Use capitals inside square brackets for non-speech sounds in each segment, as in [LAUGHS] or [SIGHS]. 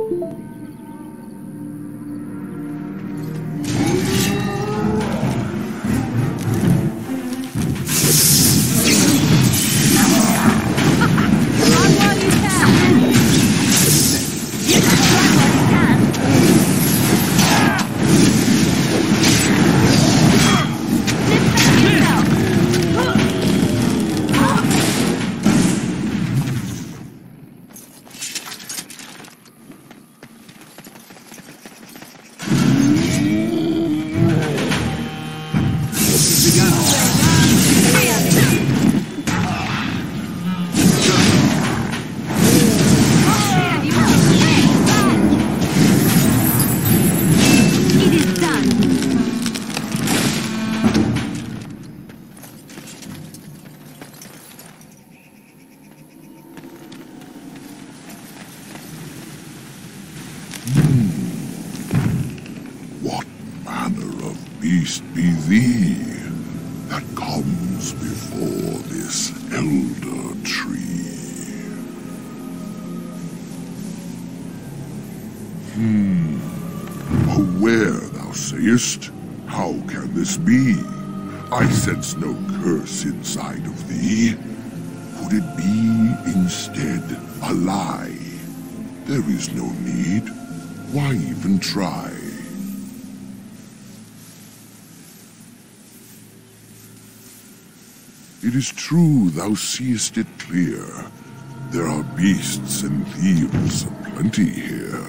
It Why even try? It is true thou seest it clear. There are beasts and thieves aplenty here.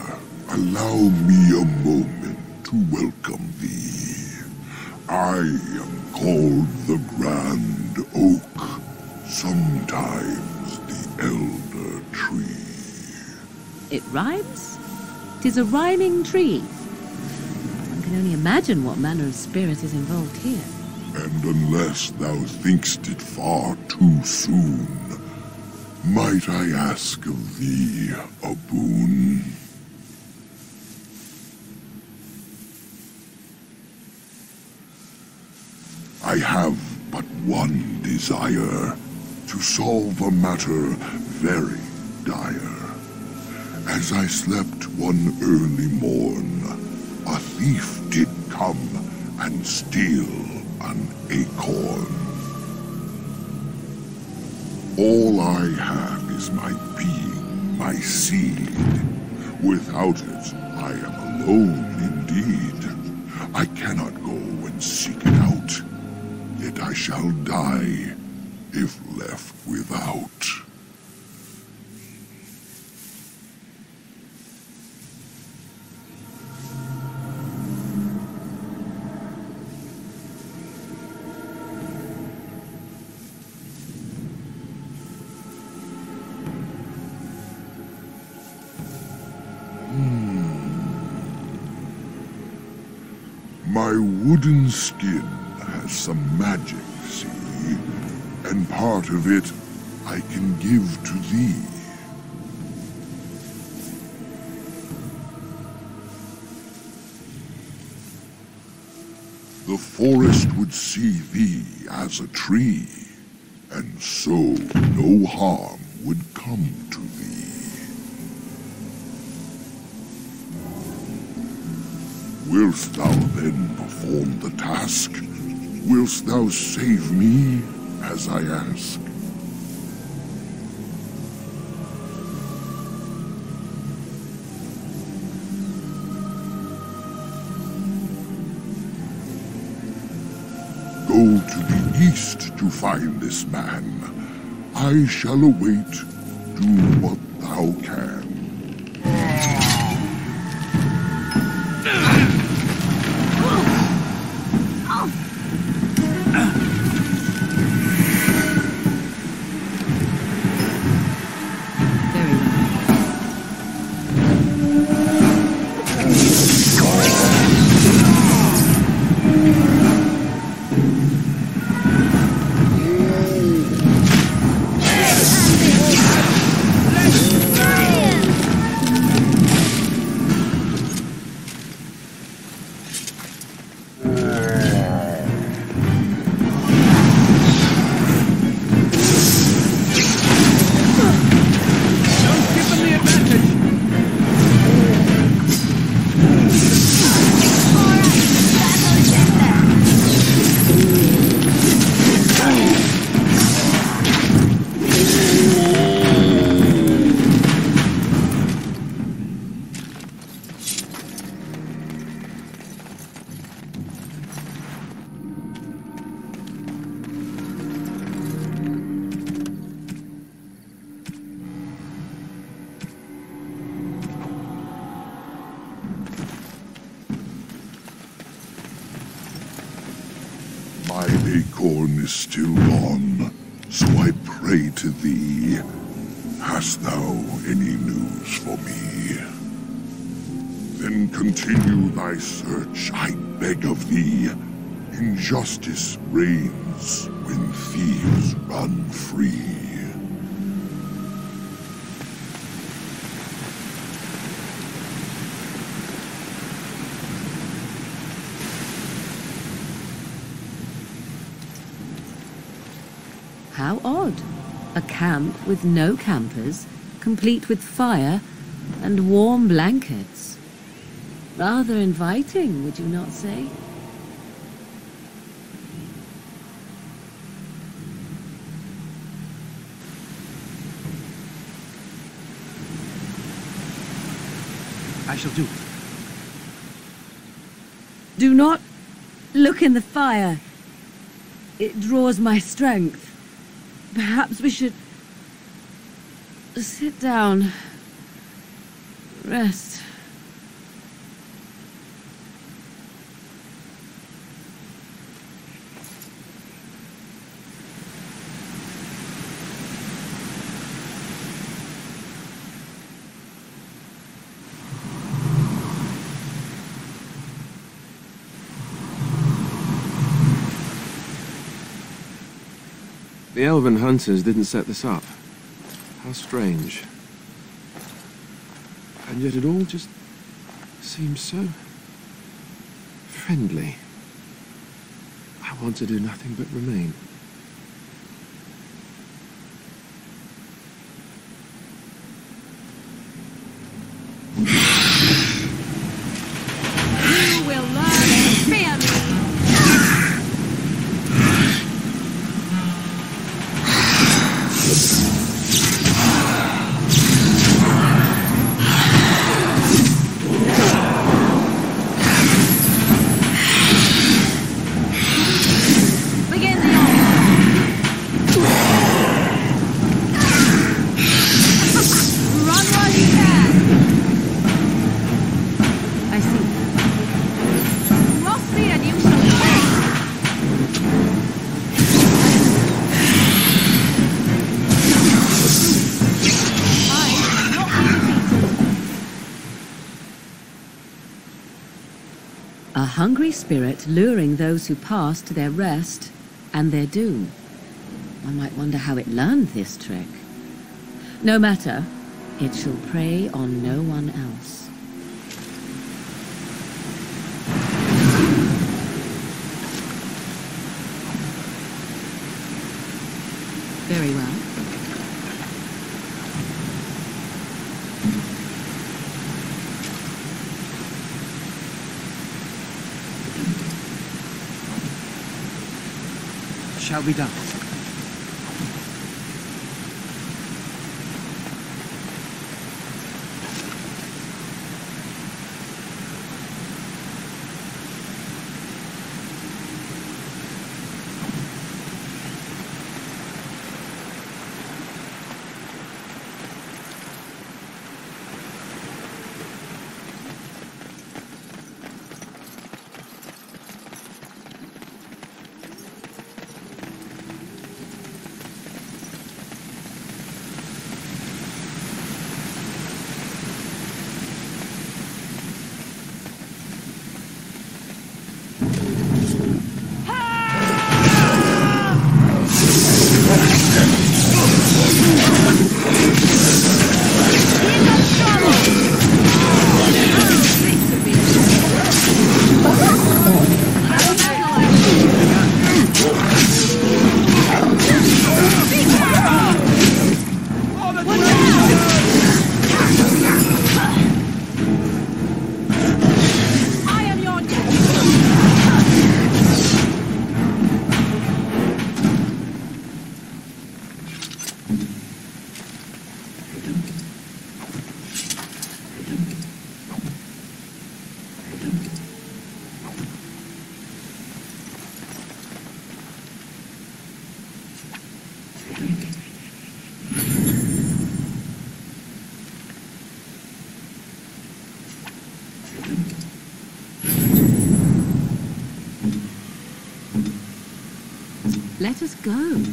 Allow me a moment to welcome thee. I am called the Grand Oak, sometimes the Elder Tree. It rhymes? Tis a rhyming tree. One can only imagine what manner of spirit is involved here. And unless thou thinkst it far too soon, might I ask of thee a boon? I have but one desire, to solve a matter very dire. As I slept one early morn, a thief did come and steal an acorn. All I have is my being, my seed. Without it, I am alone indeed. I cannot go and seek it out, yet I shall die if left without. My wooden skin has some magic, see? And part of it I can give to thee. The forest would see thee as a tree, and so no harm would come to thee. Wilt thou then perform the task? Wilt thou save me as I ask? Go to the east to find this man. I shall await. Do what thou can. Odd. A camp with no campers, complete with fire and warm blankets. Rather inviting, would you not say? I shall do. Do not look in the fire. It draws my strength. Perhaps we should sit down. Rest. The elven hunters didn't set this up. How strange. And yet it all just seems so friendly. I want to do nothing but remain. You will learn to fear me. Begin the Run while you can. I see. Cross me and you shall pay. I will not be defeated. A hungry spirit luring those who pass to their rest and their doom. One might wonder how it learned this trick. No matter, it shall prey on no one else. Very well. Shall be done. I am your death. Let us go.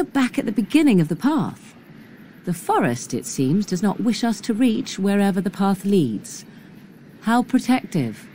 Are back at the beginning of the path. The forest, it seems, does not wish us to reach wherever the path leads. How protective.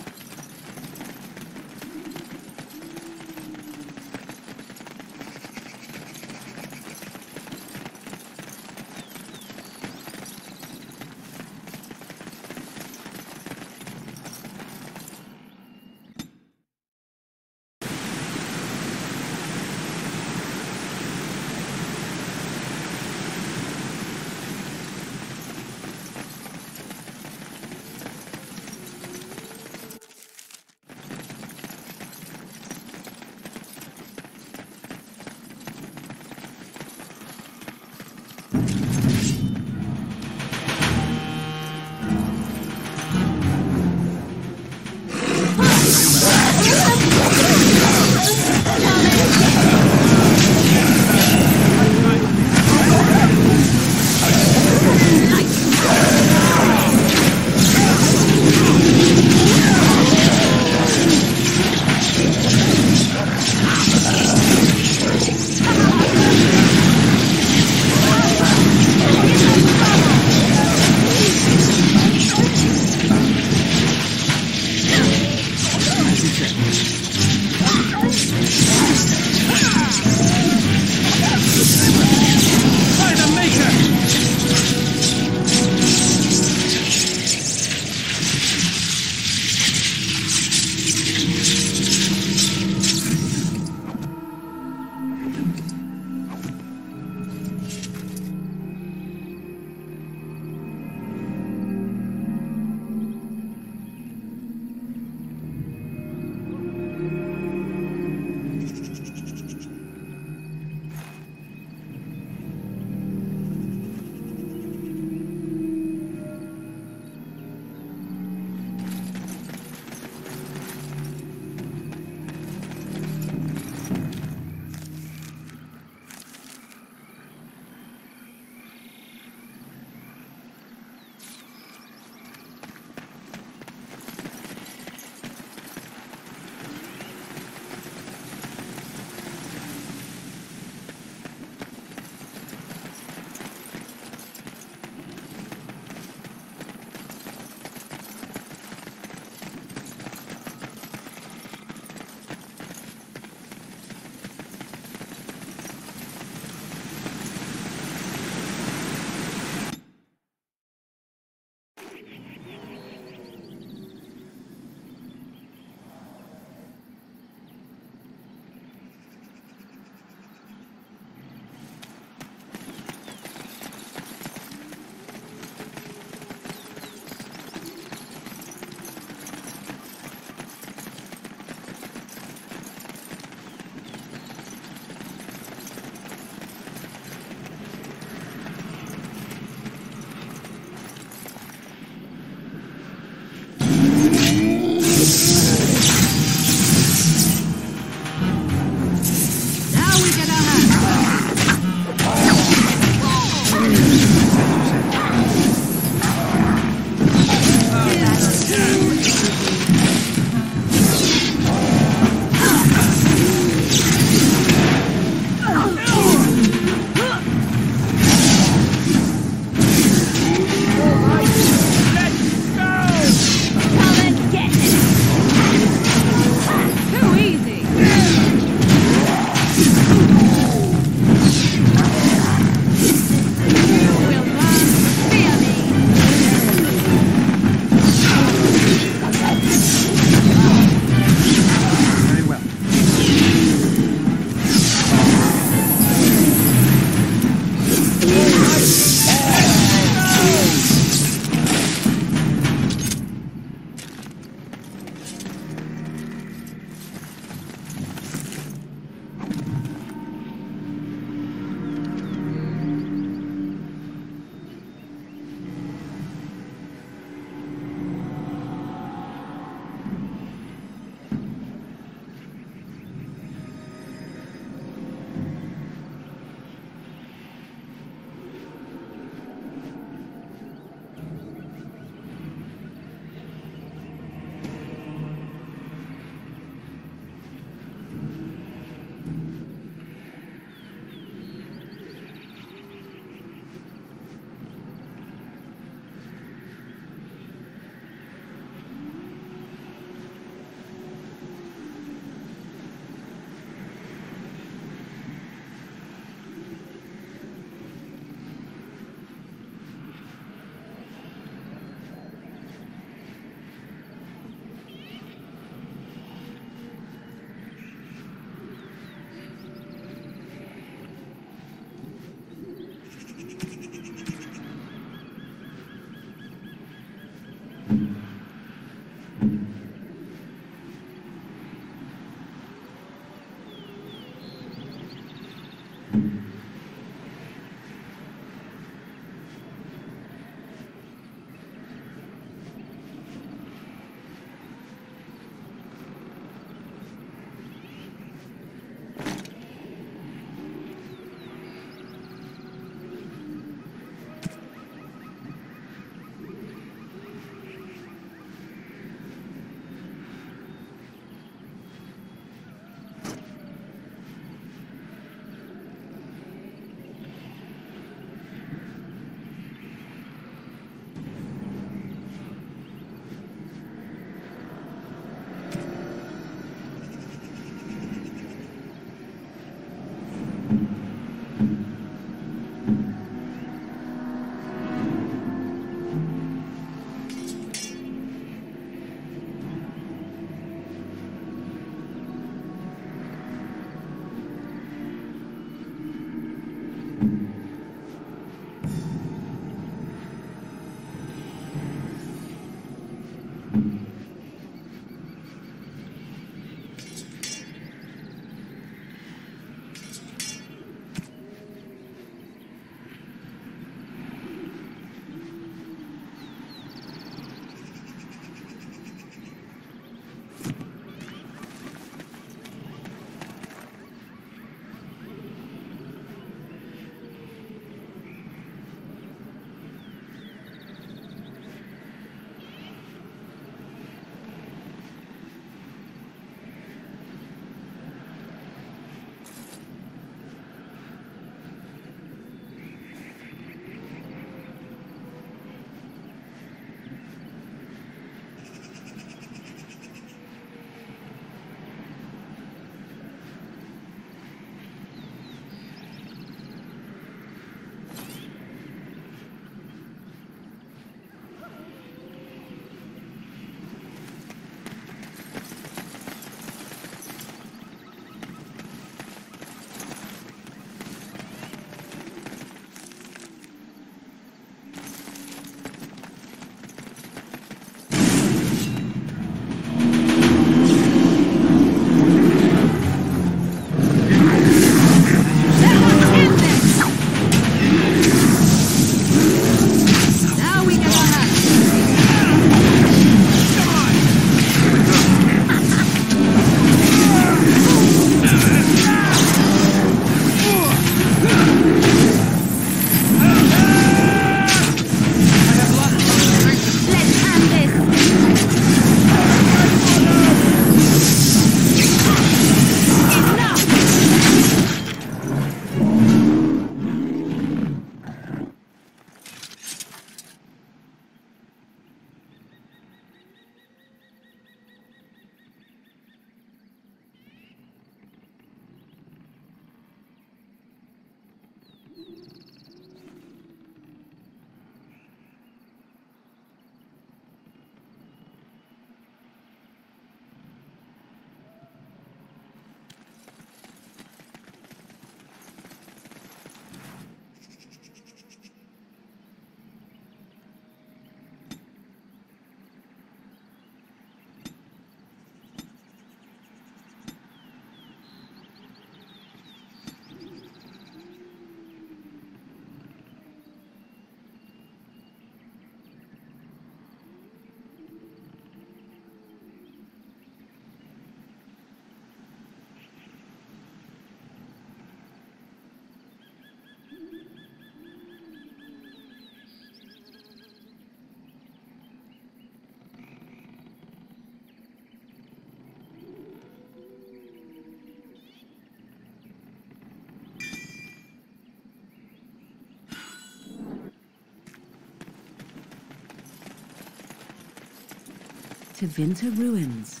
To Vinter Ruins.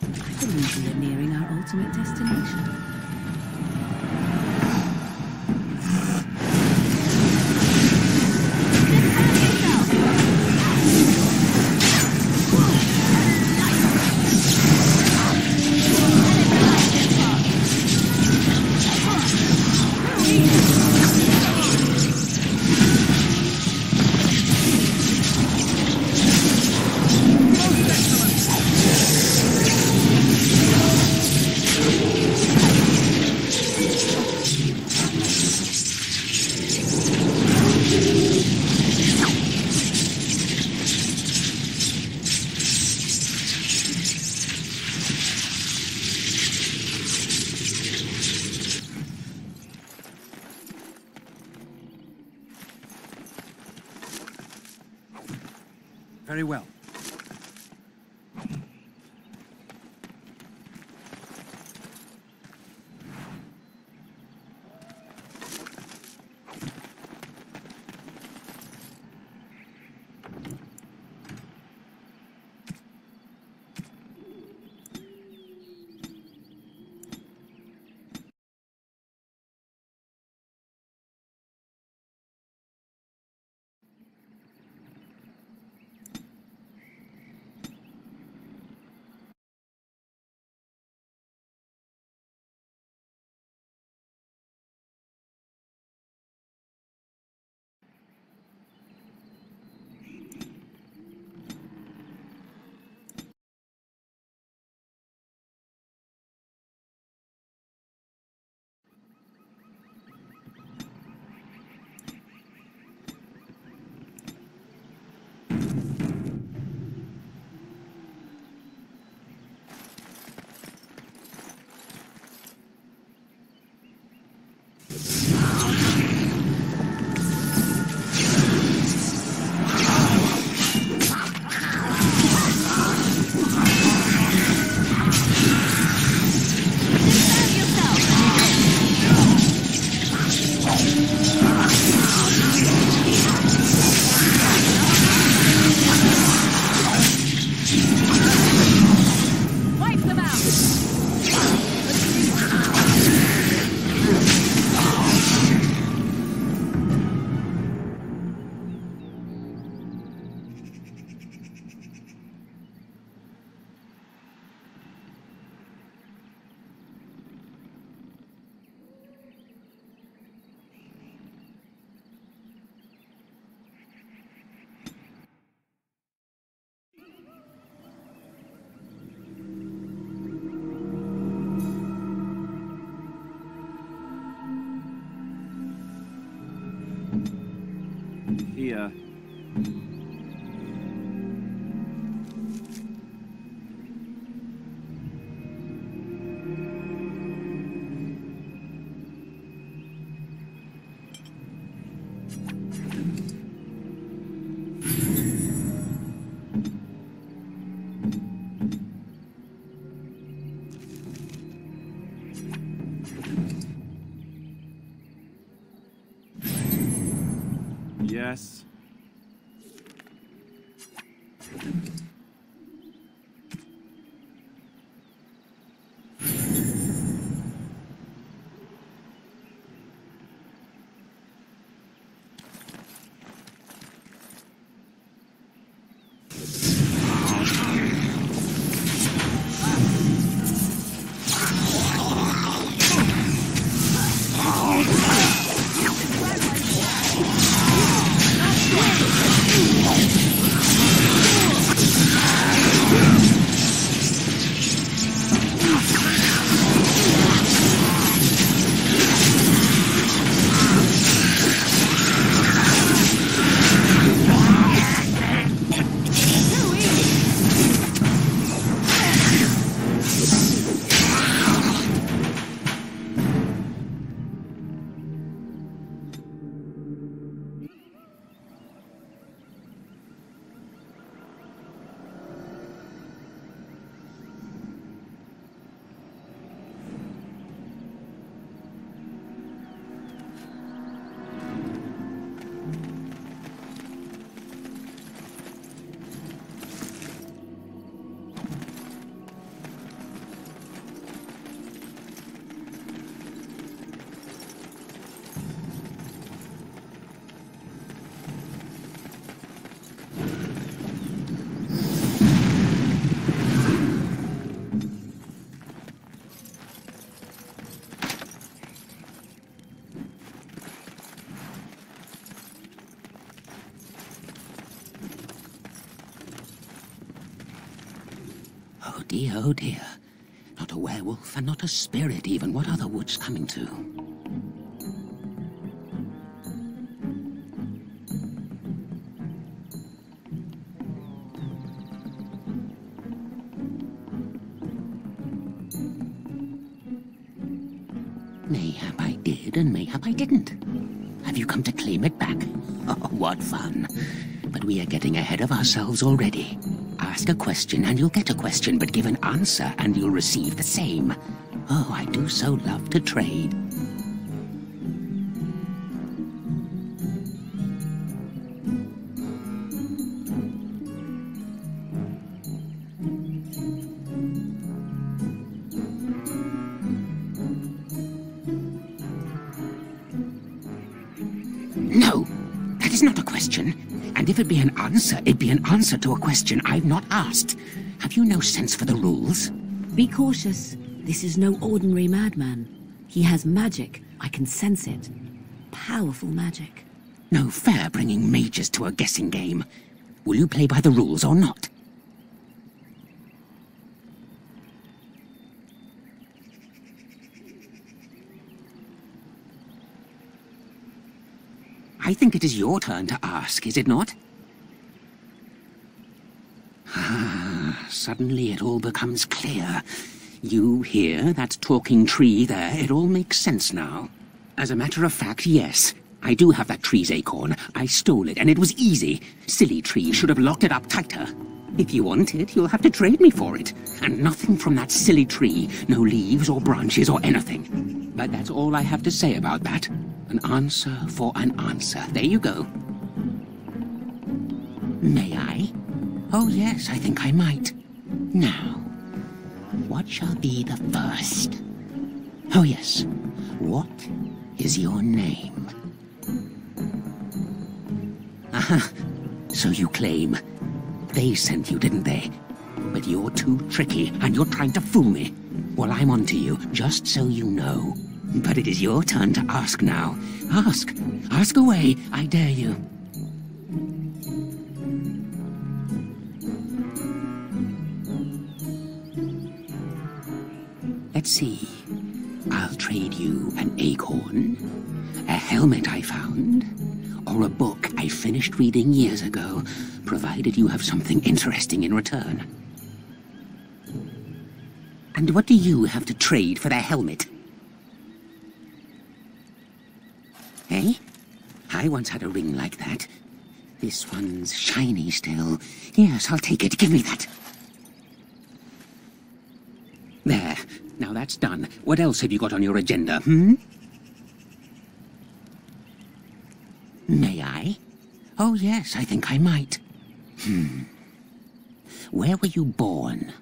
I believe we are nearing our ultimate destination. Yes. Dear, oh dear. Not a werewolf and not a spirit even. What are the woods coming to? Mayhap I did, and mayhap I didn't. Have you come to claim it back? [LAUGHS] Oh, what fun. But we are getting ahead of ourselves already. Ask a question and you'll get a question, but give an answer and you'll receive the same. Oh, I do so love to trade. If it be an answer, it be an answer to a question I've not asked. Have you no sense for the rules? Be cautious. This is no ordinary madman. He has magic. I can sense it. Powerful magic. No fair bringing mages to a guessing game. Will you play by the rules or not? I think it is your turn to ask, is it not? Ah, suddenly it all becomes clear. You hear that talking tree there? It all makes sense now. As a matter of fact, yes. I do have that tree's acorn. I stole it, and it was easy. Silly tree should have locked it up tighter. If you want it, you'll have to trade me for it. And nothing from that silly tree. No leaves or branches or anything. But that's all I have to say about that. An answer for an answer. There you go. May I? Oh, yes, I think I might. Now, what shall be the first? Oh, yes. What is your name? Aha, so you claim. They sent you, didn't they? But you're too tricky, and you're trying to fool me. Well, I'm onto you, just so you know. But it is your turn to ask now. Ask. Ask away, I dare you. Let's see. I'll trade you an acorn, a helmet I found, or a book I finished reading years ago, provided you have something interesting in return. And what do you have to trade for the helmet? Eh? I once had a ring like that. This one's shiny still. Yes, I'll take it. Give me that. There. Now that's done. What else have you got on your agenda, hmm? May I? Oh, yes, I think I might. Hmm. Where were you born?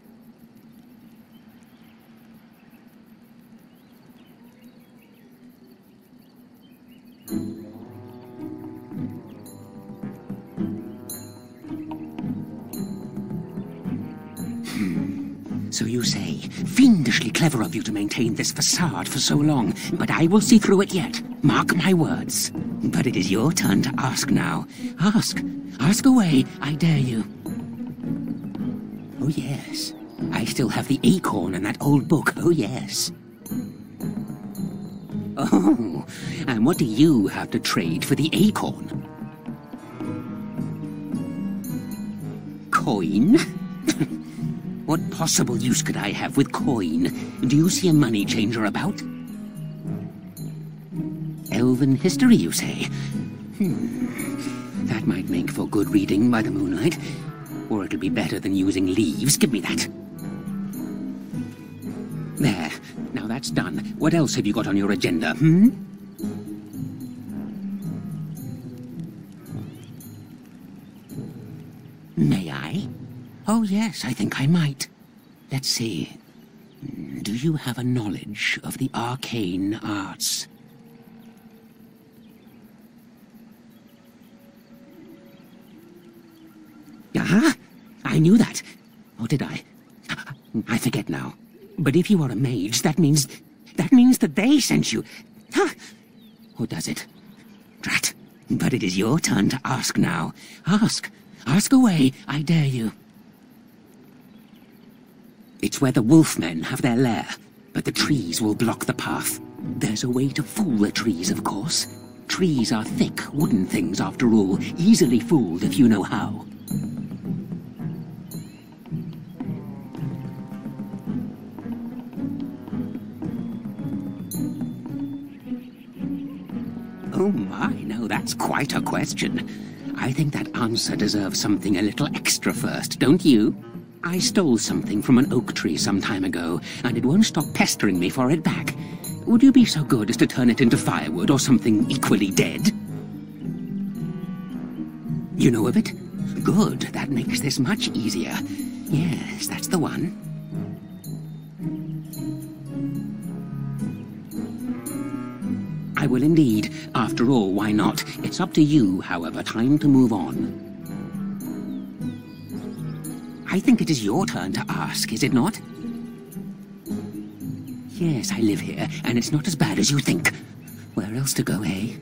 So you say. Fiendishly clever of you to maintain this facade for so long, but I will see through it yet. Mark my words. But it is your turn to ask now. Ask. Ask away, I dare you. Oh, yes. I still have the acorn and that old book. Oh, yes. Oh, and what do you have to trade for the acorn? Coin? [LAUGHS] what possible use could I have with coin? Do you see a money changer about? Elven history, you say? Hmm. That might make for good reading by the moonlight. Or it'll be better than using leaves. Give me that. There. Now that's done. What else have you got on your agenda, hmm? May I? Oh, yes, I think I might. Let's see. Do you have a knowledge of the arcane arts? Ah, I knew that. Or did I? I forget now. But if you are a mage, that means... That means that they sent you. Huh? Or does it? Drat. But it is your turn to ask now. Ask. Ask away, I dare you. It's where the wolfmen have their lair, but the trees will block the path. There's a way to fool the trees, of course. Trees are thick, wooden things, after all, easily fooled if you know how. Oh my, no, that's quite a question. I think that answer deserves something a little extra first, don't you? I stole something from an oak tree some time ago, and it won't stop pestering me for it back. Would you be so good as to turn it into firewood or something equally dead? You know of it? Good, that makes this much easier. Yes, that's the one. I will indeed. After all, why not? It's up to you, however. Time to move on. I think it is your turn to ask, is it not? Yes, I live here, and it's not as bad as you think. Where else to go, eh?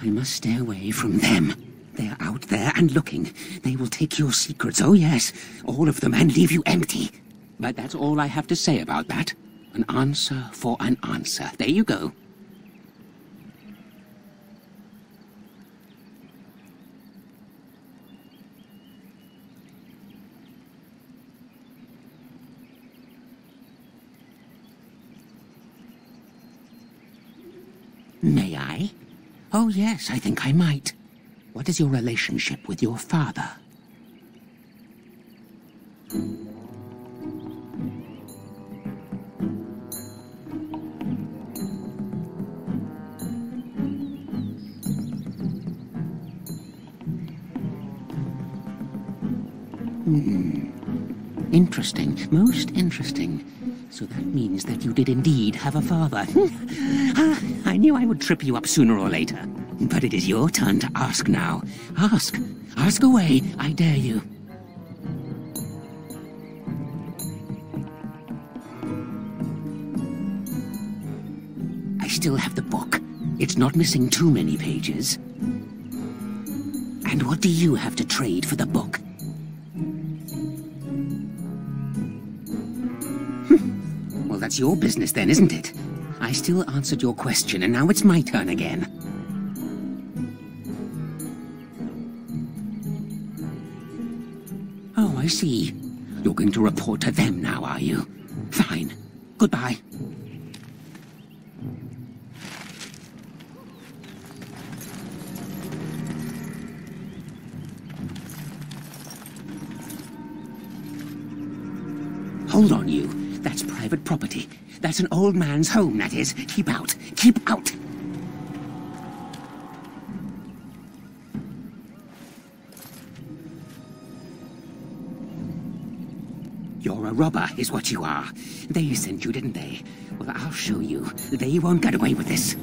I must stay away from them. They're out there and looking. They will take your secrets, oh yes, all of them, and leave you empty. But that's all I have to say about that. An answer for an answer. There you go. May I? Oh, yes, I think I might. What is your relationship with your father? Hmm. Interesting, most interesting. So that means that you did indeed have a father. [LAUGHS] ah, I knew I would trip you up sooner or later. But it is your turn to ask now. Ask. Ask away, I dare you. I still have the book. It's not missing too many pages. And what do you have to trade for the book? That's your business then, isn't it? I still answered your question, and now it's my turn again. Oh, I see. You're going to report to them now, are you? Fine. Goodbye. Hold on, you. That's private property. That's an old man's home, that is. Keep out. Keep out. You're a robber, is what you are. They sent you, didn't they? Well, I'll show you. They won't get away with this.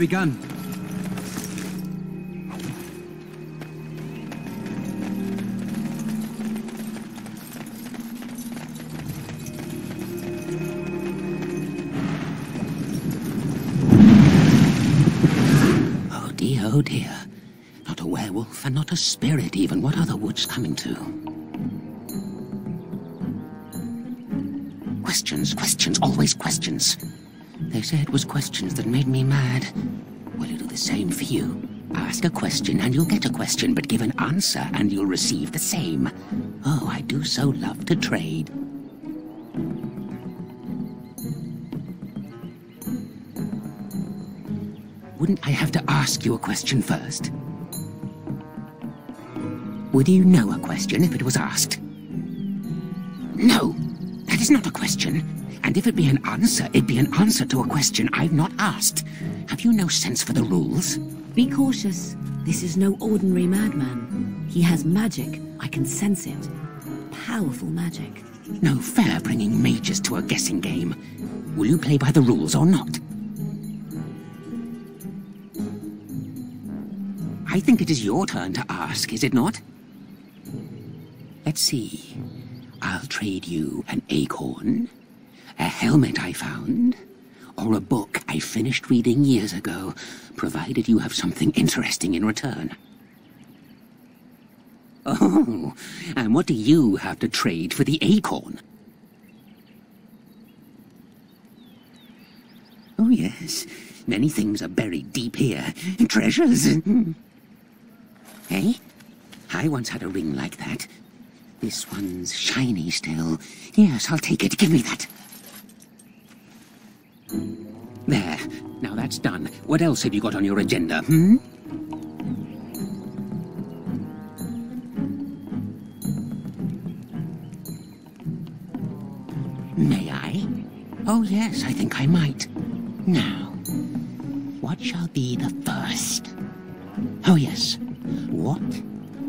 Begun. Oh dear, oh dear. Not a werewolf and not a spirit even. What are the woods coming to? questions, questions, always questions. They say it was questions that made me mad. Well, it'll do the same for you. Ask a question and you'll get a question, but give an answer and you'll receive the same. Oh, I do so love to trade. Wouldn't I have to ask you a question first? Would you know a question if it was asked? No, that is not a question. And if it be an answer, it be an answer to a question I've not asked. Have you no sense for the rules? Be cautious. This is no ordinary madman. He has magic. I can sense it. Powerful magic. No fair bringing mages to a guessing game. Will you play by the rules or not? I think it is your turn to ask, is it not? Let's see. I'll trade you an acorn, a helmet I found, or a book I finished reading years ago, provided you have something interesting in return. Oh, and what do you have to trade for the acorn? Oh, yes. Many things are buried deep here. Treasures. [LAUGHS] eh? I once had a ring like that. This one's shiny still. Yes, I'll take it. Give me that. There. Now that's done. What else have you got on your agenda, hmm? May I? Oh, yes, I think I might. Now, what shall be the first? Oh, yes. What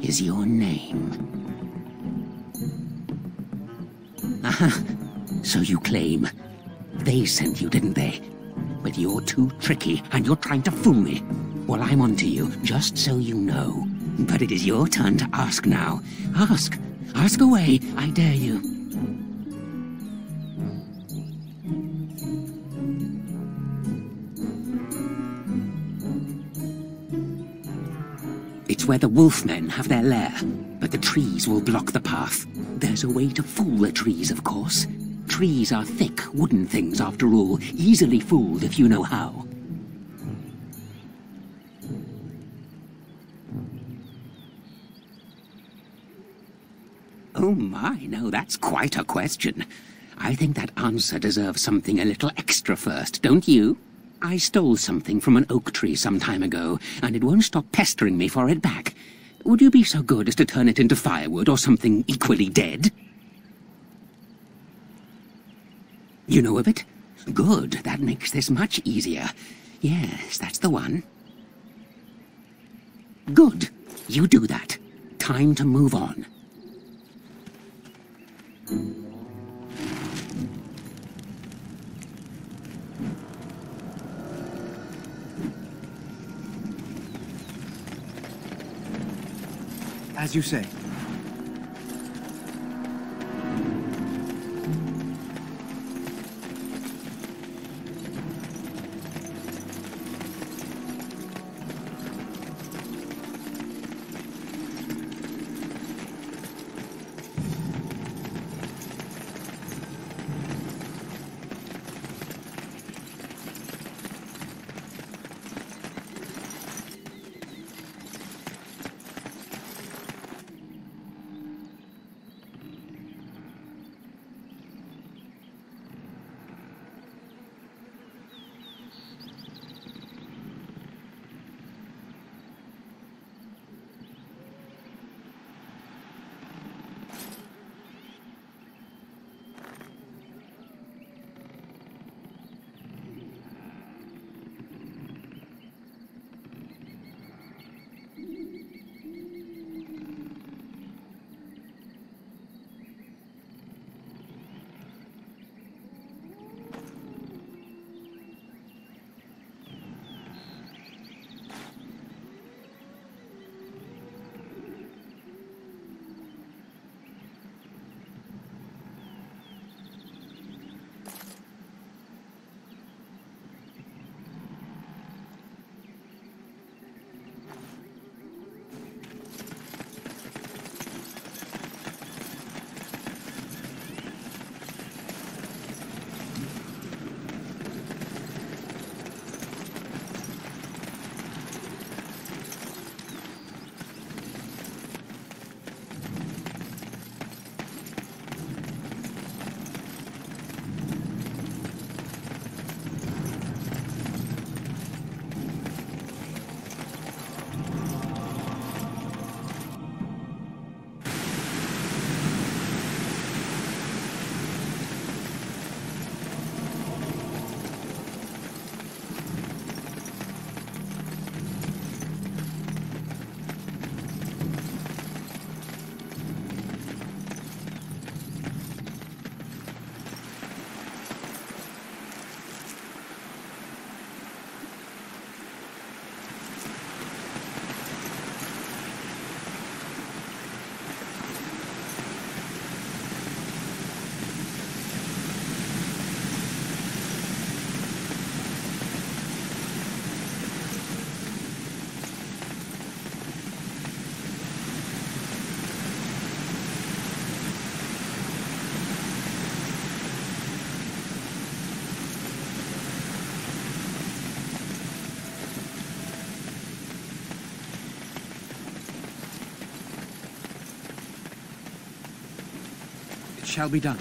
is your name? Aha, [LAUGHS] so you claim. They sent you, didn't they? But you're too tricky, and you're trying to fool me. Well, I'm onto you, just so you know. But it is your turn to ask now. Ask. Ask away, I dare you. It's where the wolfmen have their lair, but the trees will block the path. There's a way to fool the trees, of course. Trees are thick, wooden things, after all, easily fooled if you know how. Oh my, no, that's quite a question. I think that answer deserves something a little extra first, don't you? I stole something from an oak tree some time ago, and it won't stop pestering me for it back. Would you be so good as to turn it into firewood or something equally dead? You know of it? Good, that makes this much easier. Yes, that's the one. Good, you do that. Time to move on. As you say. Shall be done.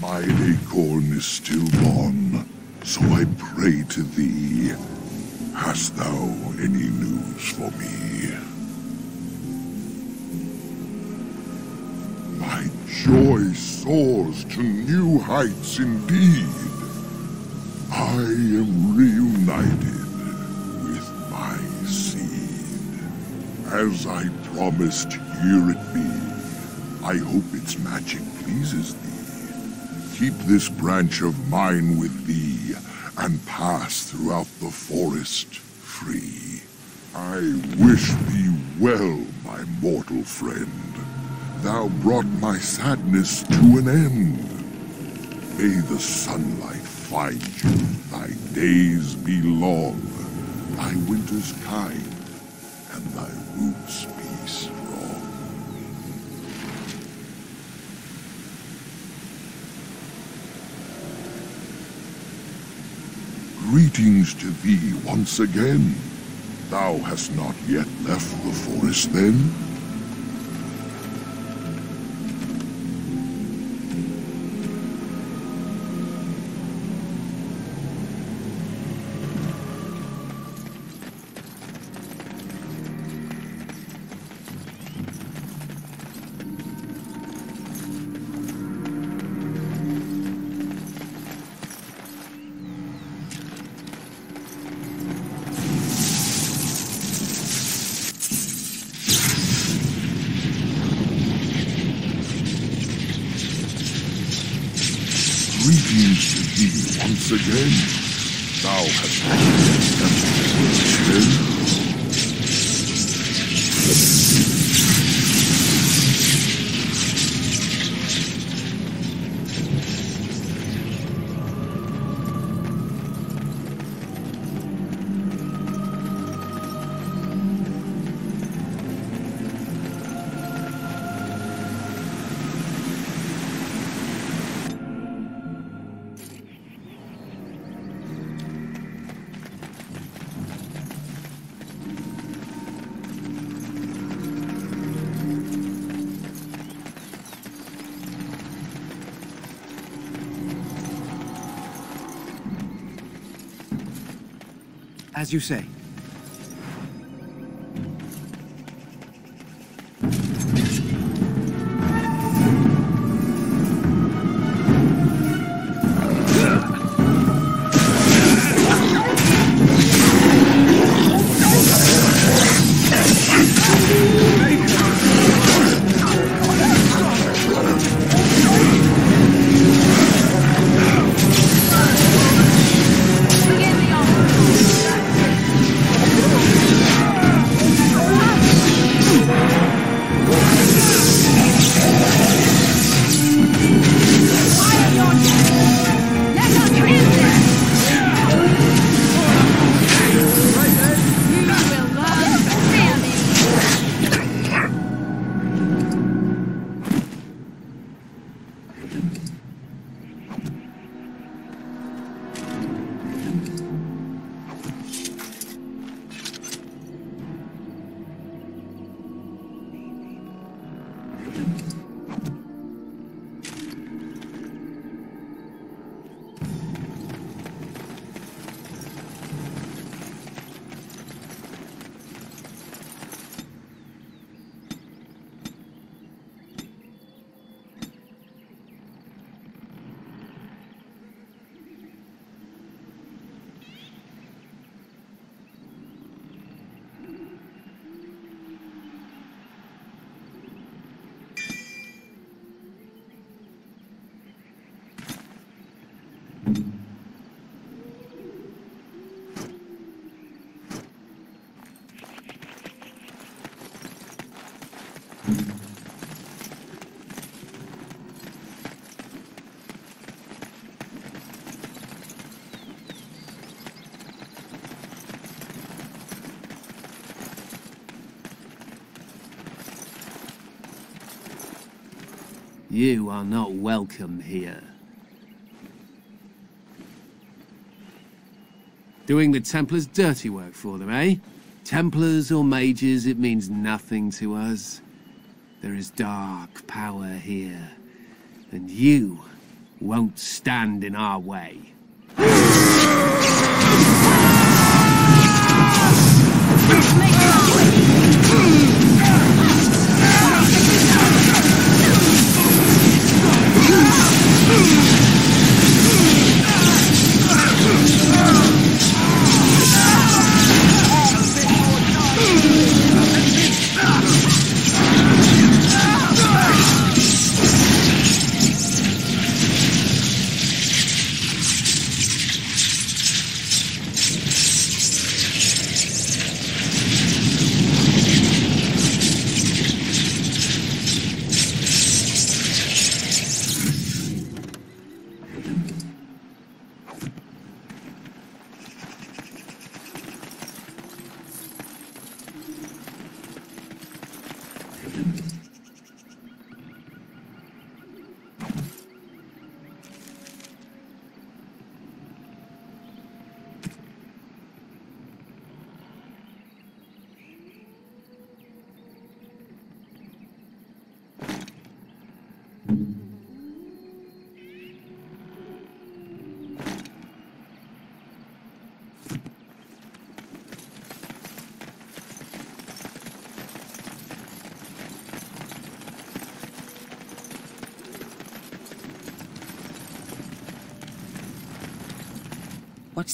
My acorn is still gone, so I pray to thee. Hast thou any news for me? My joy soars to new heights indeed. I am reunited with my seed. As I promised, here it be. I hope its magic pleases thee. Keep this branch of mine with thee, pass throughout the forest free. I wish thee well, my mortal friend. Thou brought my sadness to an end. May the sunlight find you, thy days be long, thy winters kind, and thy roots Greetings to thee once again. Thou hast not yet left the forest then? Thee As you say. You are not welcome here. Doing the Templars' dirty work for them, eh? Templars or mages, it means nothing to us. There is dark power here, and you won't stand in our way.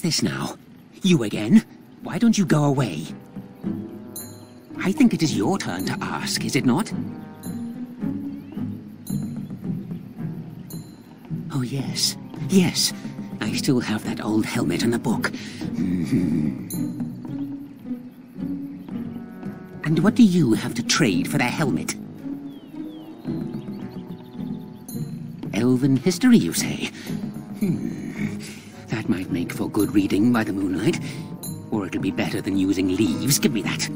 This now? You again? Why don't you go away? I think it is your turn to ask, is it not? Oh, yes. Yes. I still have that old helmet and the book. Mhm. And what do you have to trade for the helmet? Elven history, you say? Hmm. That might make for good reading by the moonlight. Or it'll be better than using leaves. Give me that.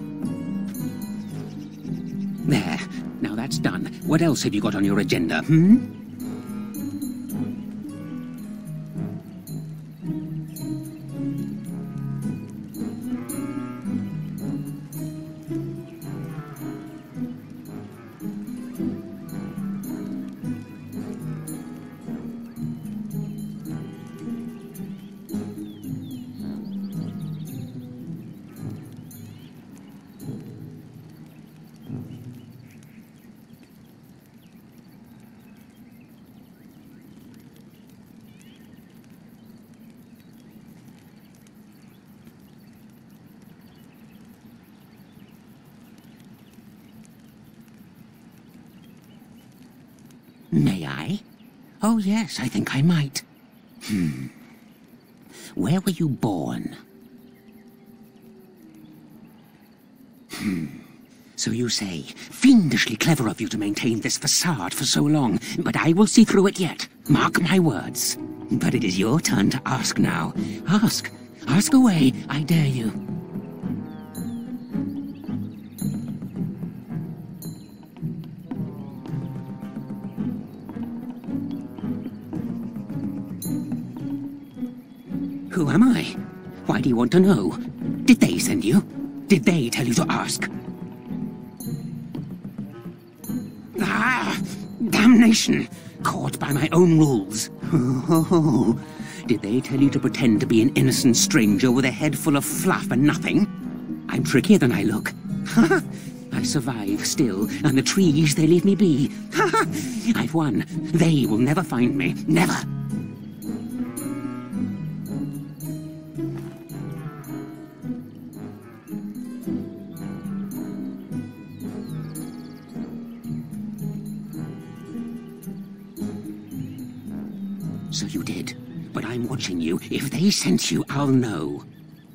There. Now that's done. What else have you got on your agenda, hmm? Yes, I think I might. Hmm. Where were you born? Hmm. So you say, fiendishly clever of you to maintain this facade for so long, but I will see through it yet. Mark my words. But it is your turn to ask now. Ask. Ask away, I dare you. You want to know? Did they send you? Did they tell you to ask? Ah! Damnation! Caught by my own rules. Oh, [LAUGHS] did they tell you to pretend to be an innocent stranger with a head full of fluff and nothing? I'm trickier than I look. [LAUGHS] I survive still, and the trees, they leave me be. [LAUGHS] I've won. They will never find me. Never. Sent you, I'll know.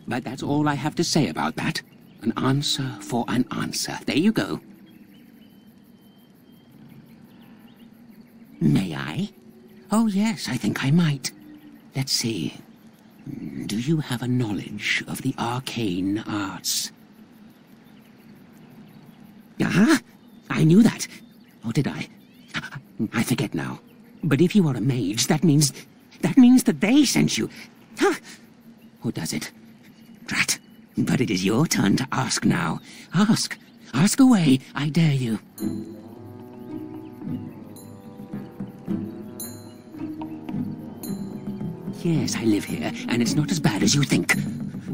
But that's all I have to say about that. An answer for an answer. There you go. May I? Oh, yes, I think I might. Let's see. Do you have a knowledge of the arcane arts? Ah, I knew that. Or did I? I forget now. But if you are a mage, that means... That means that they sent you. Huh? Or does it? Drat. But it is your turn to ask now. Ask. Ask away, I dare you. Yes, I live here, and it's not as bad as you think.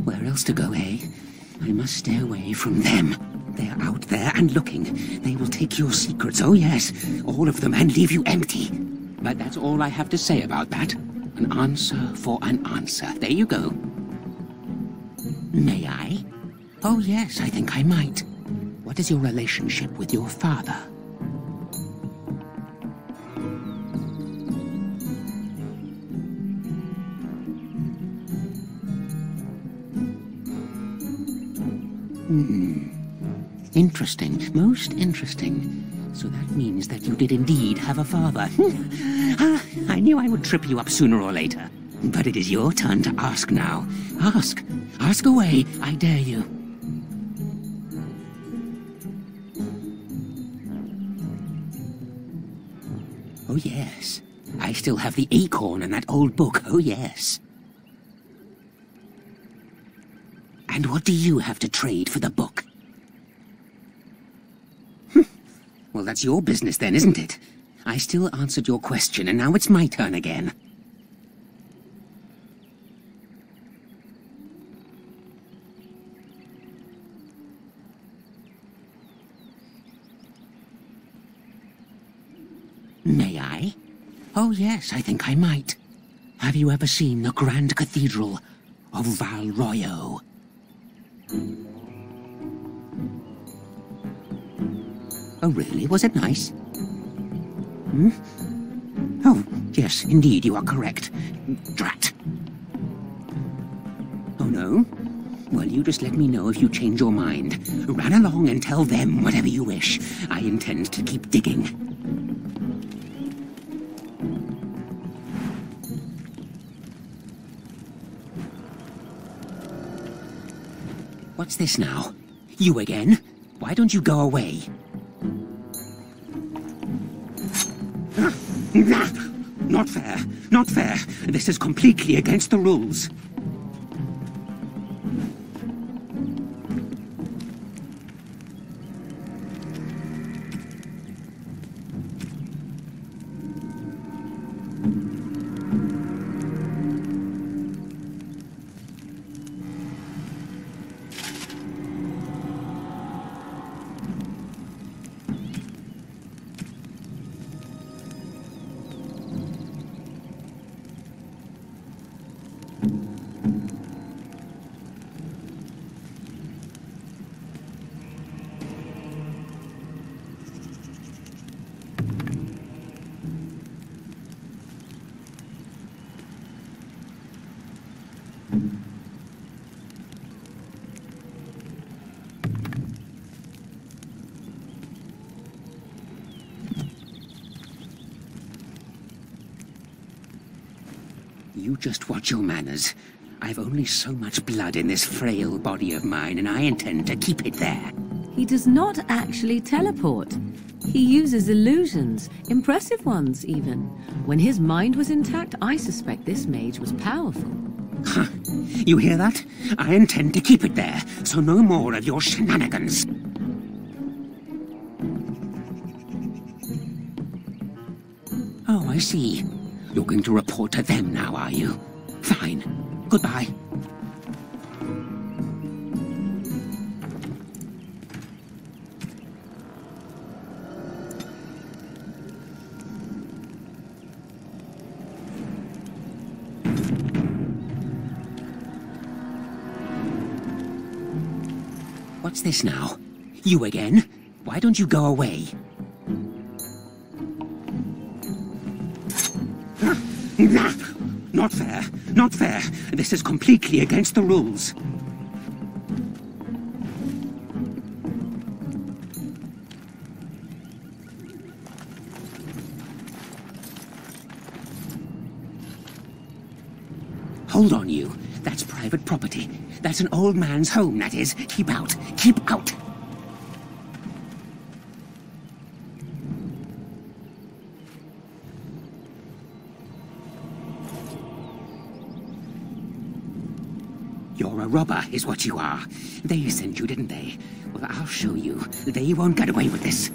Where else to go, eh? I must stay away from them. They're out there and looking. They will take your secrets, oh yes, all of them, and leave you empty. But that's all I have to say about that. An answer for an answer. There you go. May I? Oh yes, I think I might. What is your relationship with your father? Hmm. Interesting. Most interesting. So that means that you did indeed have a father. [LAUGHS] ah, I knew I would trip you up sooner or later. But it is your turn to ask now. Ask. Ask away, I dare you. Oh, yes. I still have the acorn and that old book. Oh, yes. And what do you have to trade for the book? Hmm. Well, that's your business then, isn't it? I still answered your question, and now it's my turn again. May I? Oh, yes, I think I might. Have you ever seen the Grand Cathedral of Val Oh, really? Was it nice? Hmm? Oh, yes, indeed, you are correct. Drat. Oh, no? Well, you just let me know if you change your mind. Run along and tell them whatever you wish. I intend to keep digging. What's this now? You again? Why don't you go away? Not fair. Not fair. This is completely against the rules. Just watch your manners. I've only so much blood in this frail body of mine, and I intend to keep it there. He does not actually teleport. He uses illusions, impressive ones even. When his mind was intact, I suspect this mage was powerful. Huh. You hear that? I intend to keep it there, so no more of your shenanigans. Oh, I see. You're going to report to them now, are you? Fine. Goodbye. What's this now? You again? Why don't you go away? Not fair. Not fair. This is completely against the rules. Hold on, you. That's private property. That's an old man's home, that is. Keep out. Keep out. Is what you are. They sent you, didn't they? Well, I'll show you. They won't get away with this.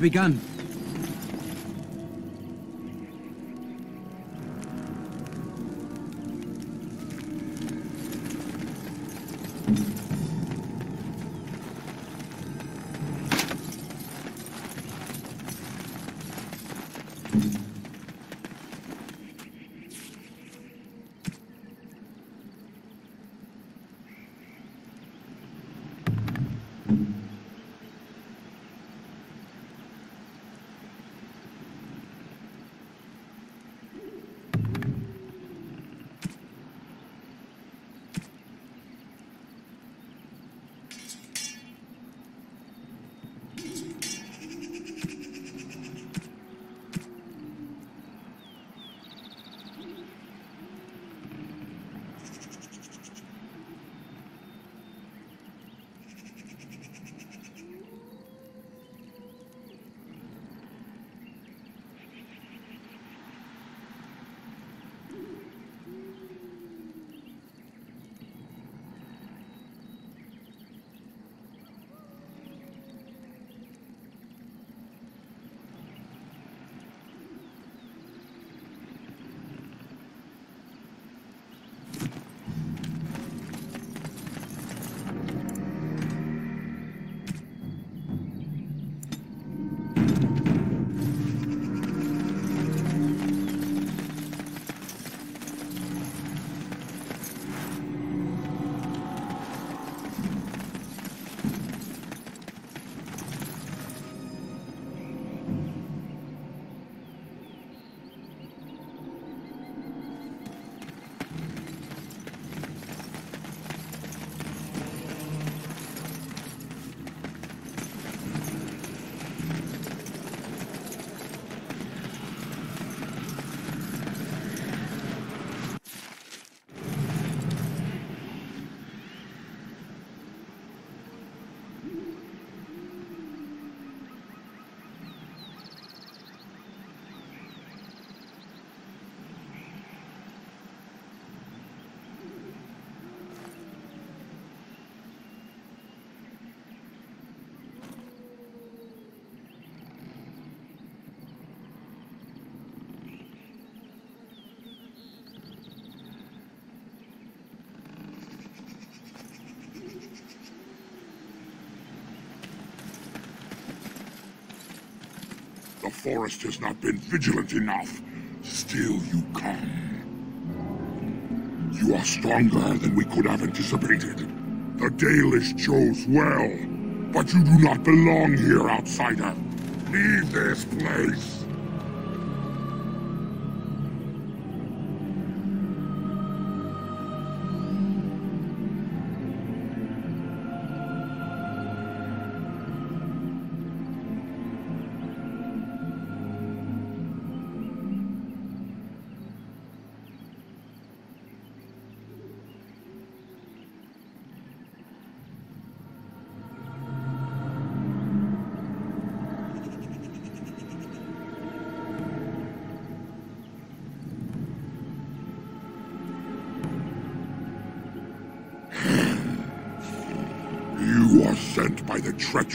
Begun. The forest has not been vigilant enough. Still you come. You are stronger than we could have anticipated. The Dalish chose well, but you do not belong here, outsider. Leave this place.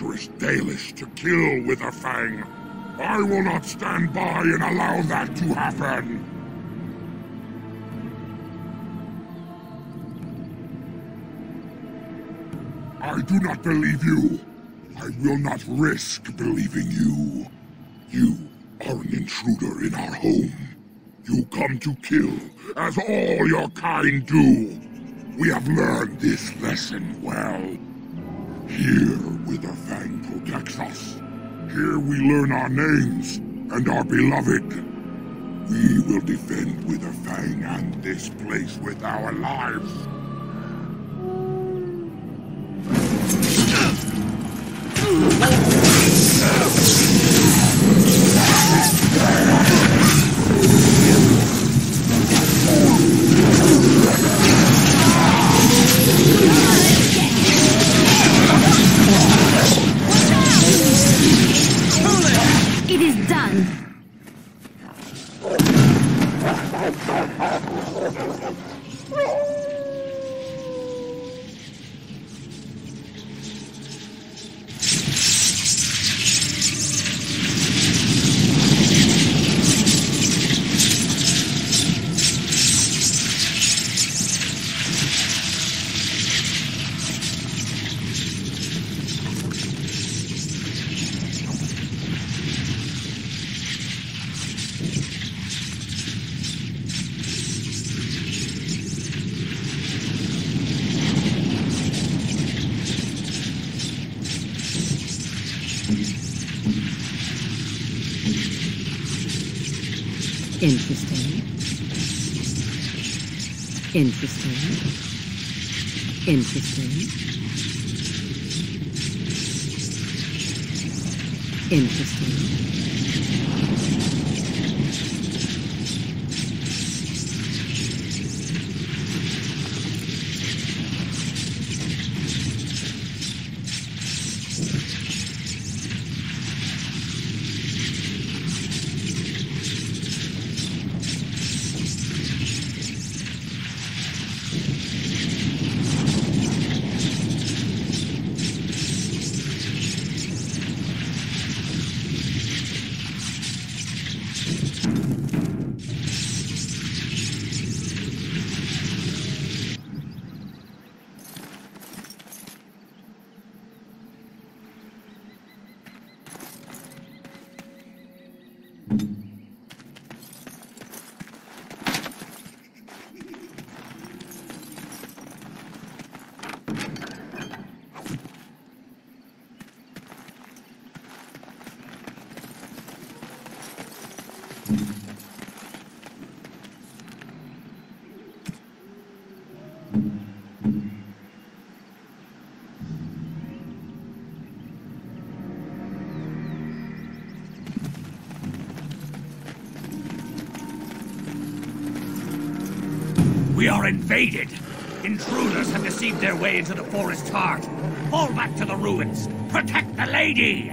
Treacherous Dalish to kill Witherfang. I will not stand by and allow that to happen. I do not believe you. I will not risk believing you. You are an intruder in our home. You come to kill, as all your kind do. We have learned this lesson well. Here, with a fang, protects us. Here we learn our names and our beloved. We will defend with the Fang and this place with our lives. Intruders have deceived their way into the forest's heart. Fall back to the ruins. Protect the lady.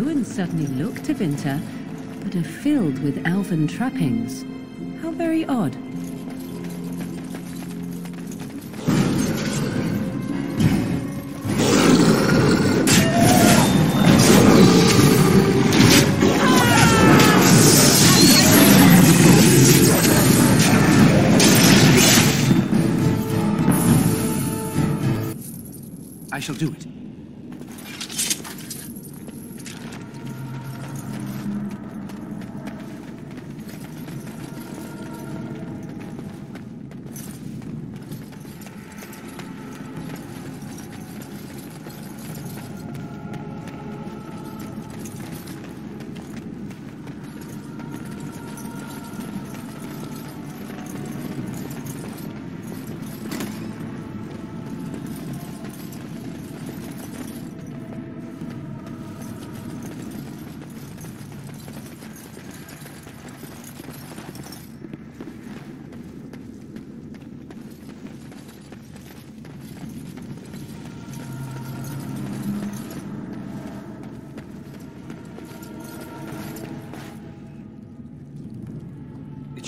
ruins certainly look Tevinter, but are filled with elven trappings. How very odd. I shall do it.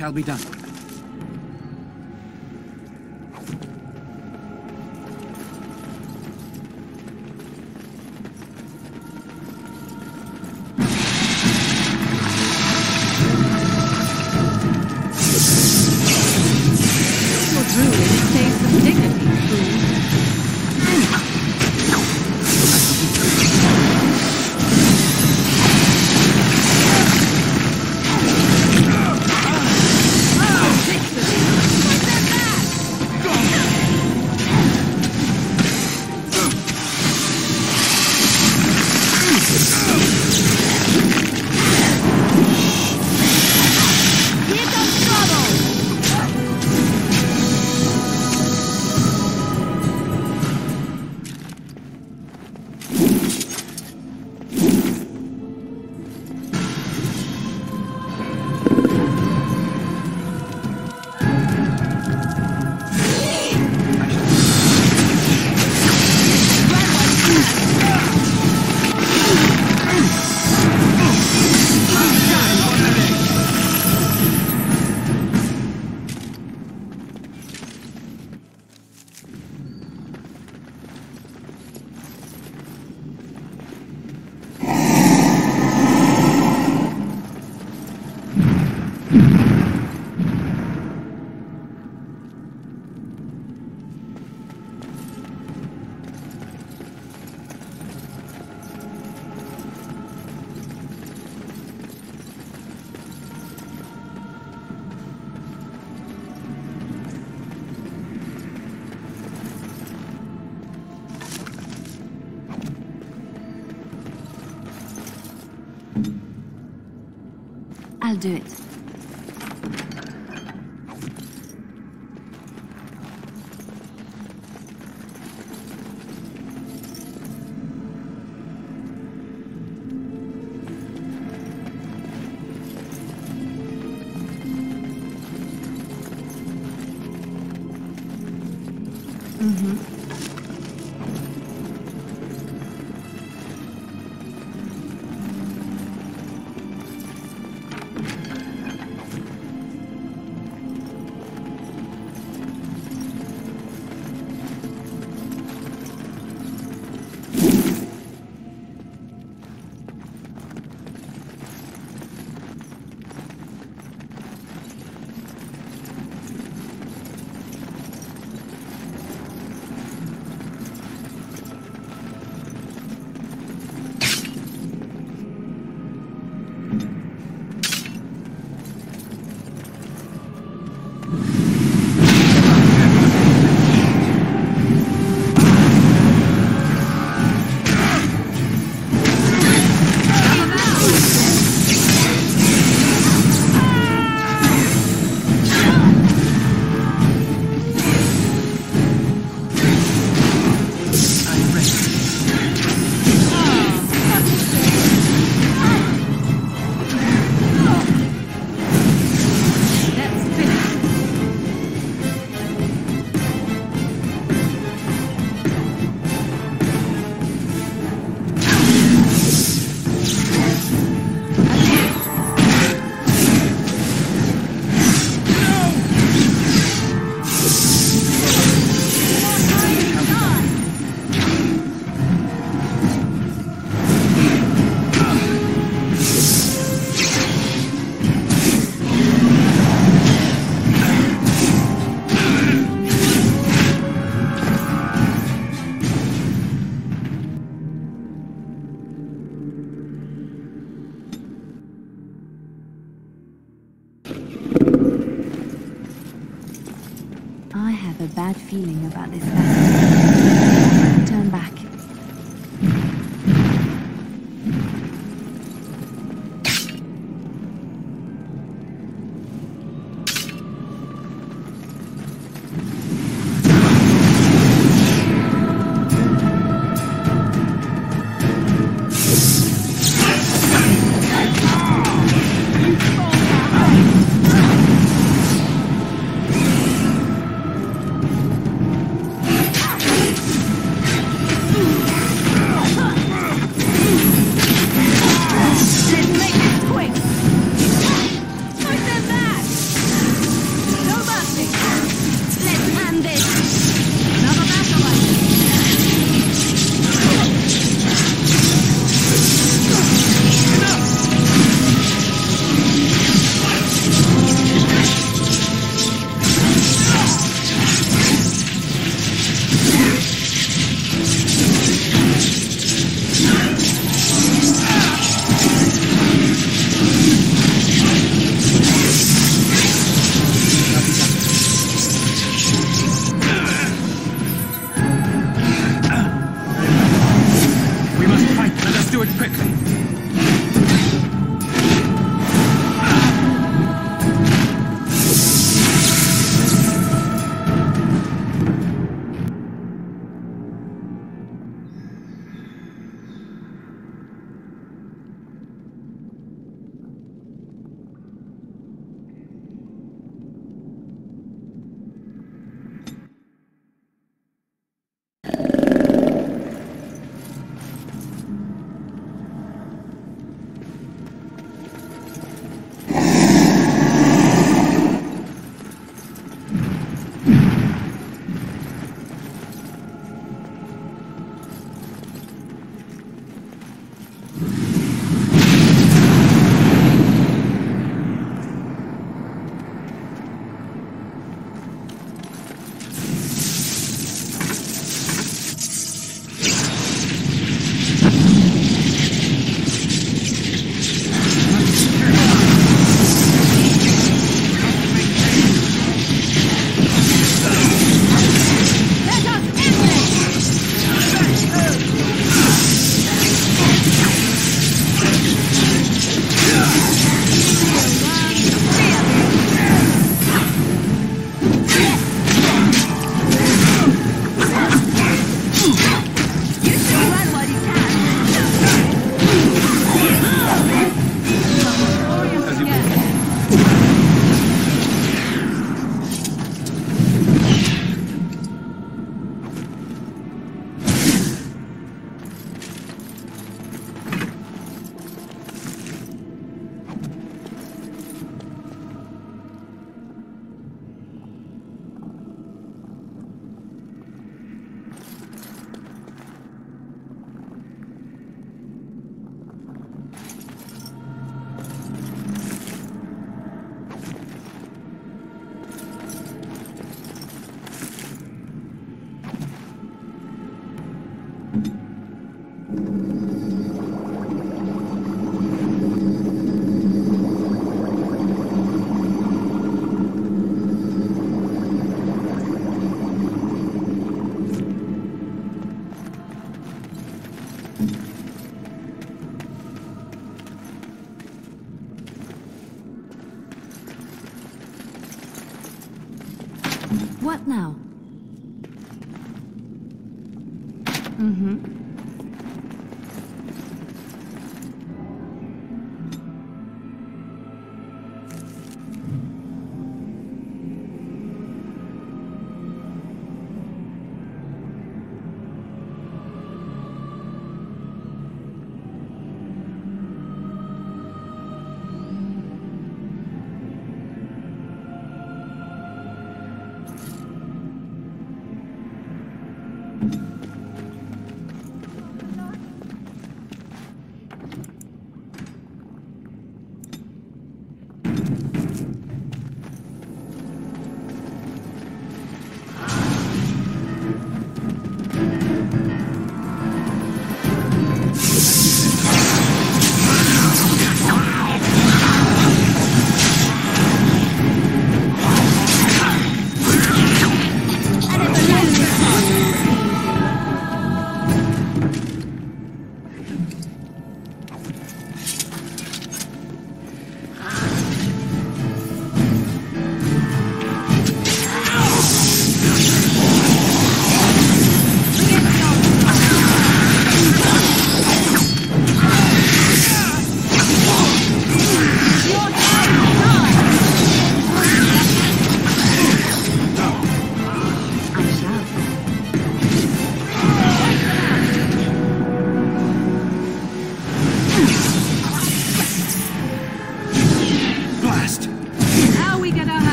Shall be done.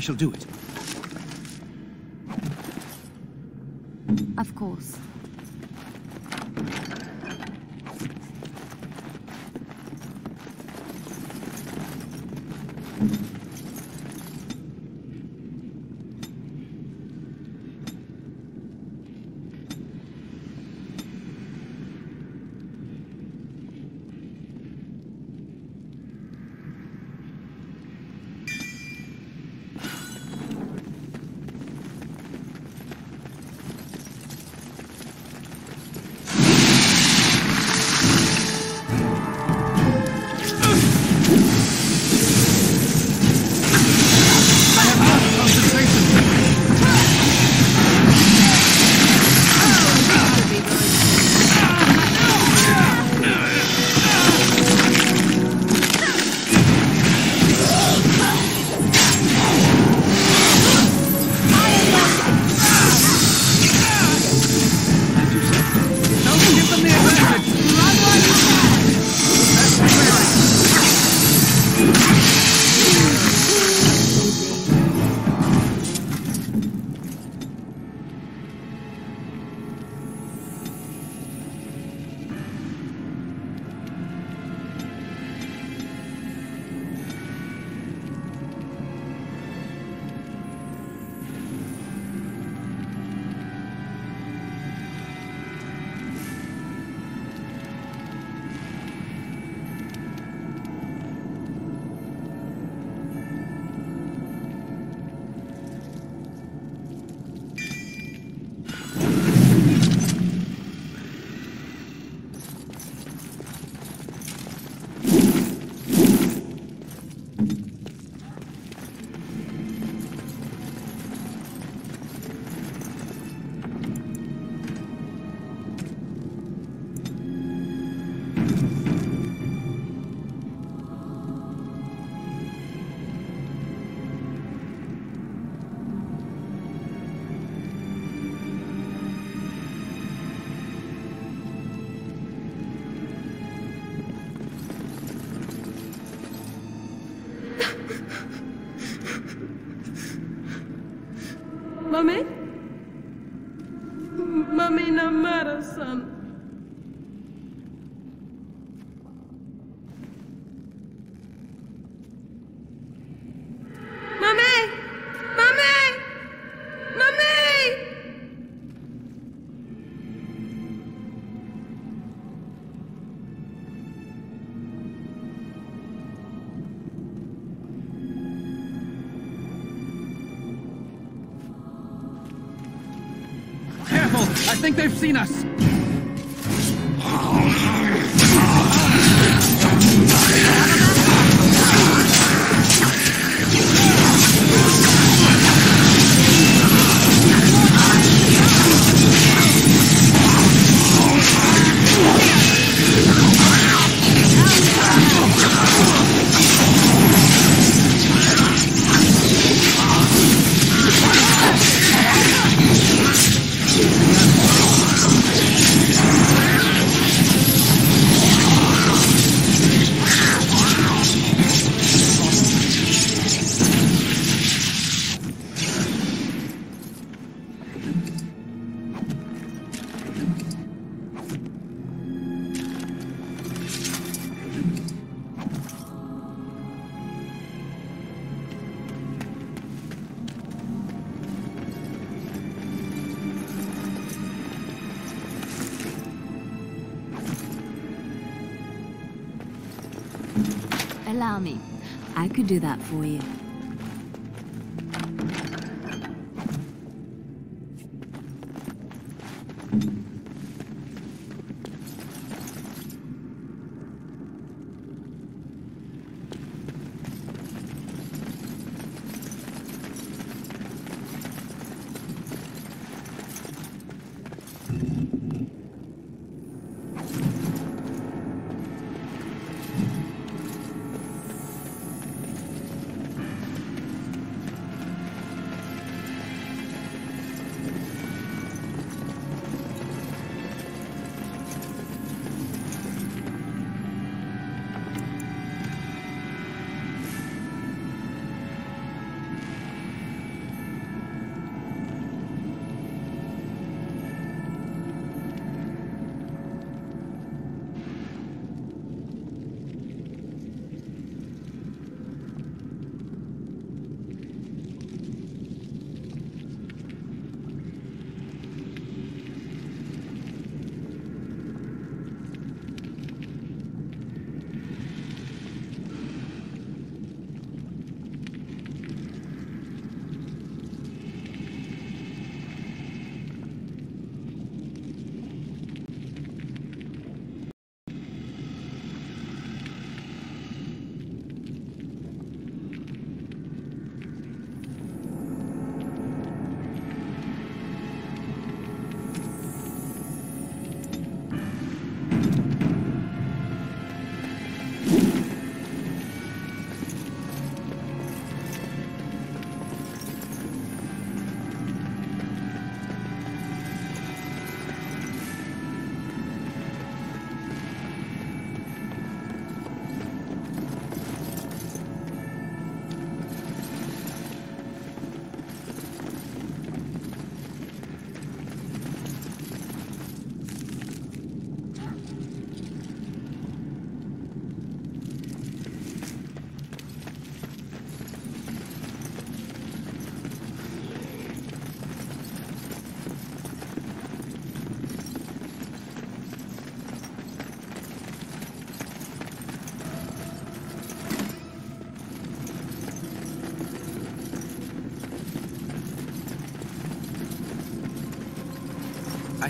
I shall do it. Mami? Mami Namara-san. Mami! Think they've seen us!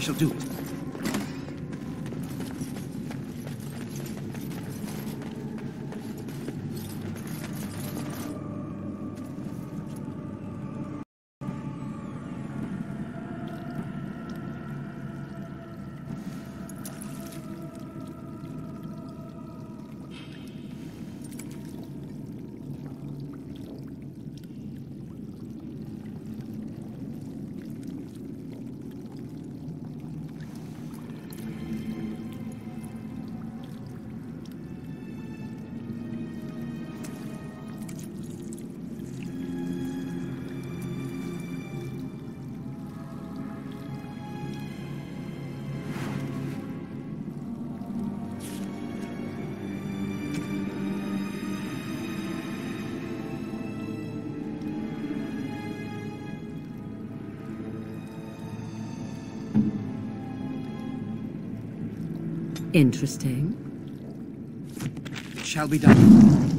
Shall do Interesting. It shall be done.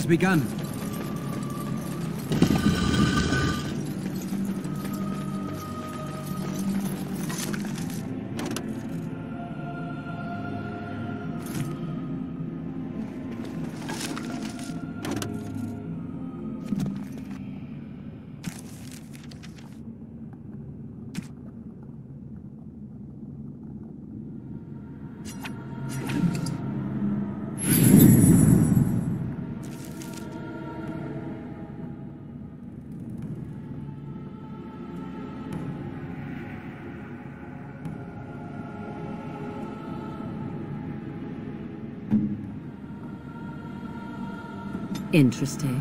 Tis begun. Interesting.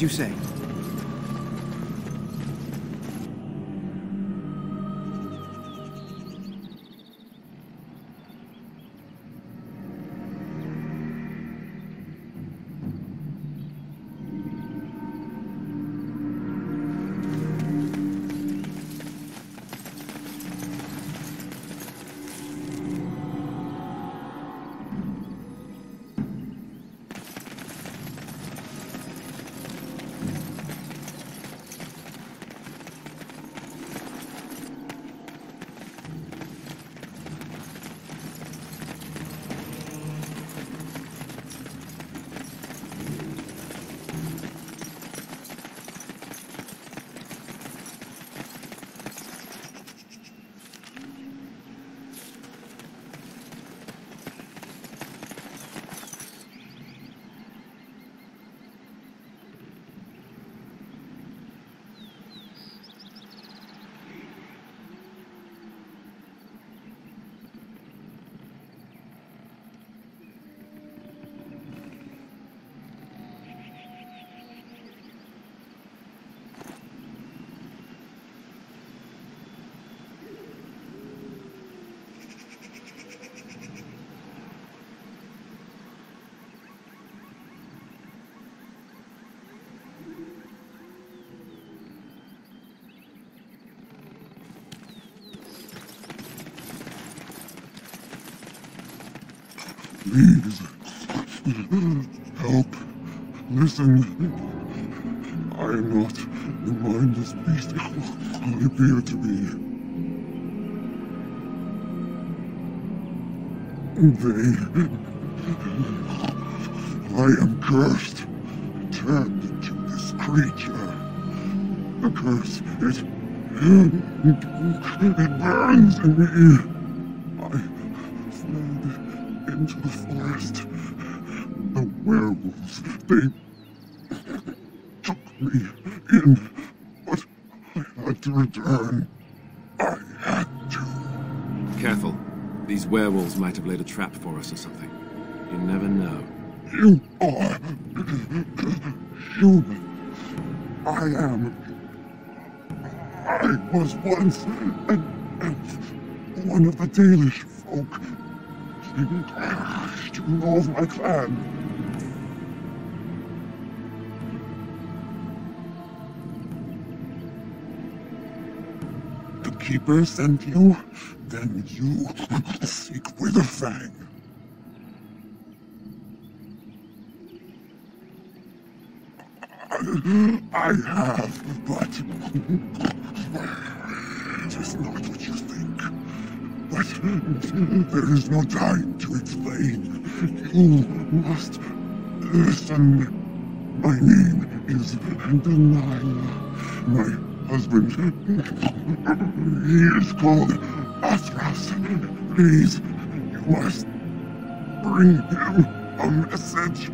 You say. Please. Help. Listen. I am not the mindless beast I appear to be. They... I am cursed. Turned into this creature. The curse, it... It burns in me. Into the forest. The werewolves, they took me in, but I had to return. I had to. Careful. These werewolves might have laid a trap for us or something. You never know. You are human. I am. I was once an, elf, one of the Dalish folk. Know of my clan. The Keeper sent you? Then you seek Witherfang. I have, but it is not what you think. But there is no time to explain. You must listen. My name is Danyla. My husband, he is called Athras. Please, you must bring him a message.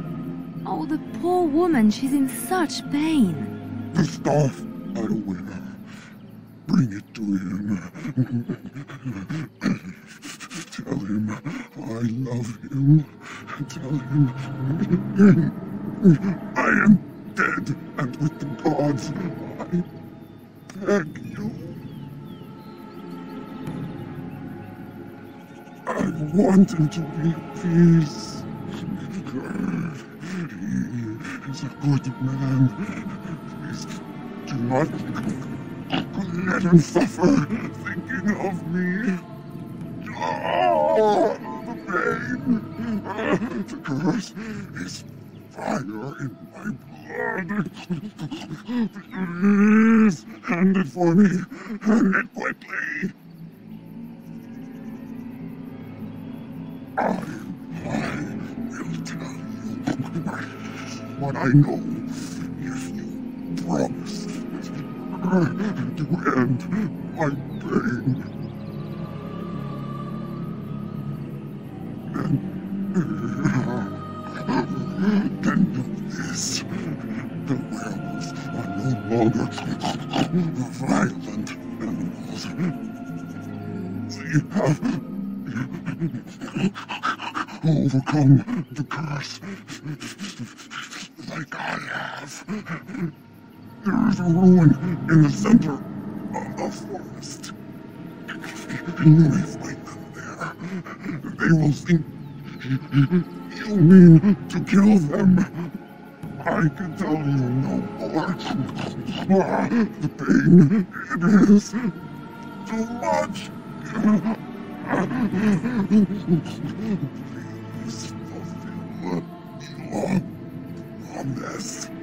Oh, the poor woman, she's in such pain. The staff are wear. Bring it to him. Tell him I love him. Tell him I am dead and with the gods. I beg you. I want him to be at peace. He is a good man. Please do not let him suffer thinking of me. Oh, the pain. The curse is fire in my blood. Please, hand it for me. Hand it quickly. I, I will tell you what I know if you promise to end my pain. Then do this. The werewolves are no longer violent animals. They have overcome the curse like I have. There is a ruin in the center of the forest. You may find them there. They will think you mean to kill them. I can tell you no more. The pain, it is too much. Please fulfill your promise. Gods,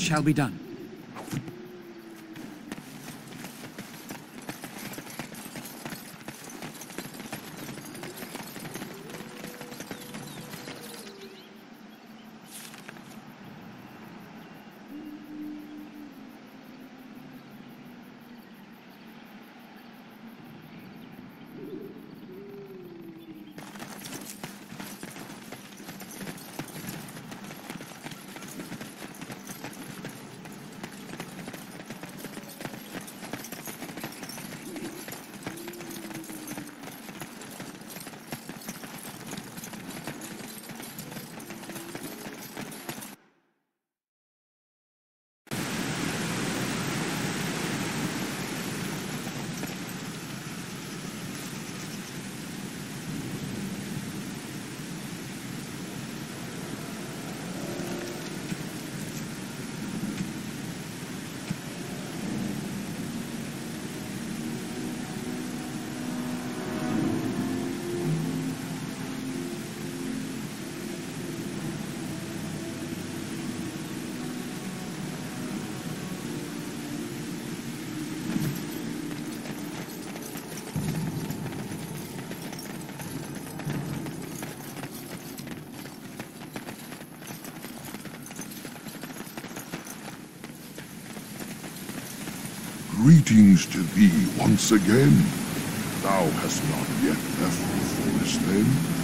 shall be done. Greetings to thee once again. Thou hast not yet left the forest then?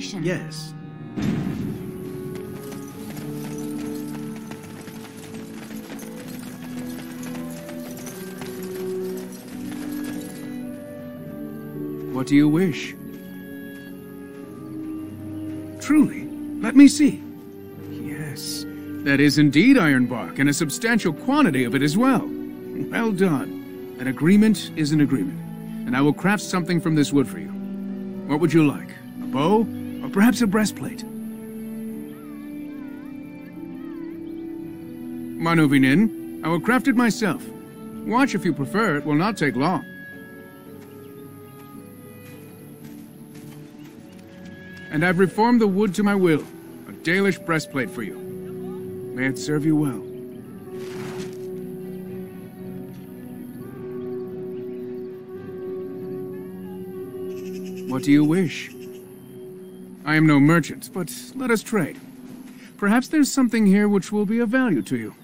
And damnation. Yes. What do you wish? Truly? Let me see. Yes, that is indeed iron bark, and a substantial quantity of it as well. Well done. An agreement is an agreement, and I will craft something from this wood for you. What would you like? Perhaps a breastplate? Ma nuvenin, I will craft it myself. Watch if you prefer, it will not take long. And I've reformed the wood to my will. A Dalish breastplate for you. May it serve you well. What do you wish? I am no merchant, but let us trade. Perhaps there's something here which will be of value to you.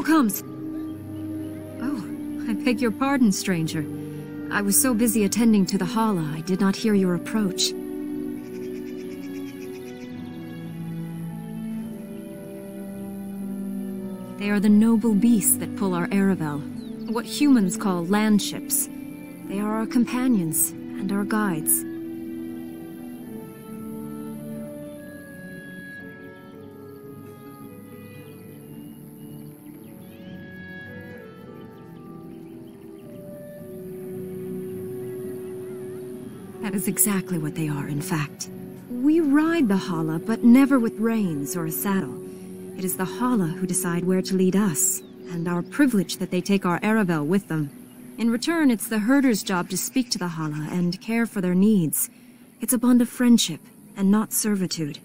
Who comes? Oh, I beg your pardon, stranger. I was so busy attending to the Halla, I did not hear your approach. They are the noble beasts that pull our Aravel, what humans call landships. They are our companions and our guides. That is exactly what they are, in fact. We ride the Halla, but never with reins or a saddle. It is the Halla who decide where to lead us, and our privilege that they take our Aravel with them. In return, it's the herder's job to speak to the Halla and care for their needs. It's a bond of friendship, and not servitude.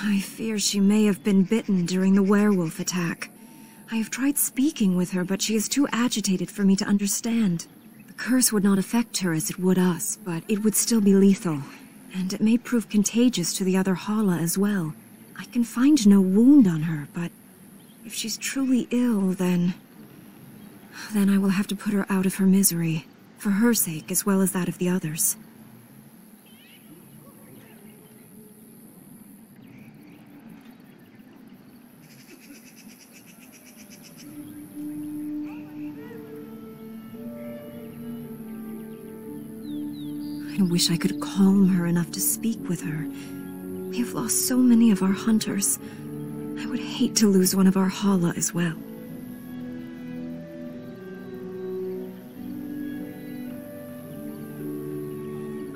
I fear she may have been bitten during the werewolf attack. I have tried speaking with her, but she is too agitated for me to understand. The curse would not affect her as it would us, but it would still be lethal. And it may prove contagious to the other Halla as well. I can find no wound on her, but if she's truly ill, then... Then I will have to put her out of her misery. For her sake, as well as that of the others. Wish I could calm her enough to speak with her. We have lost so many of our hunters. I would hate to lose one of our Halla as well.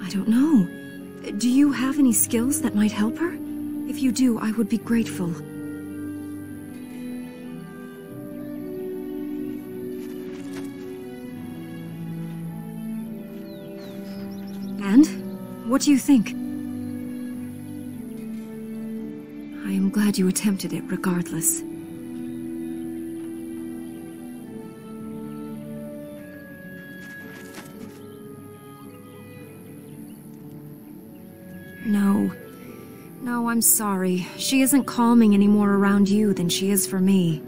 I don't know. Do you have any skills that might help her? If you do, I would be grateful. What do you think? I am glad you attempted it regardless. No. No, I'm sorry. She isn't calming any more around you than she is for me.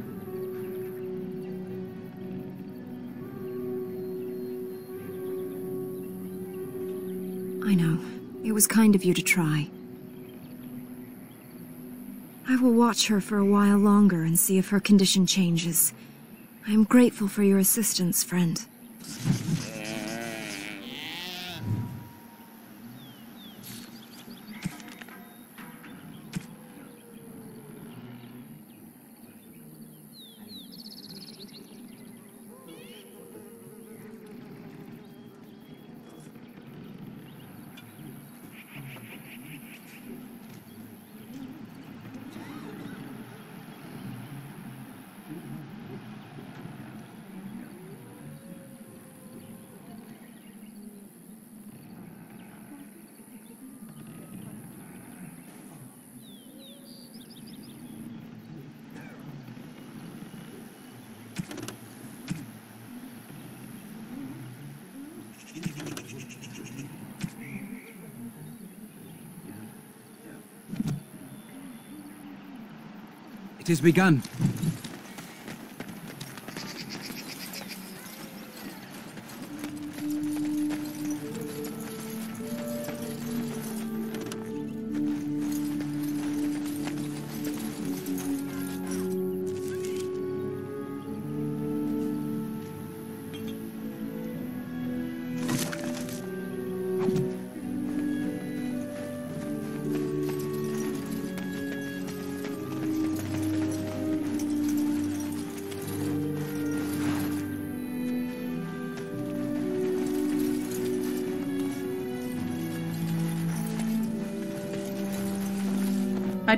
Was kind of you to try. I will watch her for a while longer and see if her condition changes. I am grateful for your assistance, friend. Has begun.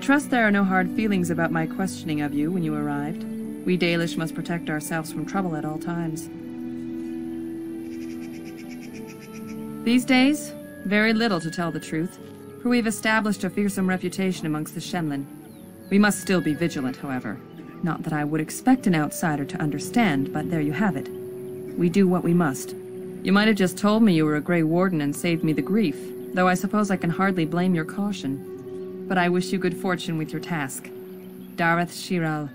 Trust there are no hard feelings about my questioning of you when you arrived. We Dalish must protect ourselves from trouble at all times. These days, very little to tell the truth, for we've established a fearsome reputation amongst the Shemlen. We must still be vigilant, however. Not that I would expect an outsider to understand, but there you have it. We do what we must. You might have just told me you were a Grey Warden and saved me the grief, though I suppose I can hardly blame your caution but I wish you good fortune with your task. Dareth Shiral.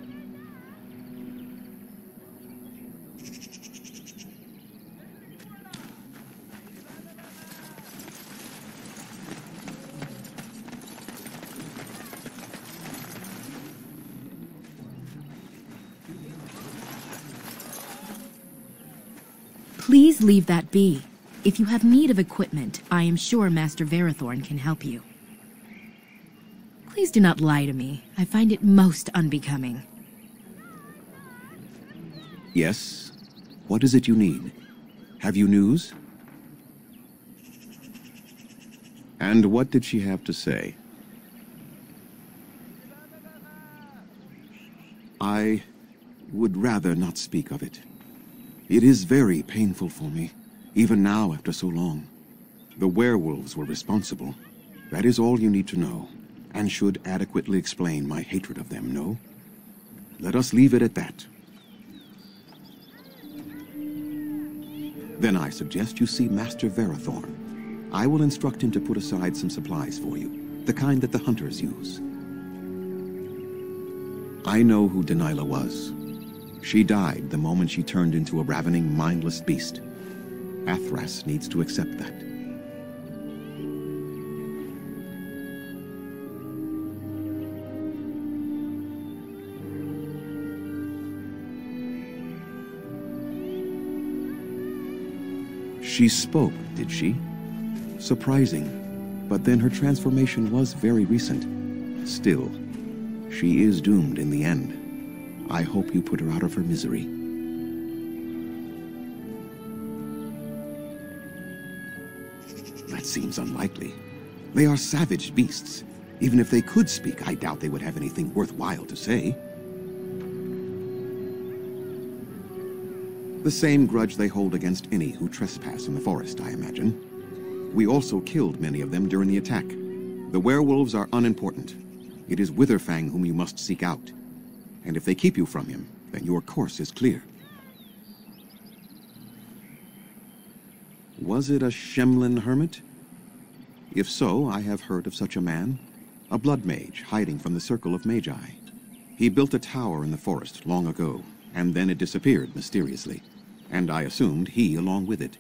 Please leave that be. If you have need of equipment, I am sure Master Varathorn can help you. Please do not lie to me. I find it most unbecoming. Yes? What is it you need? Have you news? And what did she have to say? I would rather not speak of it. It is very painful for me, even now after so long. The werewolves were responsible. That is all you need to know, and should adequately explain my hatred of them, no? Let us leave it at that. Then I suggest you see Master Varathorn. I will instruct him to put aside some supplies for you, the kind that the hunters use. I know who Danyla was. She died the moment she turned into a ravening, mindless beast. Athras needs to accept that. She spoke, did she? Surprising. But then her transformation was very recent. Still, she is doomed in the end. I hope you put her out of her misery. That seems unlikely. They are savage beasts. Even if they could speak, I doubt they would have anything worthwhile to say. The same grudge they hold against any who trespass in the forest, I imagine. We also killed many of them during the attack. The werewolves are unimportant. It is Witherfang whom you must seek out. And if they keep you from him, then your course is clear. Was it a Shemlen hermit? If so, I have heard of such a man. A blood mage hiding from the circle of magi. He built a tower in the forest long ago, and then it disappeared mysteriously. And I assumed he along with it.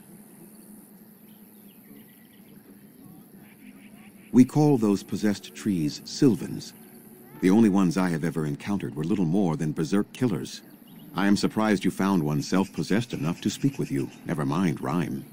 We call those possessed trees Sylvans. The only ones I have ever encountered were little more than berserk killers. I am surprised you found one self-possessed enough to speak with you, never mind rhyme.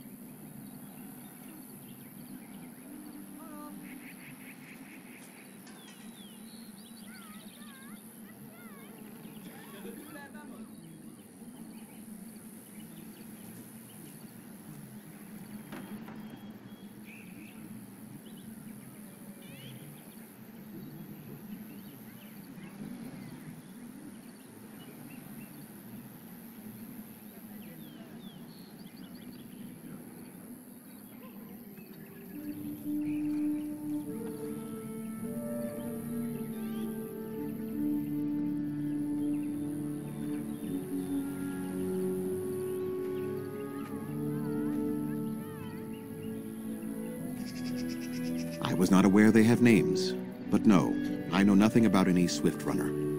Swift Runner.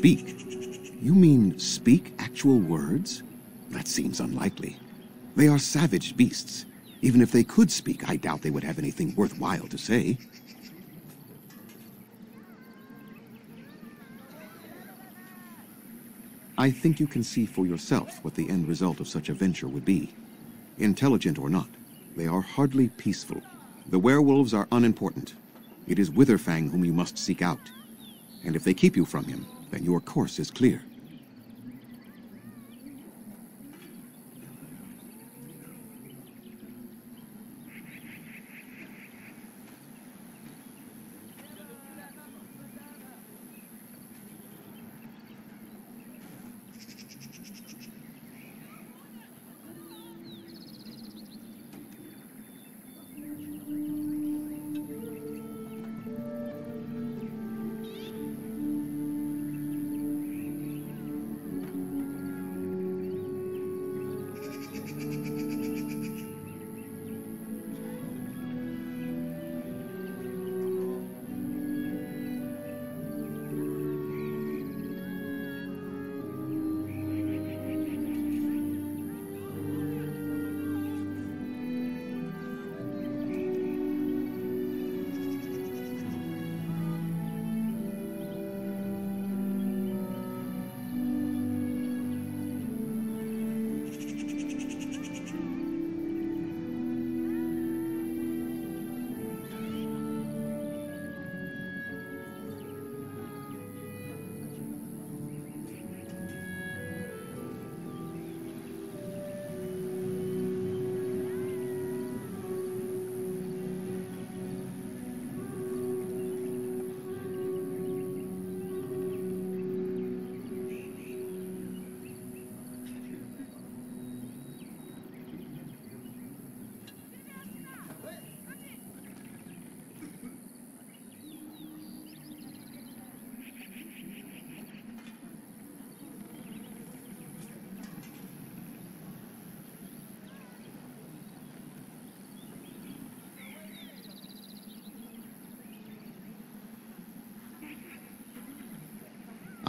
Speak? You mean speak actual words? That seems unlikely. They are savage beasts. Even if they could speak, I doubt they would have anything worthwhile to say. I think you can see for yourself what the end result of such a venture would be. Intelligent or not, they are hardly peaceful. The werewolves are unimportant. It is Witherfang whom you must seek out. And if they keep you from him, then your course is clear.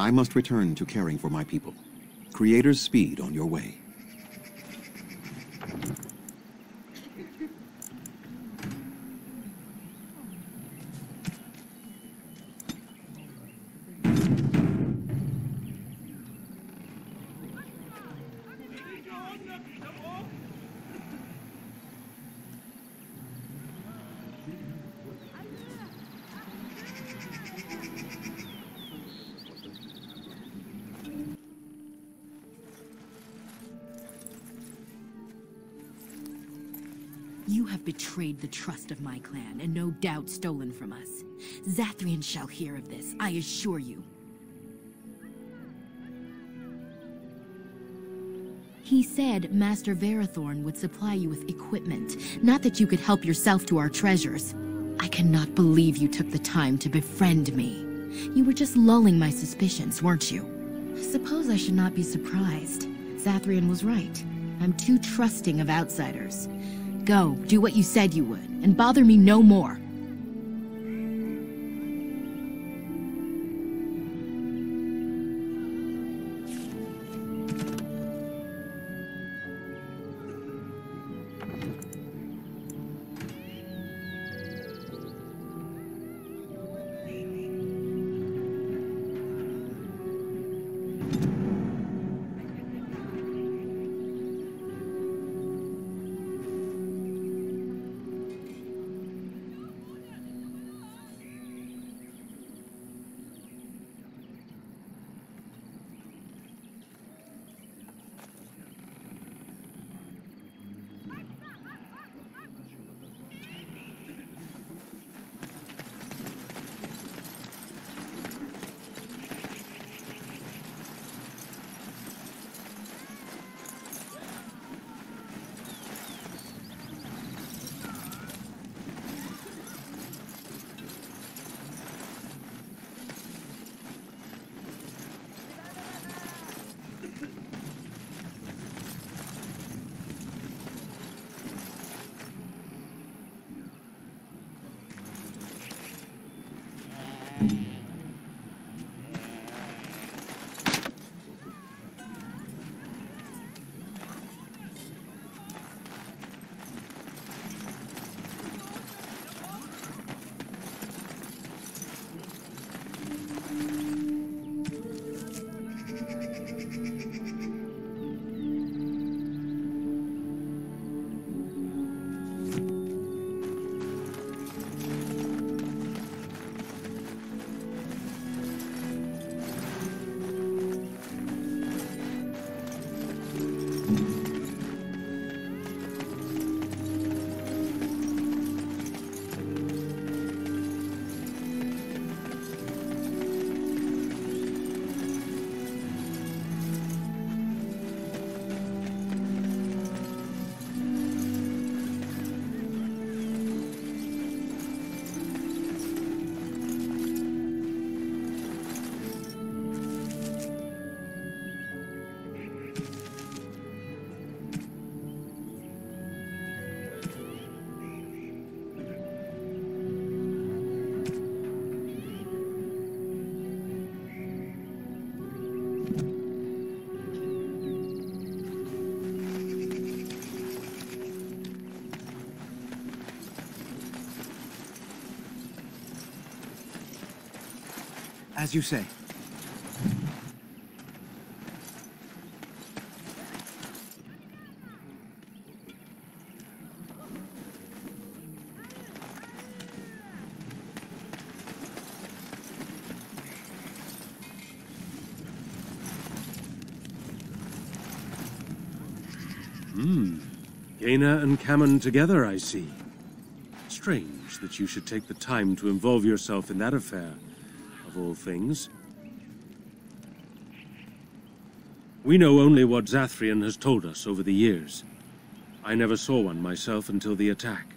I must return to caring for my people. Creator's speed on your way. The trust of my clan, and no doubt stolen from us. Zathrian shall hear of this, I assure you. He said Master Varathorn would supply you with equipment, not that you could help yourself to our treasures. I cannot believe you took the time to befriend me. You were just lulling my suspicions, weren't you? Suppose I should not be surprised. Zathrian was right. I'm too trusting of outsiders. Go, do what you said you would, and bother me no more. As you say. Hmm. Gheyna and Cammen together, I see. Strange that you should take the time to involve yourself in that affair, of all things. We know only what Zathrian has told us over the years. I never saw one myself until the attack.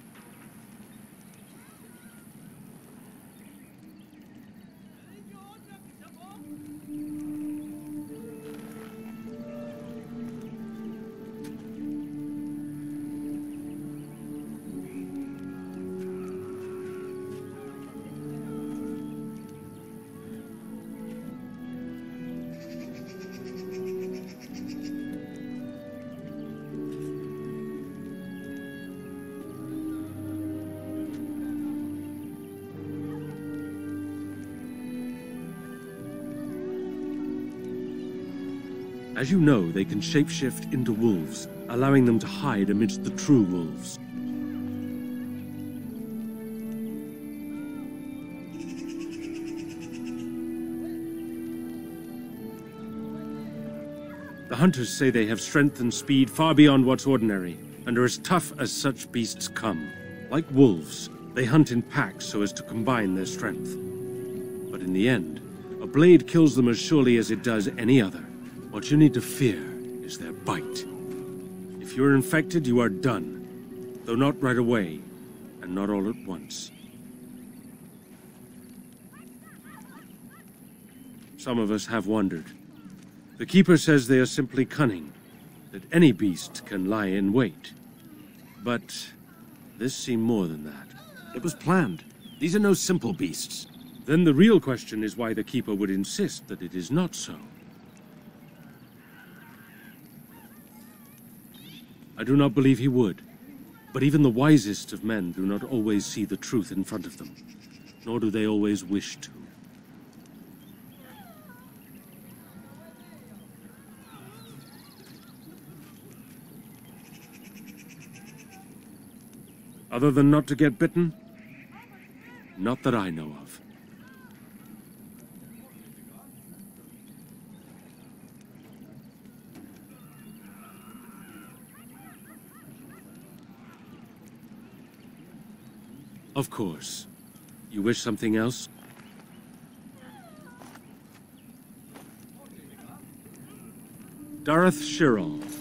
As you know, they can shapeshift into wolves, allowing them to hide amidst the true wolves. The hunters say they have strength and speed far beyond what's ordinary, and are as tough as such beasts come. Like wolves, they hunt in packs so as to combine their strength. But in the end, a blade kills them as surely as it does any other. What you need to fear is their bite. If you're infected, you are done. Though not right away, and not all at once. Some of us have wondered. The Keeper says they are simply cunning, that any beast can lie in wait. But this seemed more than that. It was planned. These are no simple beasts. Then the real question is why the Keeper would insist that it is not so. I do not believe he would. But even the wisest of men do not always see the truth in front of them, nor do they always wish to. Other than not to get bitten? Not that I know of. Of course. You wish something else? Dareth Shiral.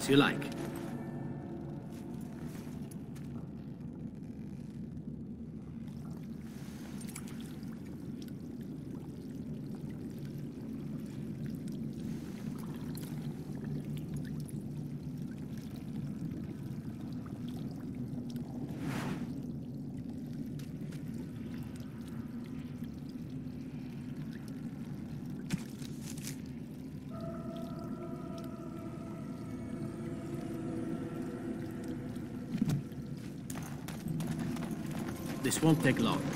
As you like. This won't take long.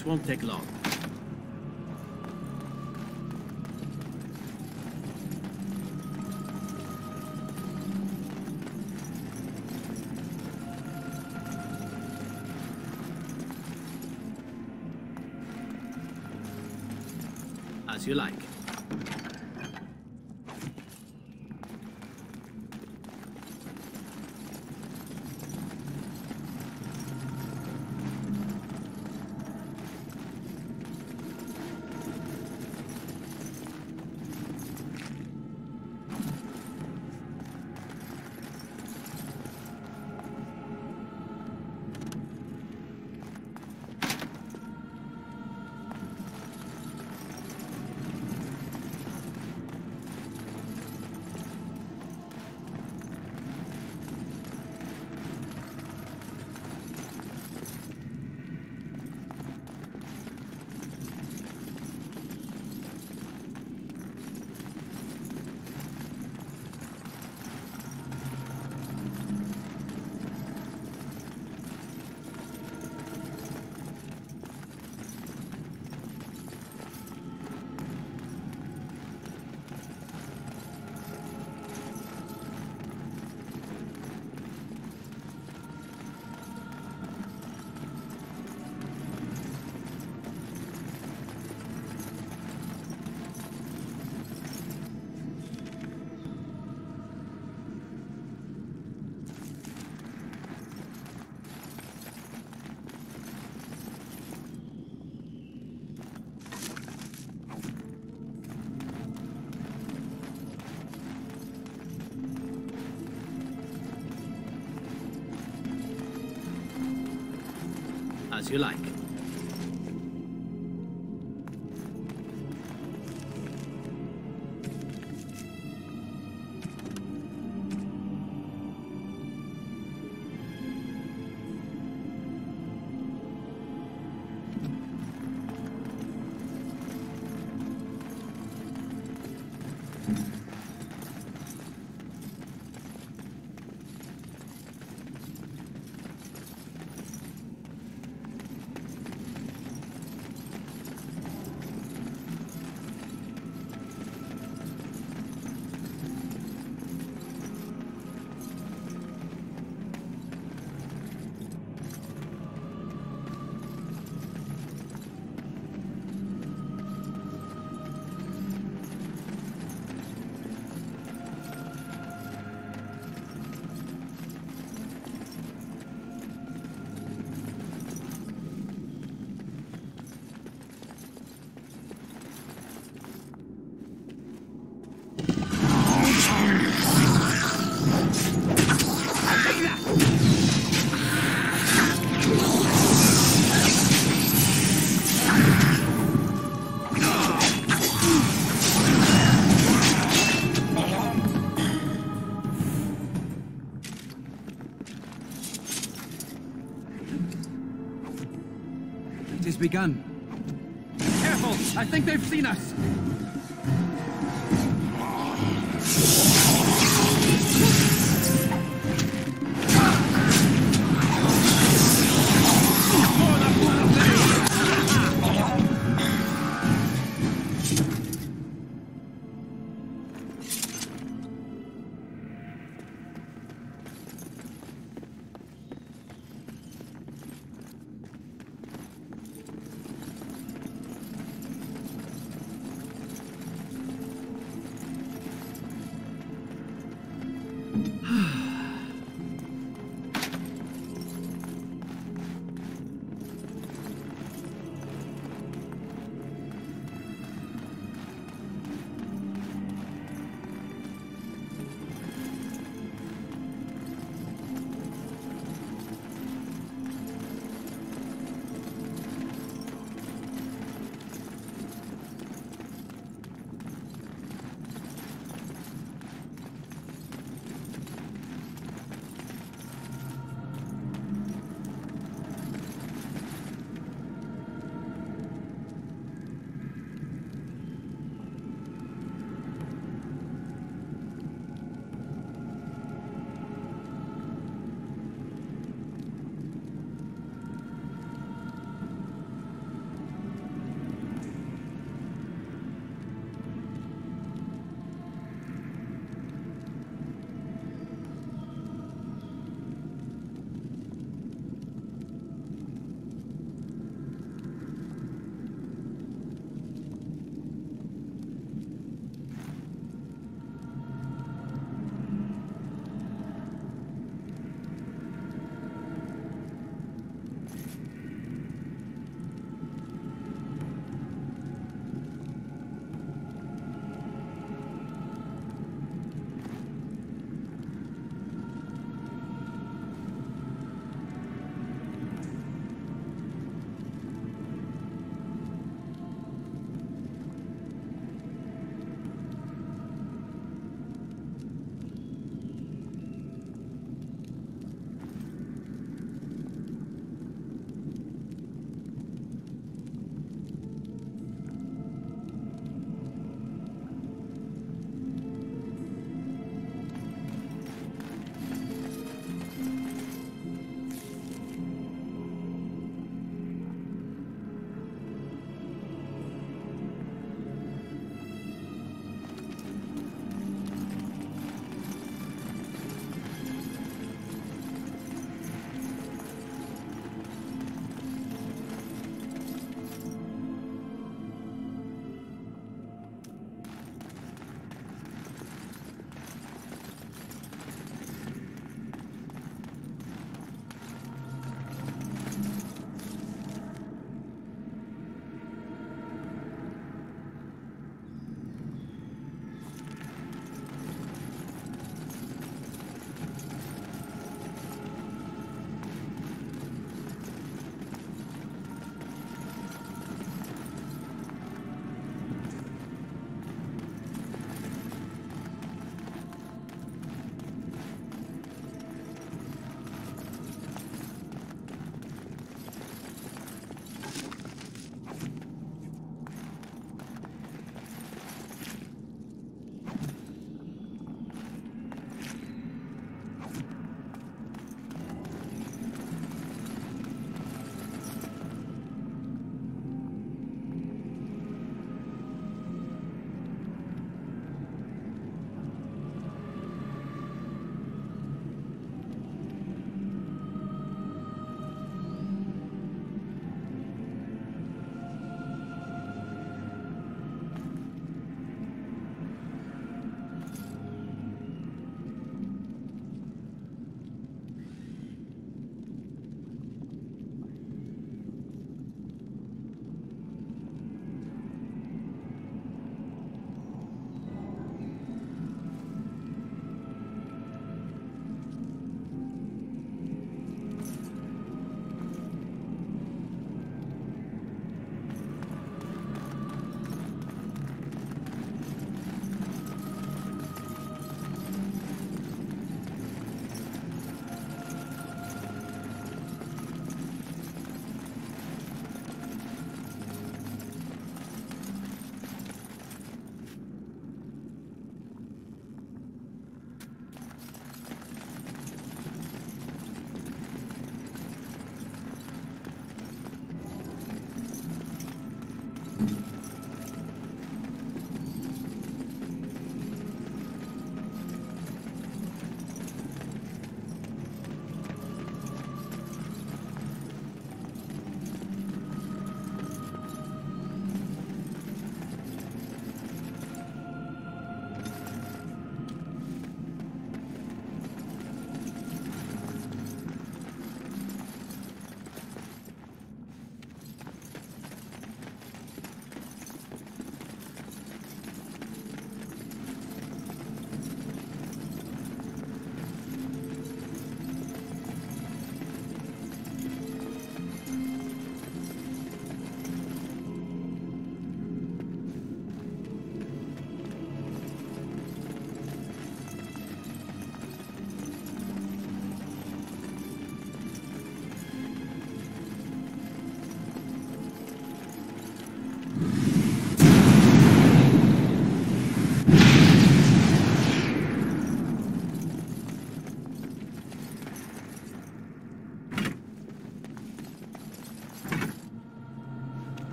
This won't take long. You like. Begun. Careful! I think they've seen us!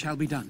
Shall be done.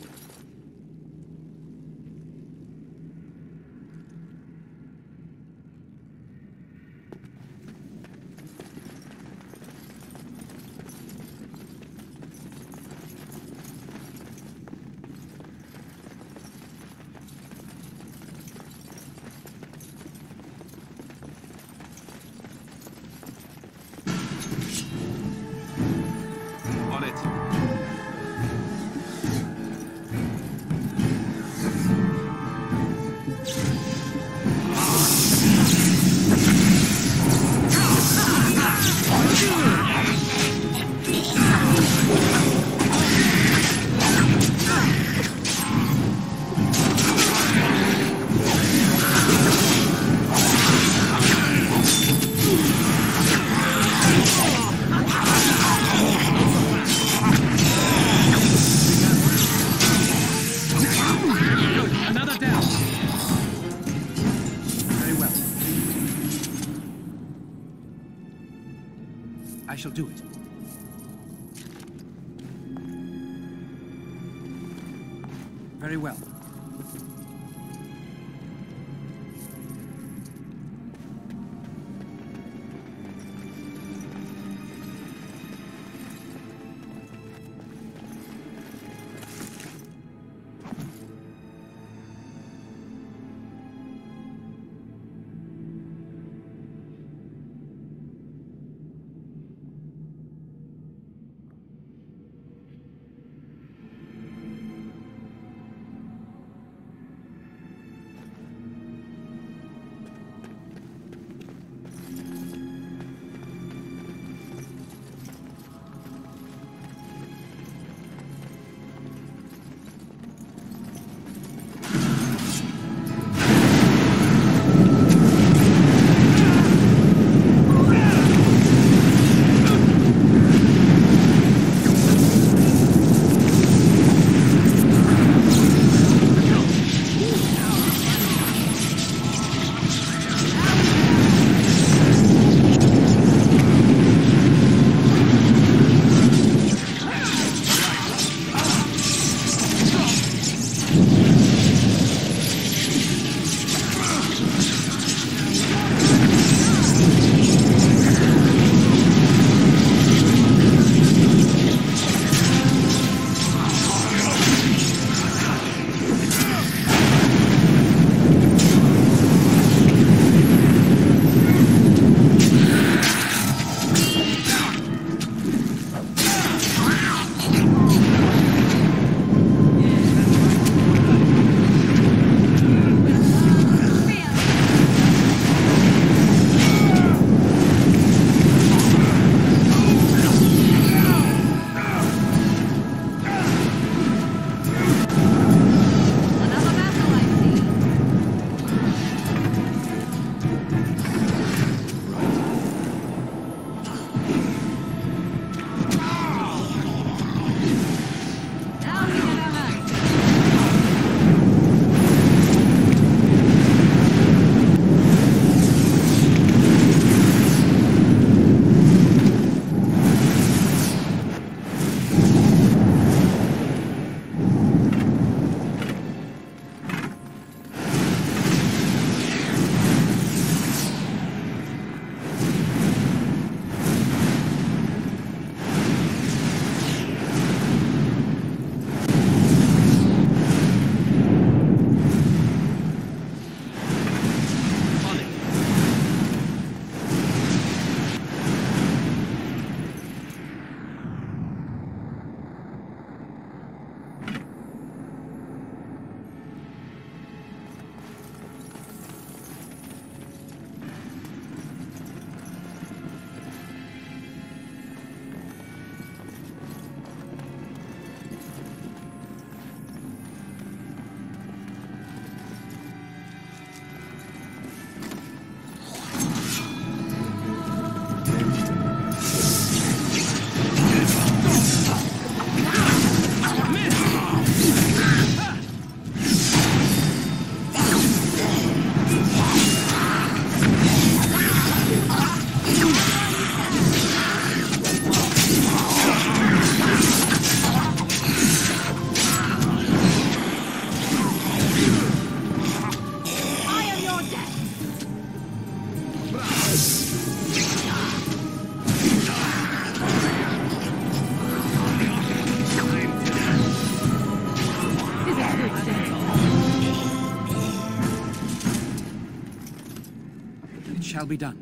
Be done.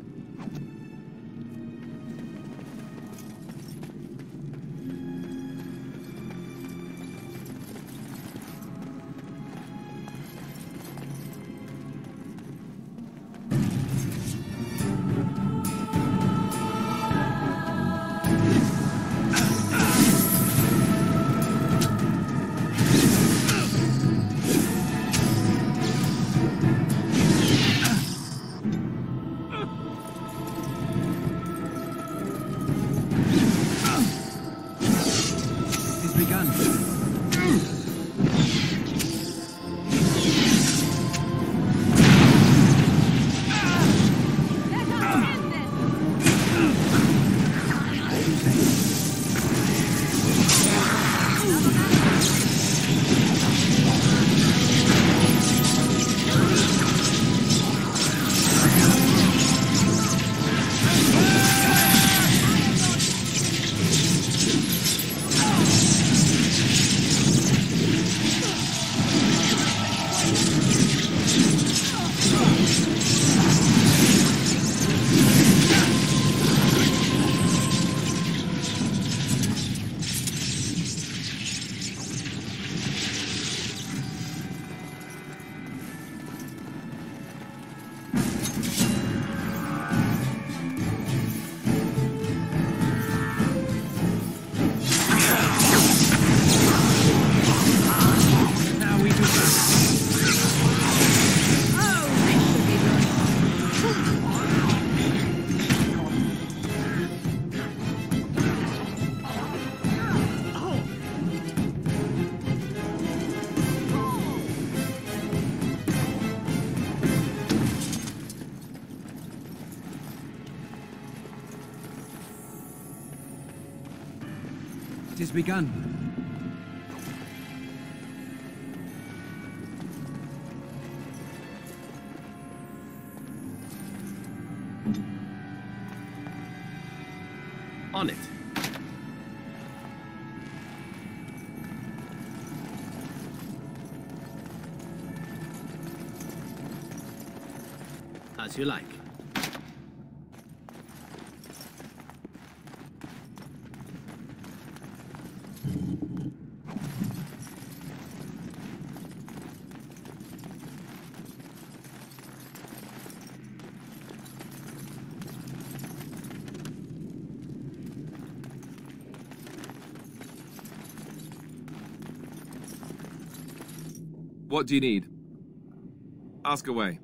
Is begun. What do you need? Ask away.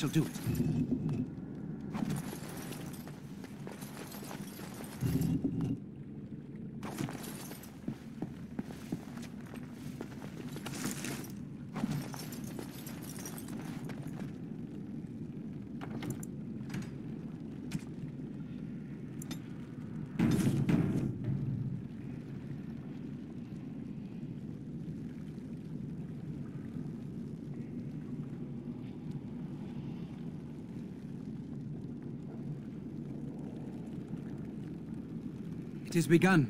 Shall do is begun.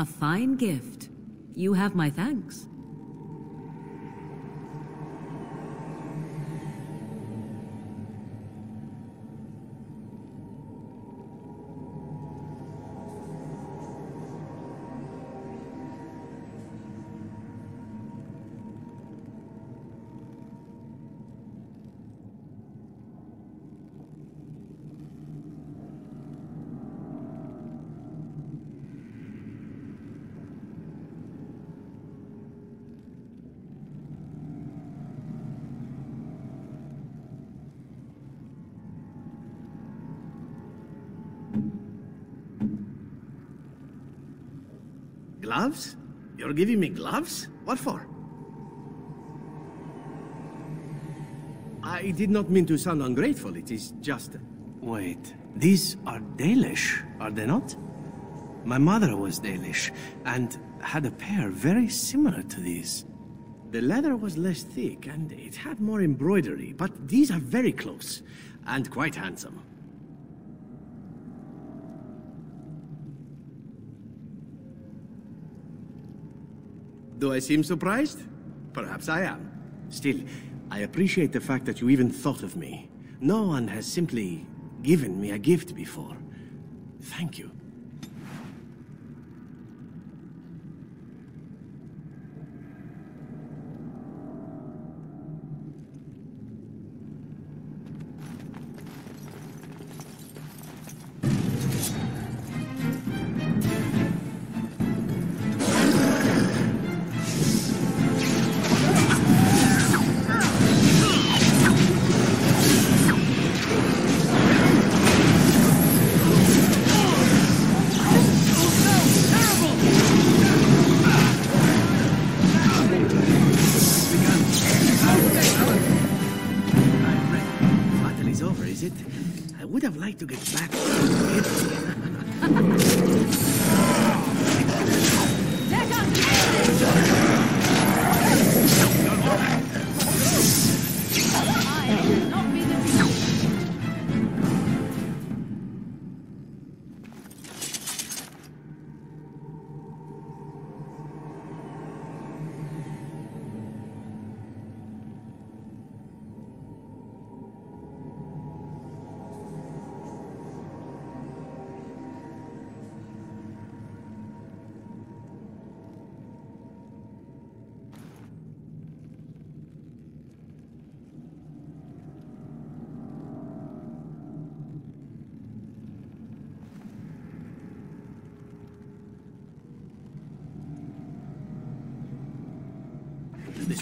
A fine gift. You have my thanks. Gloves? You're giving me gloves? What for? I did not mean to sound ungrateful. It is just... Wait. These are Dalish, are they not? My mother was Dalish, and had a pair very similar to these. The leather was less thick, and it had more embroidery, but these are very close, and quite handsome. Do I seem surprised? Perhaps I am. Still, I appreciate the fact that you even thought of me. No one has simply given me a gift before. Thank you.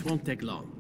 Won't take long.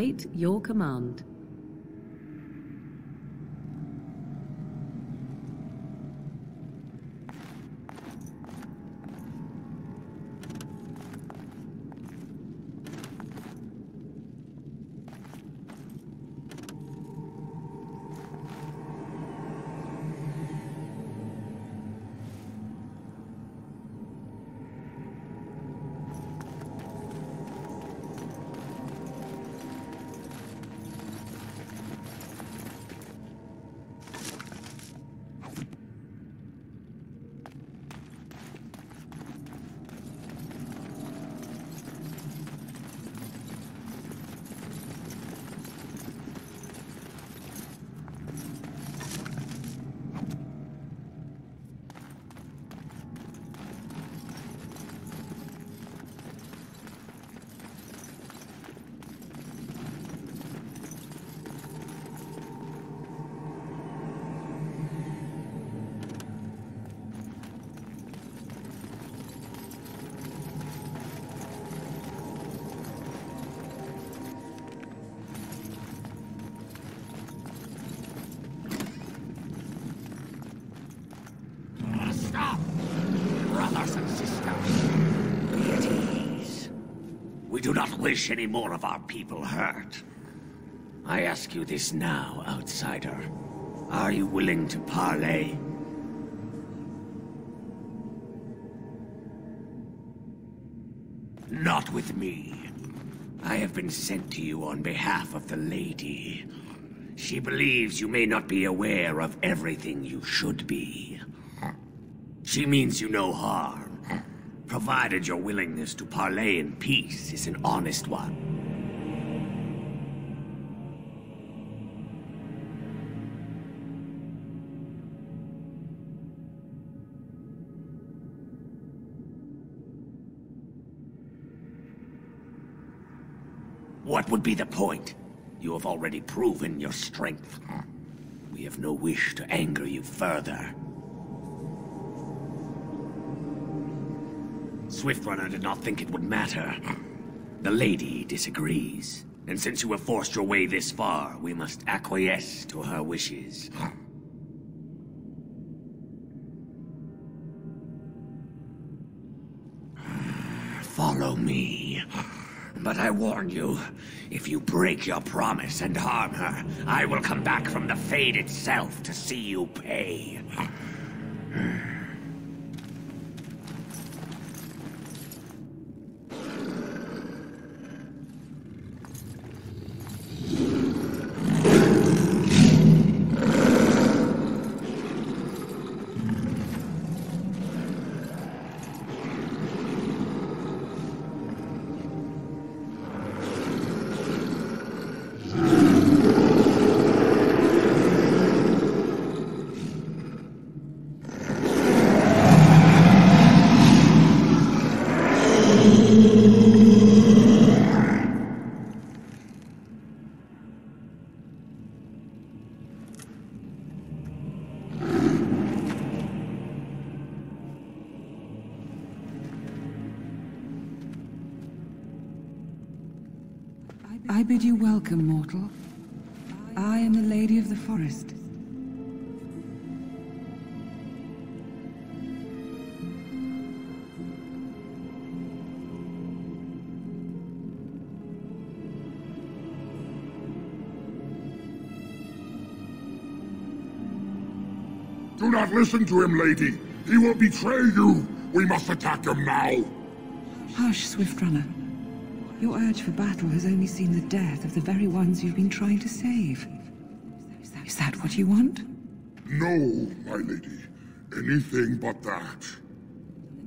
Await your command. Wish any more of our people hurt. I ask you this now, outsider. Are you willing to parley? Not with me. I have been sent to you on behalf of the lady. She believes you may not be aware of everything you should be. She means you no harm, provided your willingness to parley in peace is an honest one. What would be the point? You have already proven your strength. We have no wish to anger you further. Swiftrunner did not think it would matter. The lady disagrees. And since you have forced your way this far, we must acquiesce to her wishes. Follow me. But I warn you, if you break your promise and harm her, I will come back from the Fade itself to see you pay. Not listen to him, lady. He will betray you. We must attack him now. Hush, Swiftrunner. Your urge for battle has only seen the death of the very ones you've been trying to save. Is that what you want? No, my lady. Anything but that.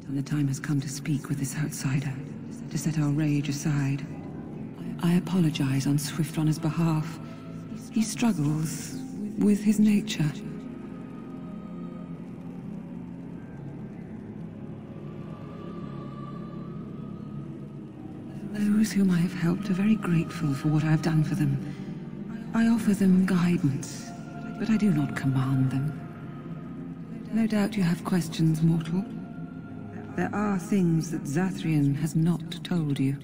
And the time has come to speak with this outsider, to set our rage aside. I apologize on Swiftrunner's behalf. He struggles with his nature. Whom I have helped are very grateful for what I have done for them. I offer them guidance, but I do not command them. No doubt you have questions, mortal. There are things that Zathrian has not told you.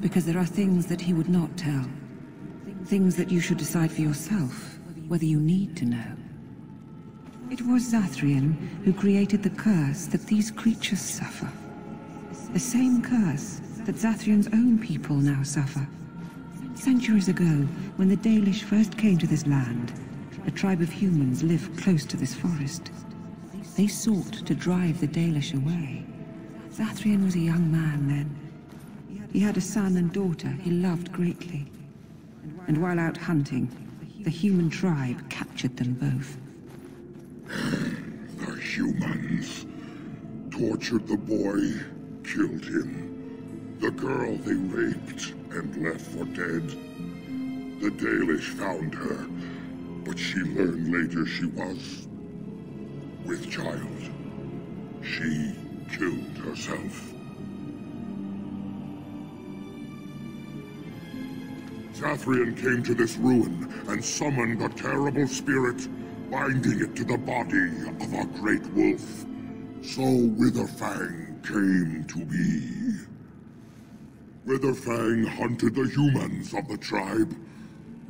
Because there are things that he would not tell. Things that you should decide for yourself, whether you need to know. It was Zathrian who created the curse that these creatures suffer. The same curse that Zathrian's own people now suffer. Centuries ago, when the Dalish first came to this land, a tribe of humans lived close to this forest. They sought to drive the Dalish away. Zathrian was a young man then. He had a son and daughter he loved greatly. And while out hunting, the human tribe captured them both. The humans tortured the boy, killed him. The girl they raped and left for dead. The Dalish found her, but she learned later she was with child. She killed herself. Zathrian came to this ruin and summoned a terrible spirit, binding it to the body of a great wolf. So Witherfang came to be. Witherfang hunted the humans of the tribe.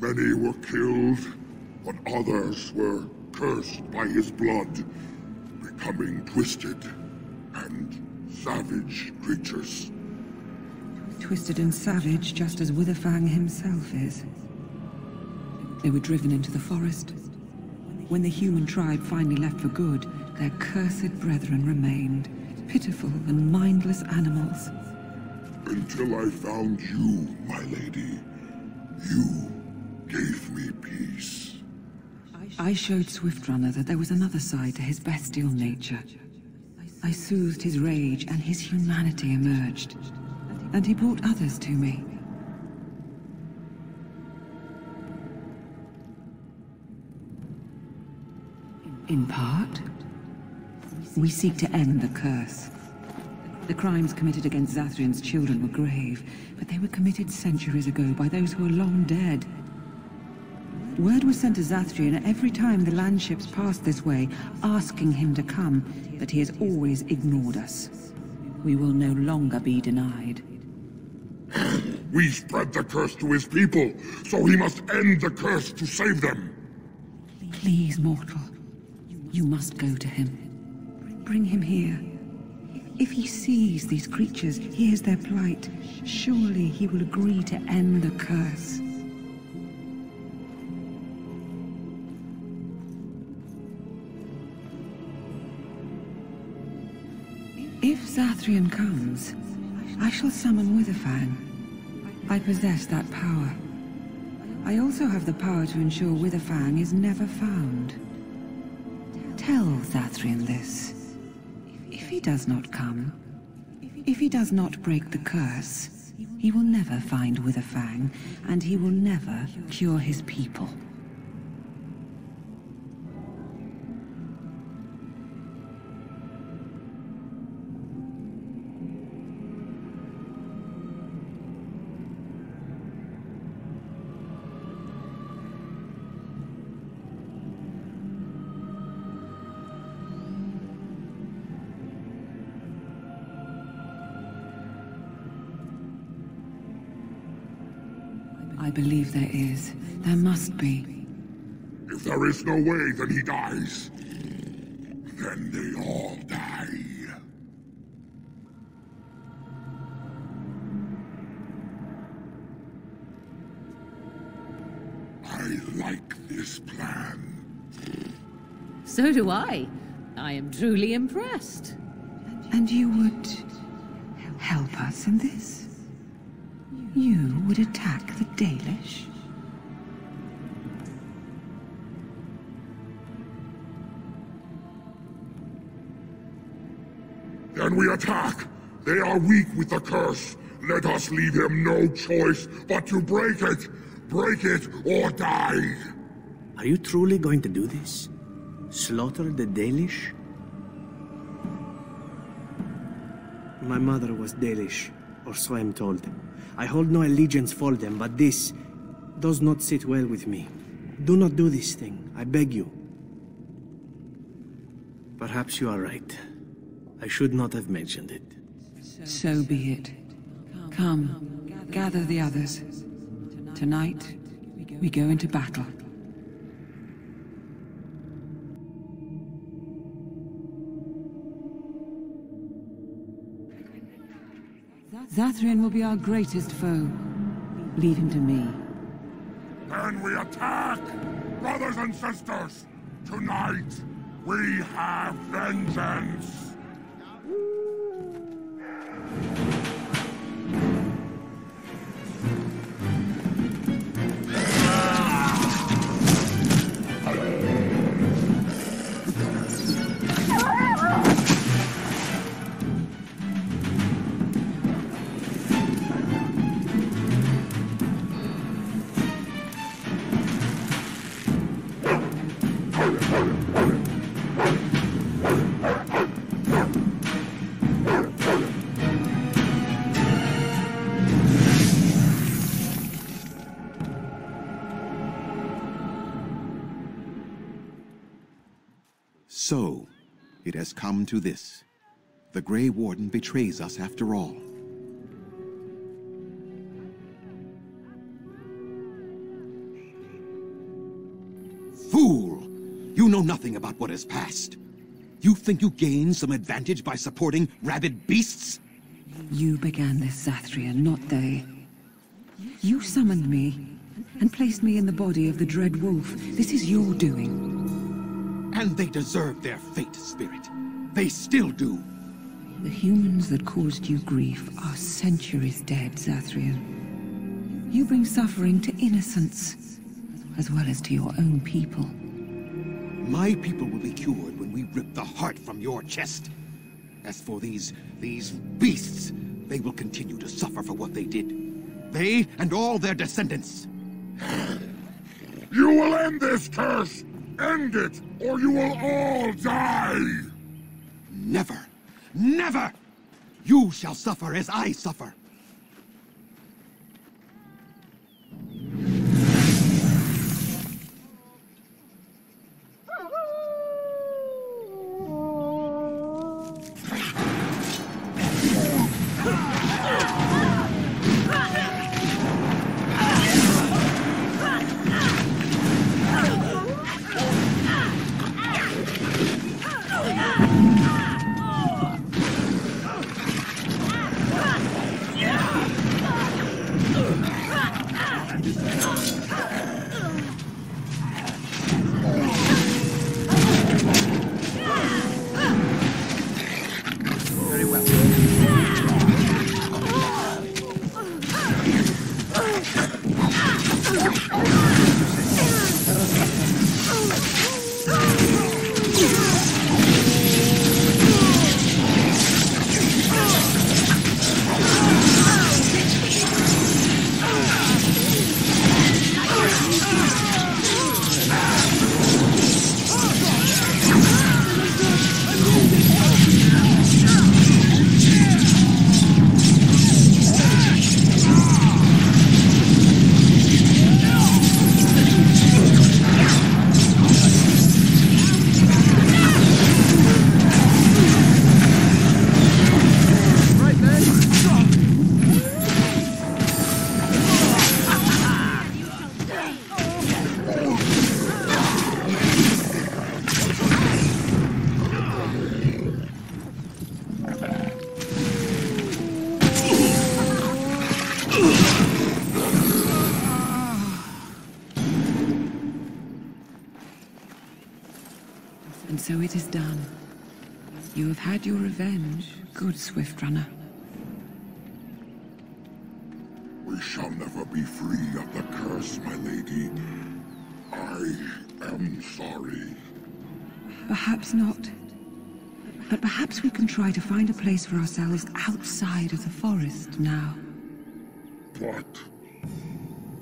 Many were killed, but others were cursed by his blood, becoming twisted and savage creatures. Twisted and savage, just as Witherfang himself is. They were driven into the forest. When the human tribe finally left for good, their cursed brethren remained, pitiful and mindless animals. Until I found you, my lady. You gave me peace. I showed Swiftrunner that there was another side to his bestial nature. I soothed his rage and his humanity emerged. And he brought others to me. In part, we seek to end the curse. The crimes committed against Zathrian's children were grave, but they were committed centuries ago by those who are long dead. Word was sent to Zathrian every time the landships passed this way, asking him to come, but he has always ignored us. We will no longer be denied. [COUGHS] We spread the curse to his people, so he must end the curse to save them. Please, mortal. You must go to him. Bring him here. If he sees these creatures, hears their plight, surely he will agree to end the curse. If Zathrian comes, I shall summon Witherfang. I possess that power. I also have the power to ensure Witherfang is never found. Tell Zathrian this. If he does not come, if he does not break the curse, he will never find Witherfang, and he will never cure his people. Believe there is. There must be. If there is no way, then he dies. Then they all die. I like this plan. So do I. I am truly impressed. And you would help us in this? You would attack the Dalish? Then we attack! They are weak with the curse! Let us leave him no choice but to break it! Break it or die! Are you truly going to do this? Slaughter the Dalish? My mother was Dalish, or so I'm told. I hold no allegiance for them, but this does not sit well with me. Do not do this thing, I beg you. Perhaps you are right. I should not have mentioned it. So be it. Come, gather the others. Tonight, we go into battle. Zathrian will be our greatest foe. Leave him to me. Then we attack! Brothers and sisters! Tonight, we have vengeance! Come to this. The Grey Warden betrays us after all. Fool! You know nothing about what has passed. You think you gain some advantage by supporting rabid beasts? You began this, Zathrian, not they. You summoned me, and placed me in the body of the Dread Wolf. This is your doing. And they deserve their fate, Spirit. They still do. The humans that caused you grief are centuries dead, Zathrian. You bring suffering to innocents, as well as to your own people. My people will be cured when we rip the heart from your chest. As for these, these beasts, they will continue to suffer for what they did. They and all their descendants. You will end this curse! End it, or you will all die! Never! Never! You shall suffer as I suffer. Swiftrunner. We shall never be free of the curse, my lady. I am sorry. Perhaps not. But perhaps we can try to find a place for ourselves outside of the forest now. But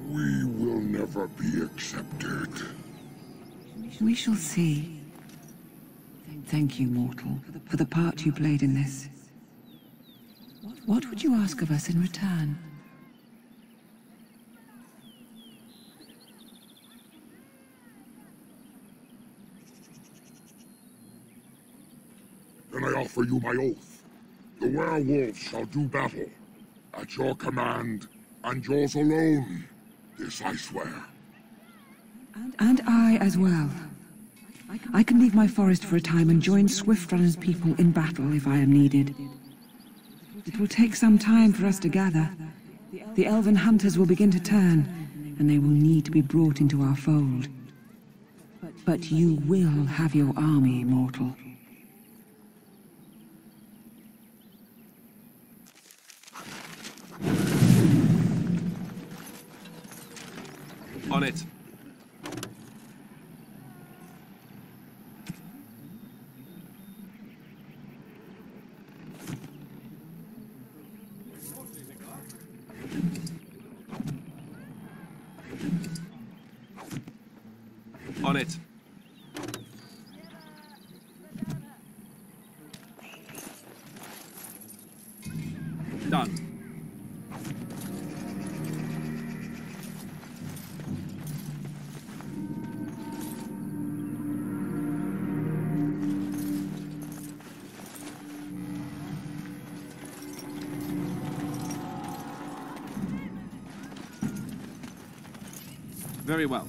we will never be accepted. We shall see. Thank you, mortal, for the part you played in this. What would you ask of us in return? Then I offer you my oath. The werewolves shall do battle. At your command, and yours alone. This I swear. And I as well. I can leave my forest for a time and join Swiftrunner's people in battle if I am needed. It will take some time for us to gather. The elven hunters will begin to turn, and they will need to be brought into our fold. But you will have your army, mortal. On it. On it. Done. Very well.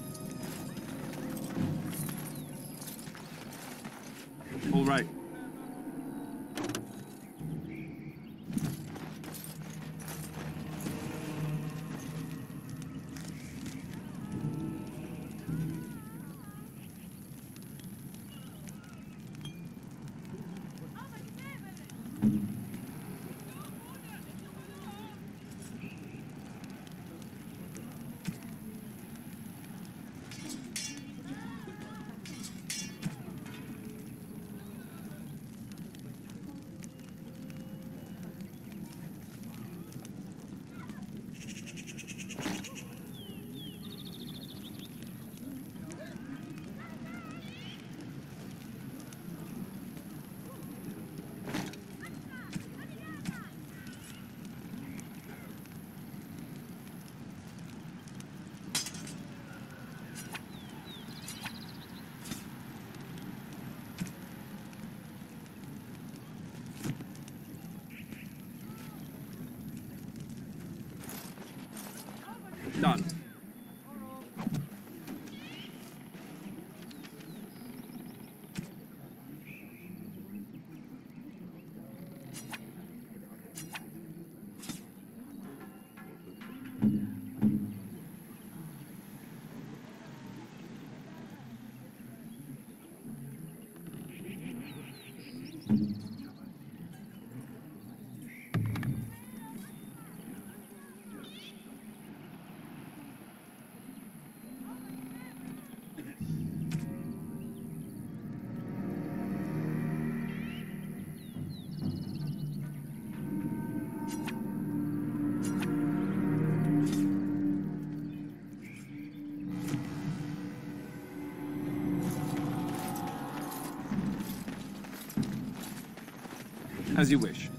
As you wish.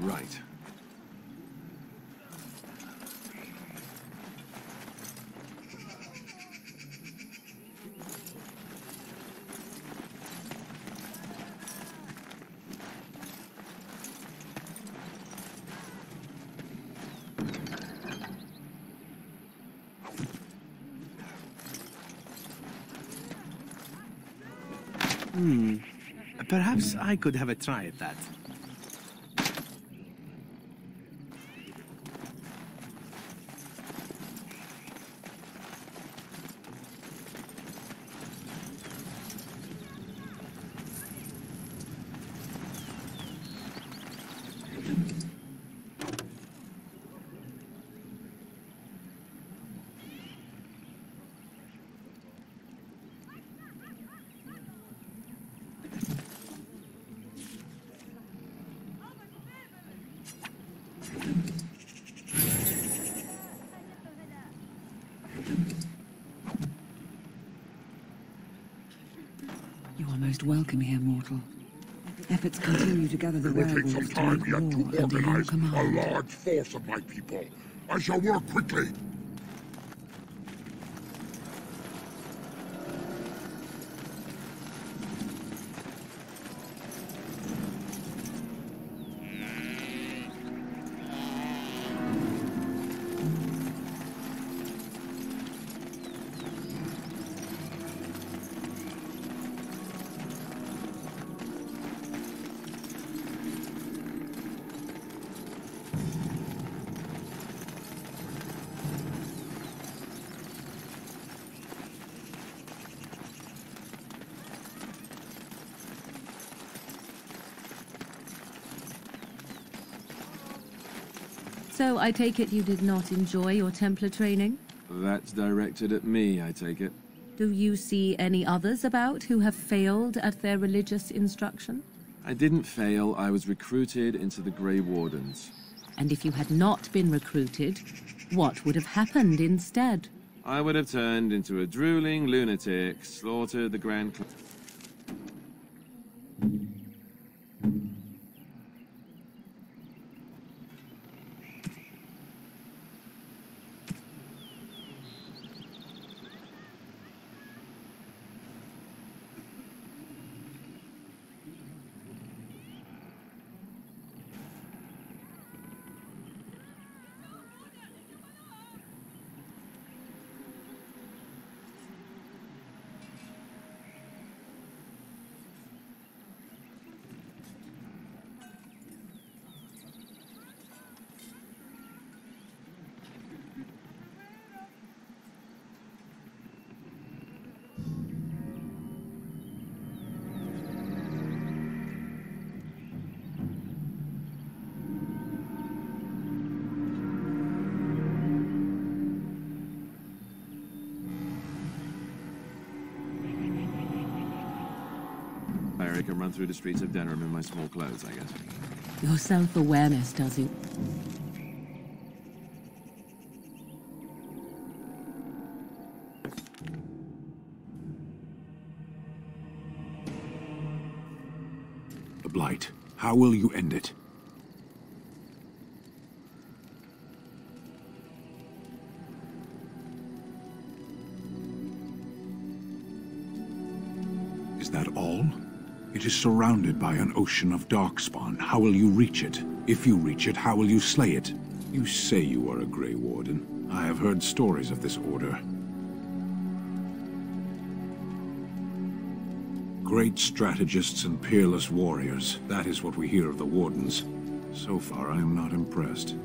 Right. Hmm. Perhaps I could have a try at that. Welcome here, mortal. Efforts continue to gather the It will take some time yet to organize a large force of my people. I shall work quickly. I take it you did not enjoy your Templar training? That's directed at me, I take it. Do you see any others about who have failed at their religious instruction? I didn't fail, I was recruited into the Grey Wardens. And if you had not been recruited, what would have happened instead? I would have turned into a drooling lunatic, slaughtered the Grand Cl- I can run through the streets of Denerim in my small clothes, I guess. Your self-awareness does you. The Blight. How will you end it? Surrounded by an ocean of darkspawn. How will you reach it? If you reach it, how will you slay it? You say you are a Grey Warden. I have heard stories of this order. Great strategists and peerless warriors. That is what we hear of the Wardens. So far, I am not impressed.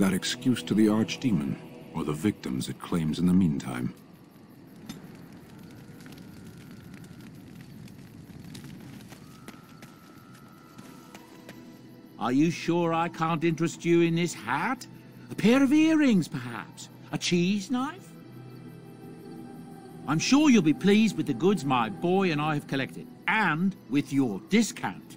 That excuse to the Archdemon, or the victims it claims in the meantime? Are you sure I can't interest you in this hat? A pair of earrings, perhaps? A cheese knife? I'm sure you'll be pleased with the goods my boy and I have collected, and with your discount.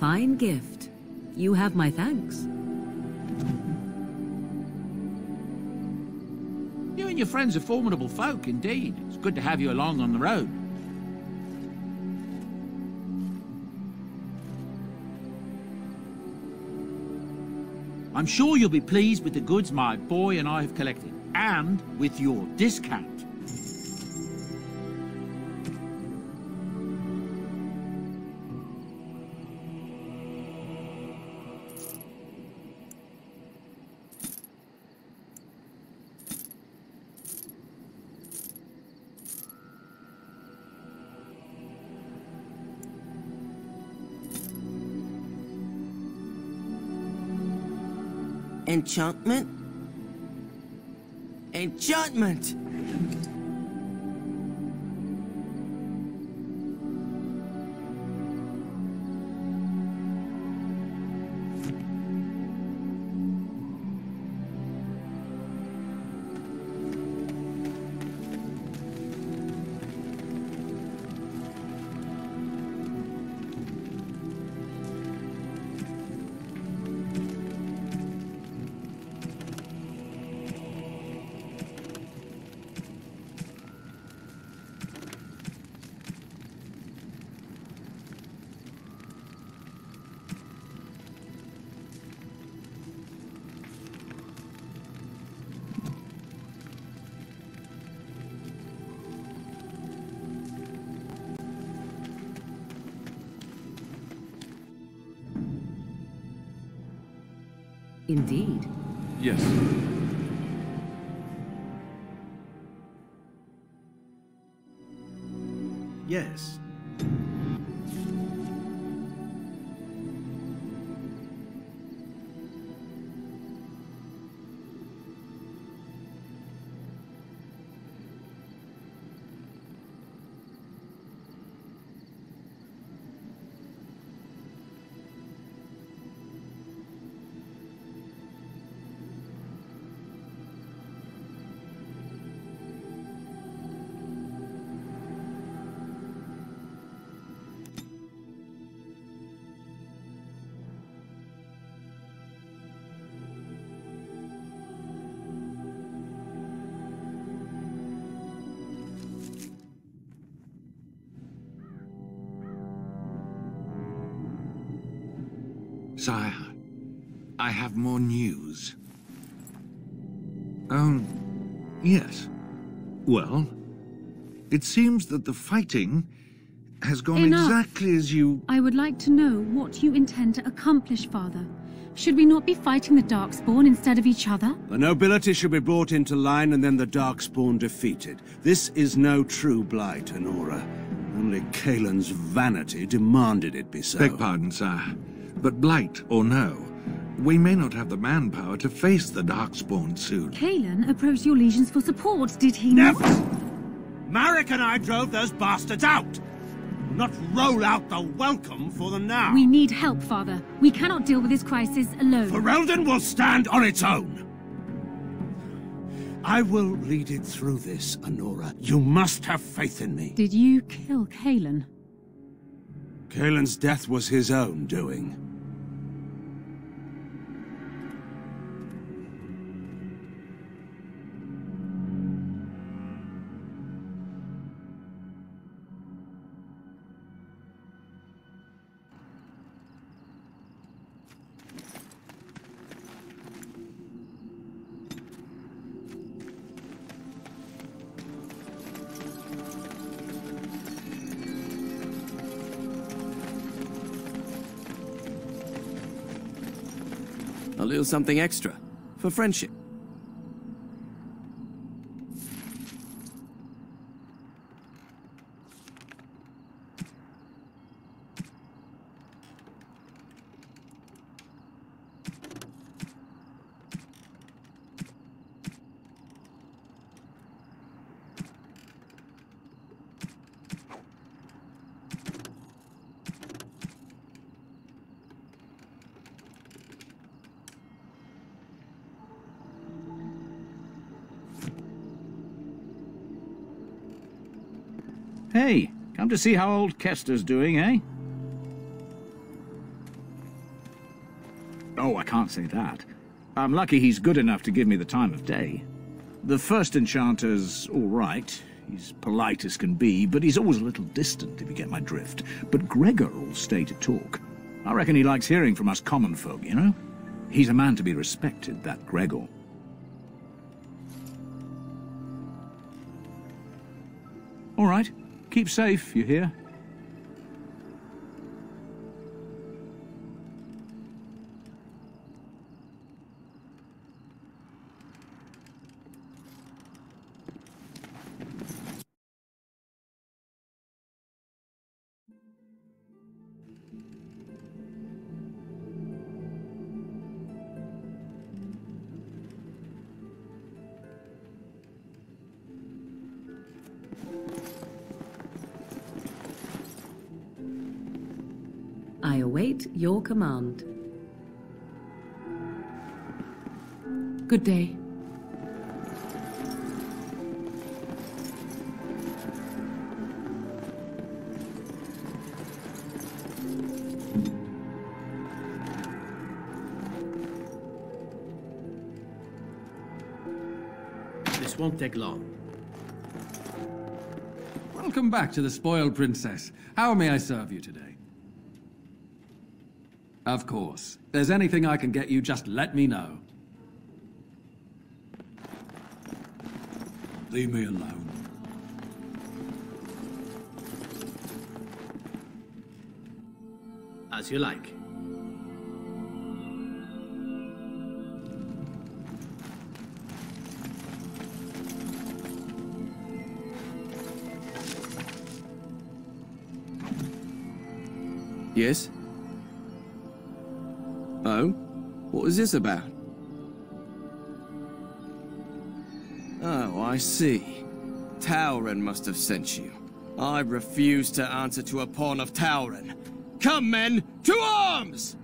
Fine gift. You have my thanks. You and your friends are formidable folk, indeed. It's good to have you along on the road. I'm sure you'll be pleased with the goods my boy and I have collected, and with your discount. Enchantment? Enchantment! Indeed. Yes. More news. Um, yes. Well, it seems that the fighting has gone Enough. exactly as you... I would like to know what you intend to accomplish, Father. Should we not be fighting the Darkspawn instead of each other? The nobility should be brought into line and then the Darkspawn defeated. This is no true blight, Anora. Only Cailan's vanity demanded it be so. Beg pardon, sire. But blight or no, we may not have the manpower to face the Darkspawn soon. Cailan approached your legions for support, did he Never! not? Maric and I drove those bastards out! Not roll out the welcome for them now! We need help, Father. We cannot deal with this crisis alone. Ferelden will stand on its own! I will lead it through this, Anora. You must have faith in me. Did you kill Cailan? Cailan's death was his own doing. Little something extra. For friendship. Hey, come to see how old Kester's doing, eh? Oh, I can't say that. I'm lucky he's good enough to give me the time of day. The first enchanter's all right. He's polite as can be, but he's always a little distant, if you get my drift. But Greagoir will stay to talk. I reckon he likes hearing from us common folk, you know? He's a man to be respected, that Greagoir. All right. Keep safe, you hear? Command. Good day. This won't take long. Welcome back to the Spoiled Princess. How may I serve you today? Of course. If there's anything I can get you, just let me know. Leave me alone. As you like. Yes? Was this about? Oh, I see. Tauren must have sent you. I refuse to answer to a pawn of Tauren. Come, men, to arms!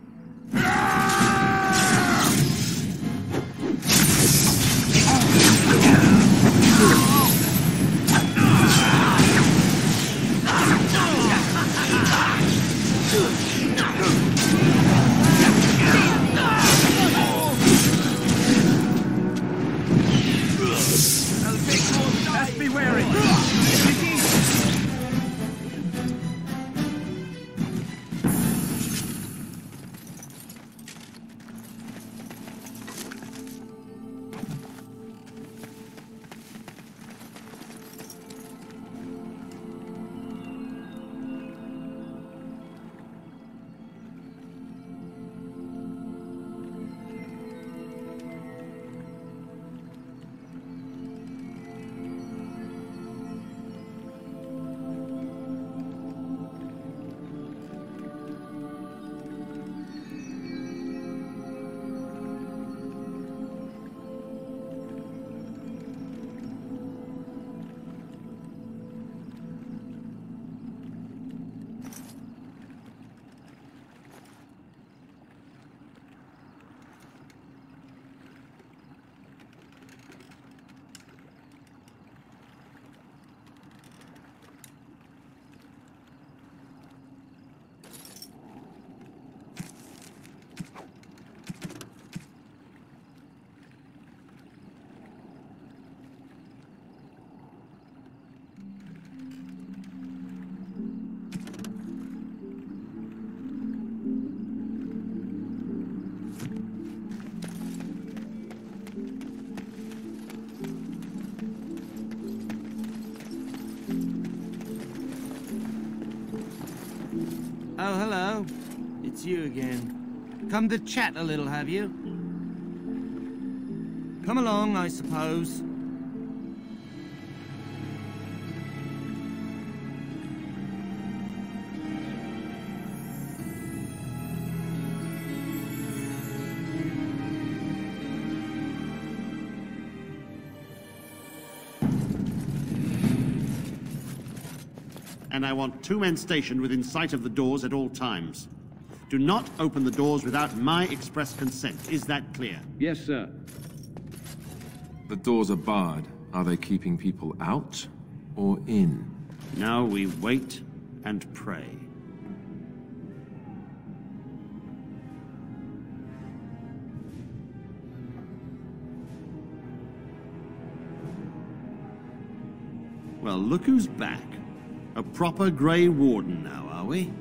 You again. Come to chat a little, have you? Come along, I suppose. and I want two men stationed within sight of the doors at all times. Do not open the doors without my express consent. Is that clear? Yes, sir. The doors are barred. Are they keeping people out or in? Now we wait and pray. Well, look who's back. A proper Grey Warden now, are we?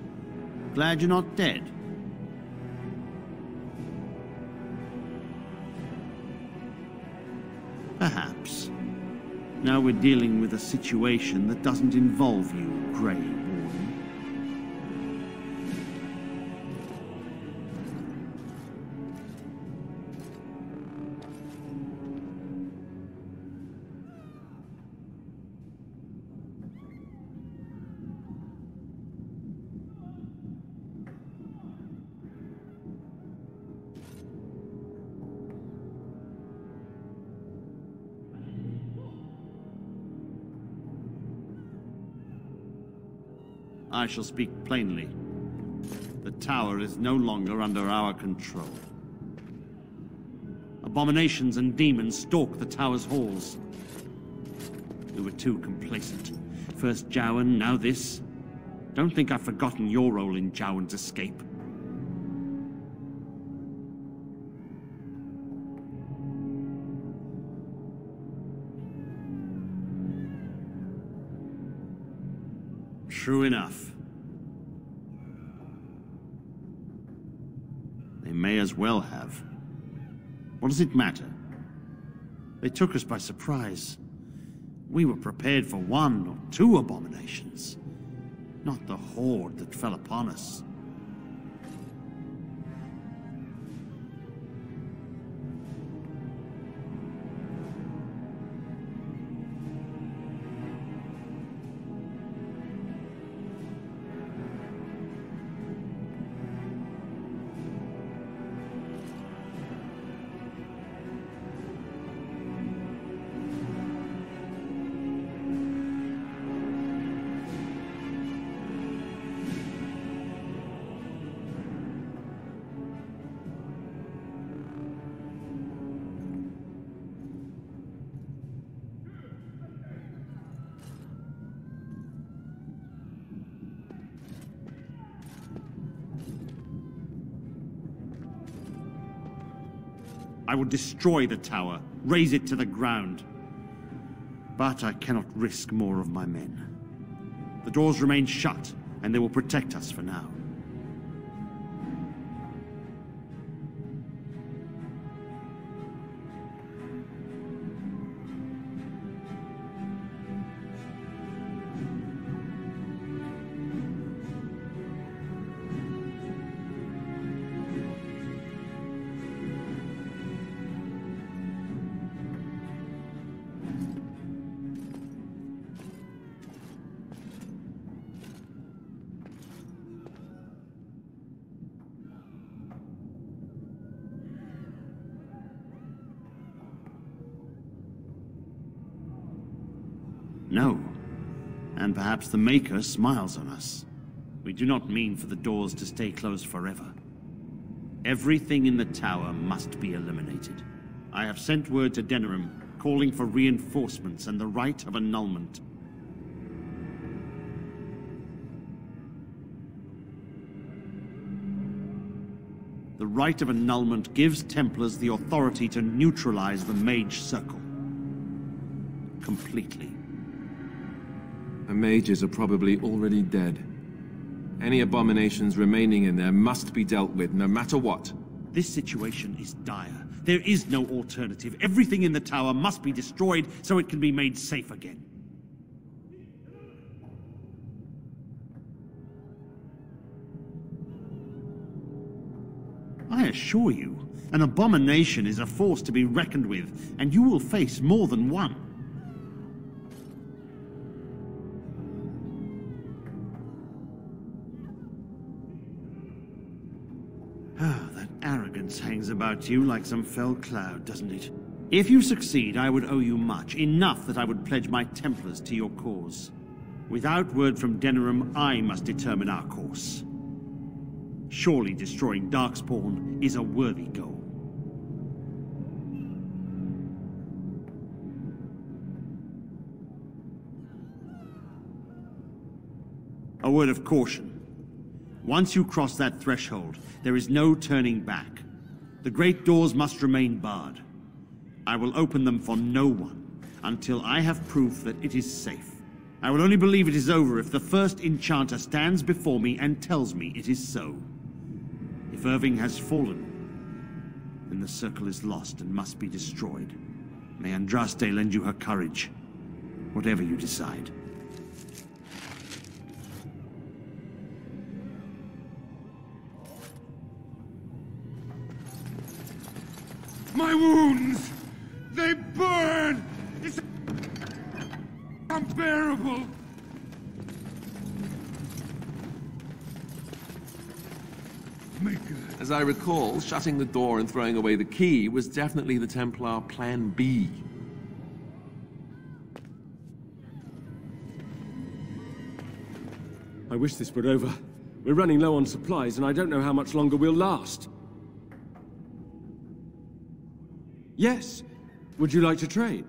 Glad you're not dead. Now we're dealing with a situation that doesn't involve you, Grey I shall speak plainly. The tower is no longer under our control. Abominations and demons stalk the tower's halls. We were too complacent. First Jowan, now this. Don't think I've forgotten your role in Jowan's escape. True enough. Well have. What does it matter? They took us by surprise. We were prepared for one or two abominations, not the horde that fell upon us. Will destroy the tower, raze it to the ground. But I cannot risk more of my men. The doors remain shut, and they will protect us for now. The Maker smiles on us. We do not mean for the doors to stay closed forever. Everything in the tower must be eliminated. I have sent word to Denerim, calling for reinforcements and the right of annulment. The right of annulment gives Templars the authority to neutralize the Mage Circle. Completely. Mages are probably already dead. Any abominations remaining in there must be dealt with, no matter what. This situation is dire. There is no alternative. Everything in the tower must be destroyed so it can be made safe again. I assure you, an abomination is a force to be reckoned with, and you will face more than one. Hangs about you like some fell cloud, doesn't it? If you succeed, I would owe you much, enough that I would pledge my Templars to your cause. Without word from Denerim, I must determine our course. Surely destroying Darkspawn is a worthy goal. A word of caution. Once you cross that threshold, there is no turning back. The great doors must remain barred. I will open them for no one until I have proof that it is safe. I will only believe it is over if the first enchanter stands before me and tells me it is so. If Irving has fallen, then the circle is lost and must be destroyed. May Andraste lend you her courage, whatever you decide. My wounds! They burn! It's unbearable! As I recall, shutting the door and throwing away the key was definitely the Templar Plan B. I wish this were over. We're running low on supplies, and I don't know how much longer we'll last. Yes. Would you like to trade?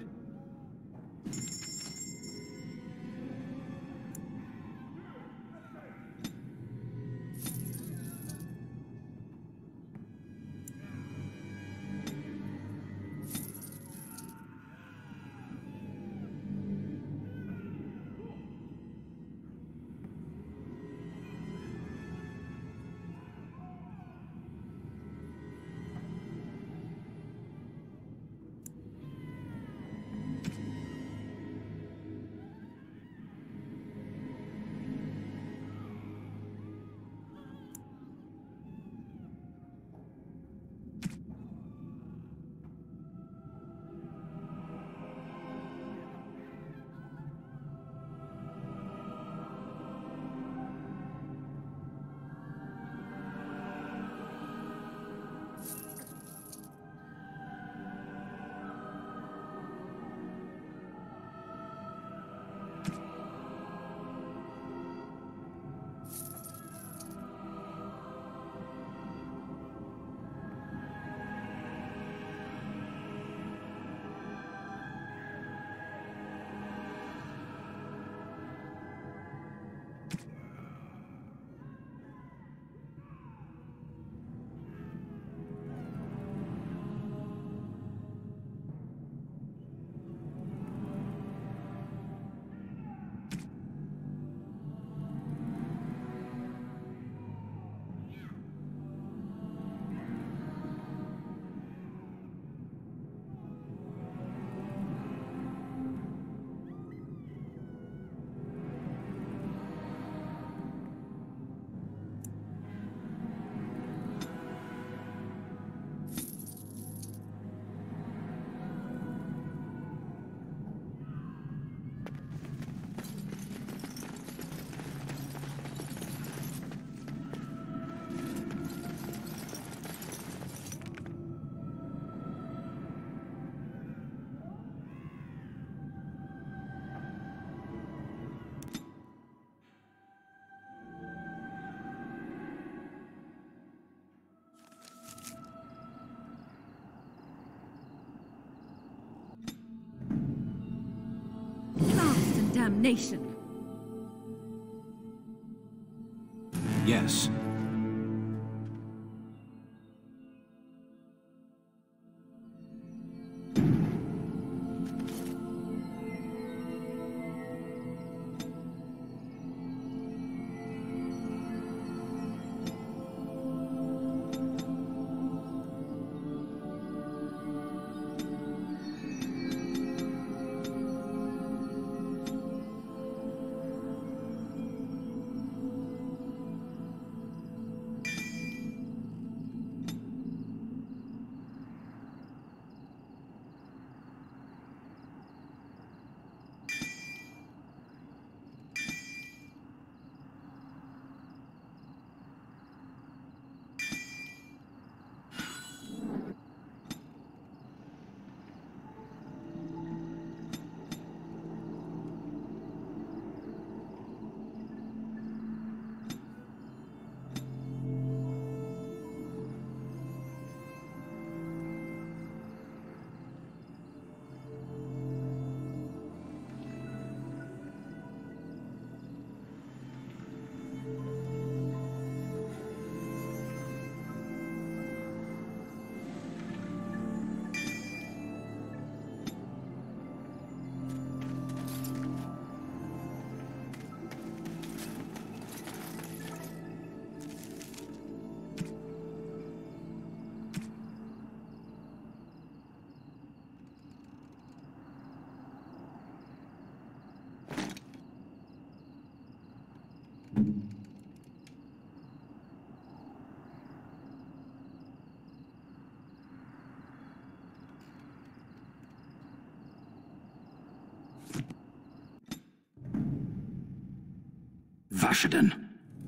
Blast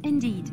Indeed.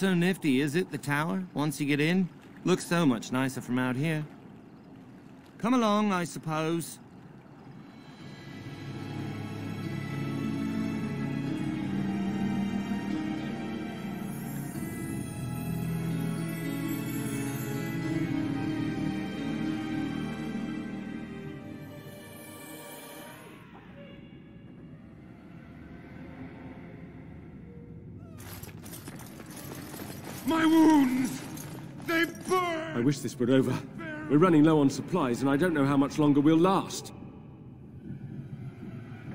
So nifty, is it, the tower, once you get in? Looks so much nicer from out here. Come along, I suppose. I wish this were over. We're running low on supplies, and I don't know how much longer we'll last.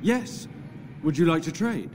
Yes. Would you like to trade?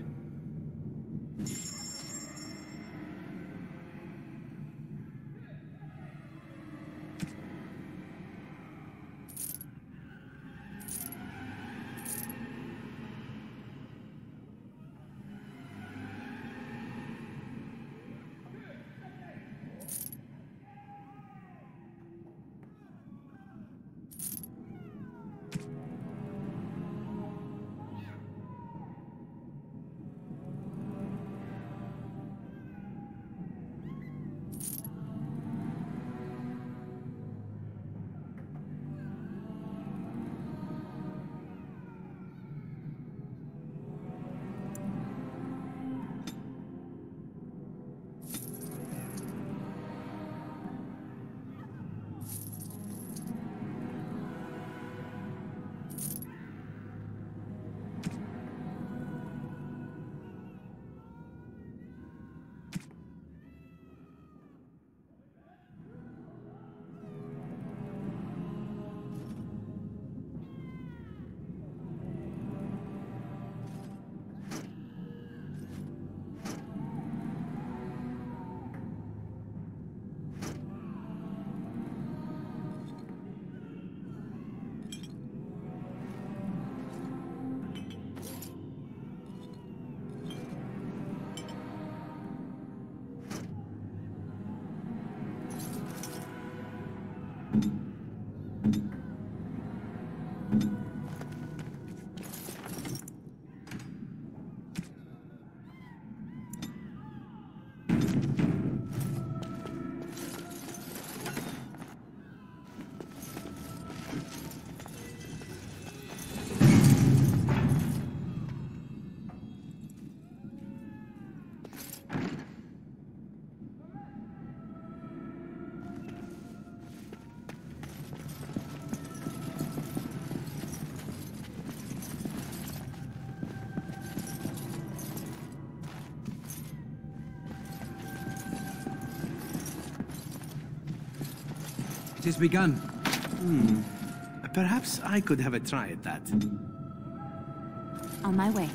Begun. Hmm. Perhaps I could have a try at that. On my way.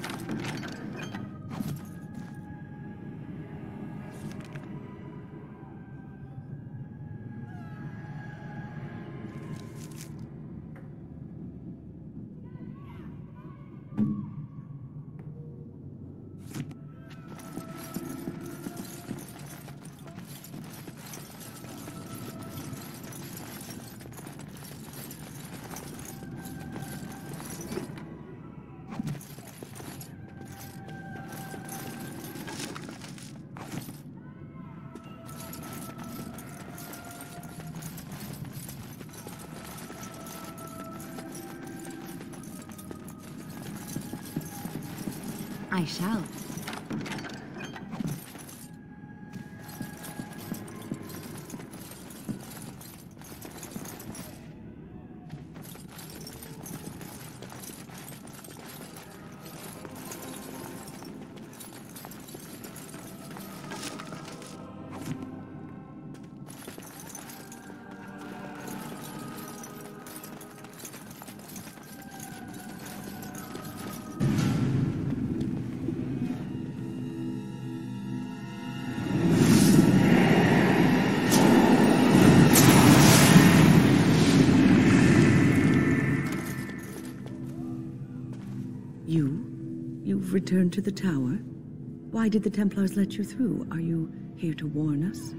Shall. Returned to the tower? Why did the Templars let you through? Are you here to warn us?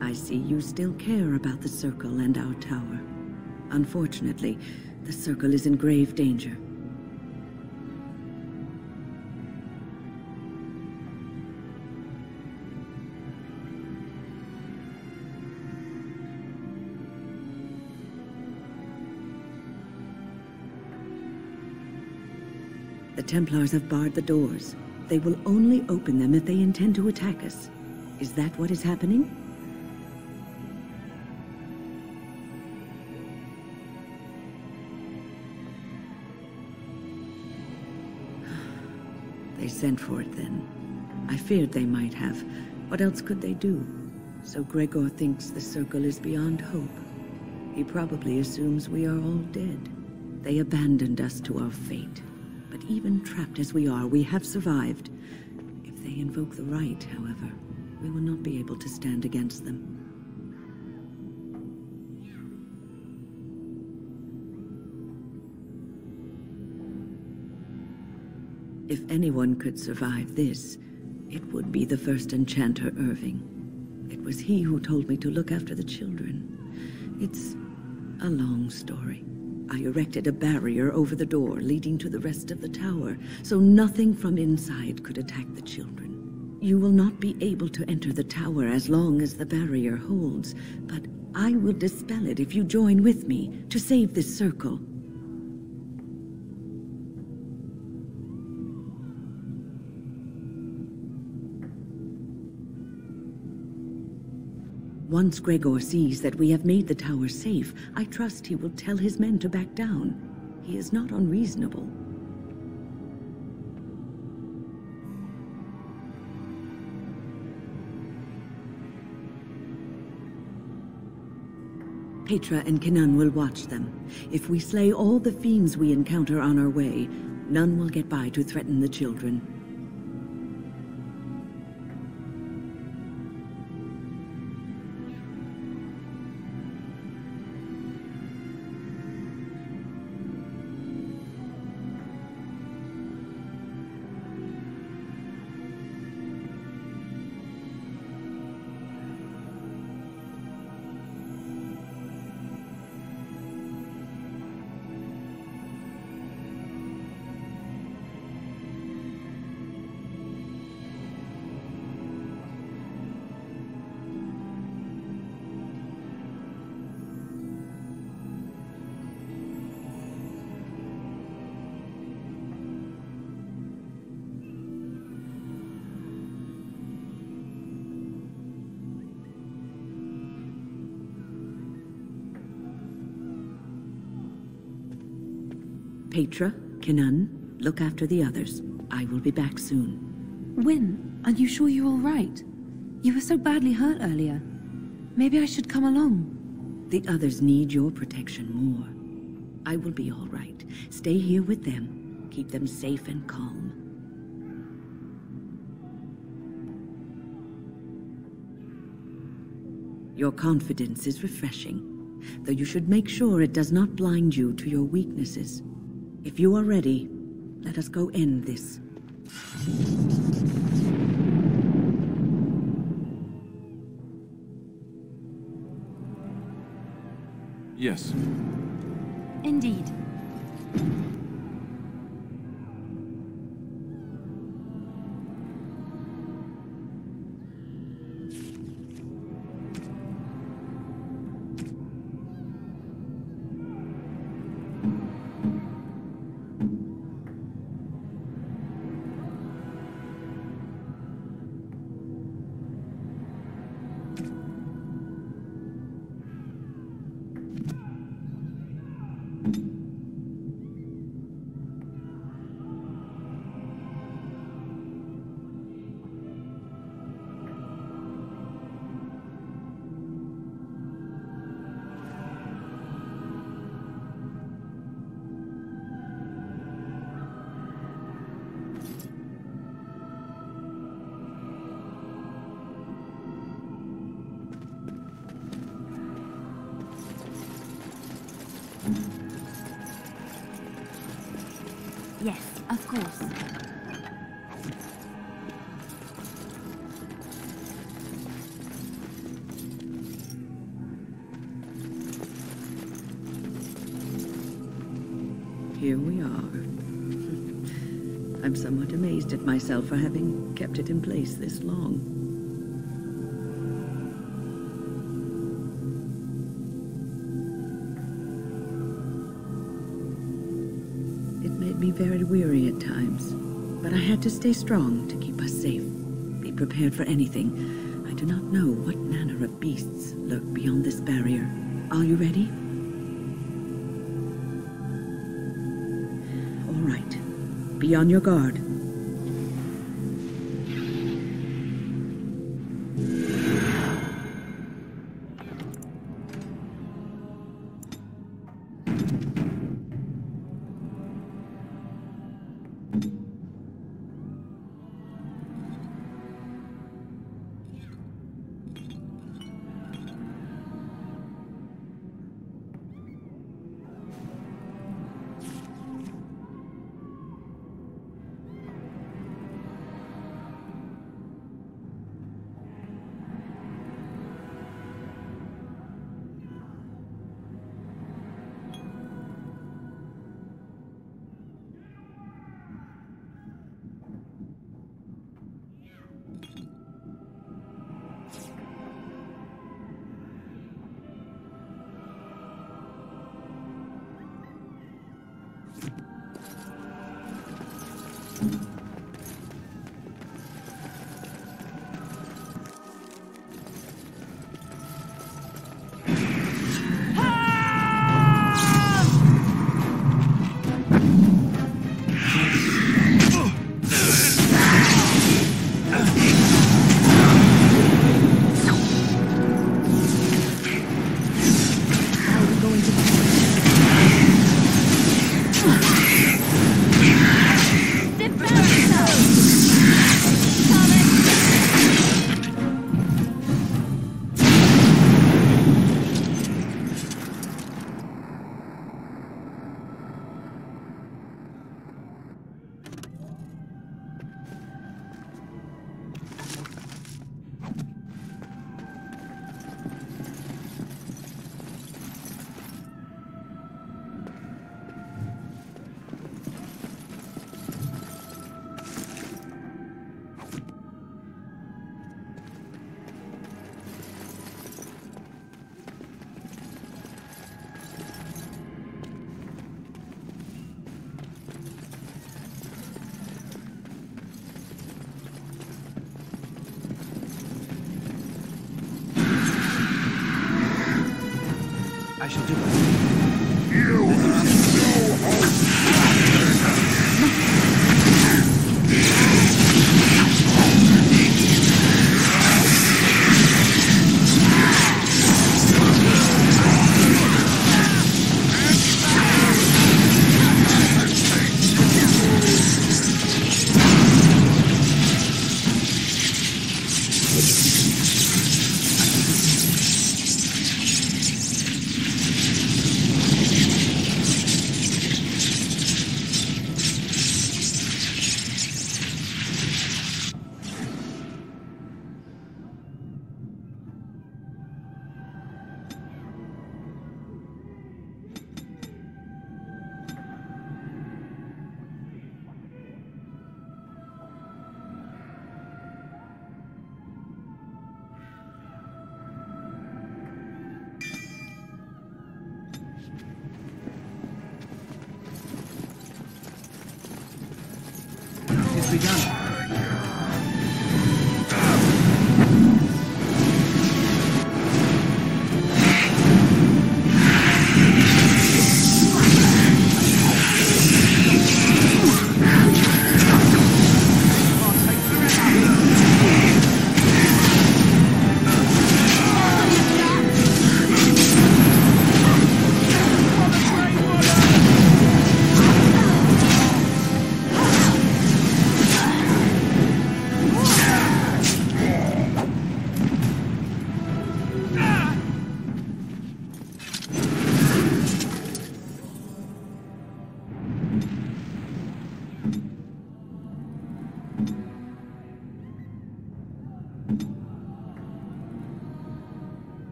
I see you still care about the Circle and our tower. Unfortunately, the Circle is in grave danger. Templars have barred the doors. They will only open them if they intend to attack us. Is that what is happening? [SIGHS] They sent for it then. I feared they might have. What else could they do? So Greagoir thinks the Circle is beyond hope. He probably assumes we are all dead. They abandoned us to our fate. But even trapped as we are, we have survived. If they invoke the right, however, we will not be able to stand against them. If anyone could survive this, it would be the first enchanter Irving. It was he who told me to look after the children. It's a long story. I erected a barrier over the door leading to the rest of the tower, so nothing from inside could attack the children. You will not be able to enter the tower as long as the barrier holds, but I will dispel it if you join with me to save this circle. Once Greagoir sees that we have made the tower safe, I trust he will tell his men to back down. He is not unreasonable. Petra and Kinnon will watch them. If we slay all the fiends we encounter on our way, none will get by to threaten the children. Kinnon, look after the others. I will be back soon. Wynne, are you sure you're all right? You were so badly hurt earlier. Maybe I should come along. The others need your protection more. I will be all right. Stay here with them. Keep them safe and calm. Your confidence is refreshing, though you should make sure it does not blind you to your weaknesses. If you are ready, let us go end this. Yes. Indeed. For having kept it in place this long. It made me very weary at times, but I had to stay strong to keep us safe. Be prepared for anything. I do not know what manner of beasts lurk beyond this barrier. Are you ready? All right. Be on your guard.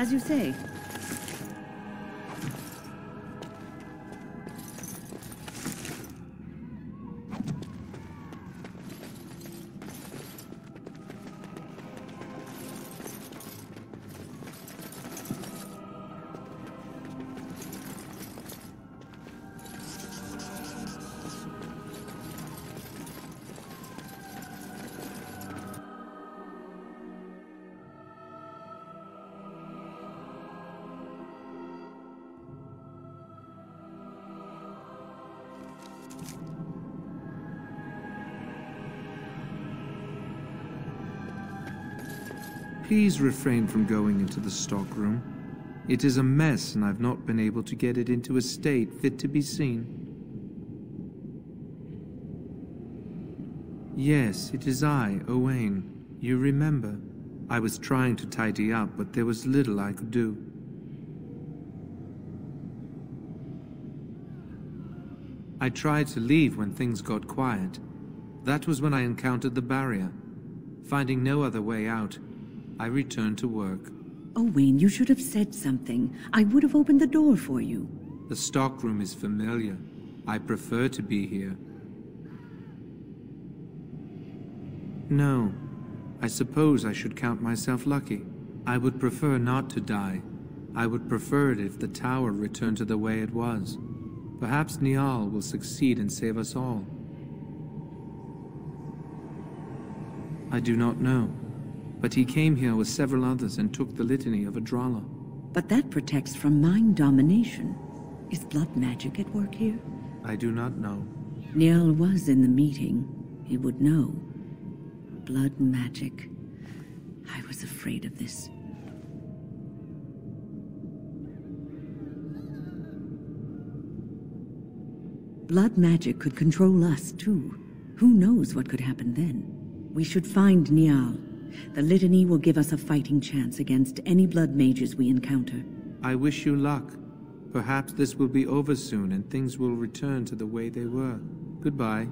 As you say. Please refrain from going into the stockroom. It is a mess, and I've not been able to get it into a state fit to be seen. Yes, it is I, Owain. You remember. I was trying to tidy up, but there was little I could do. I tried to leave when things got quiet. That was when I encountered the barrier. Finding no other way out, I returned to work. Oh, Wayne, you should have said something. I would have opened the door for you. The stockroom is familiar. I prefer to be here. No. I suppose I should count myself lucky. I would prefer not to die. I would prefer it if the tower returned to the way it was. Perhaps Niall will succeed and save us all. I do not know. But he came here with several others and took the litany of Adralla. But that protects from mind domination. Is blood magic at work here? I do not know. Niall was in the meeting. He would know. Blood magic. I was afraid of this. Blood magic could control us, too. Who knows what could happen then? We should find Niall. The litany will give us a fighting chance against any blood mages we encounter. I wish you luck. Perhaps this will be over soon and things will return to the way they were. Goodbye.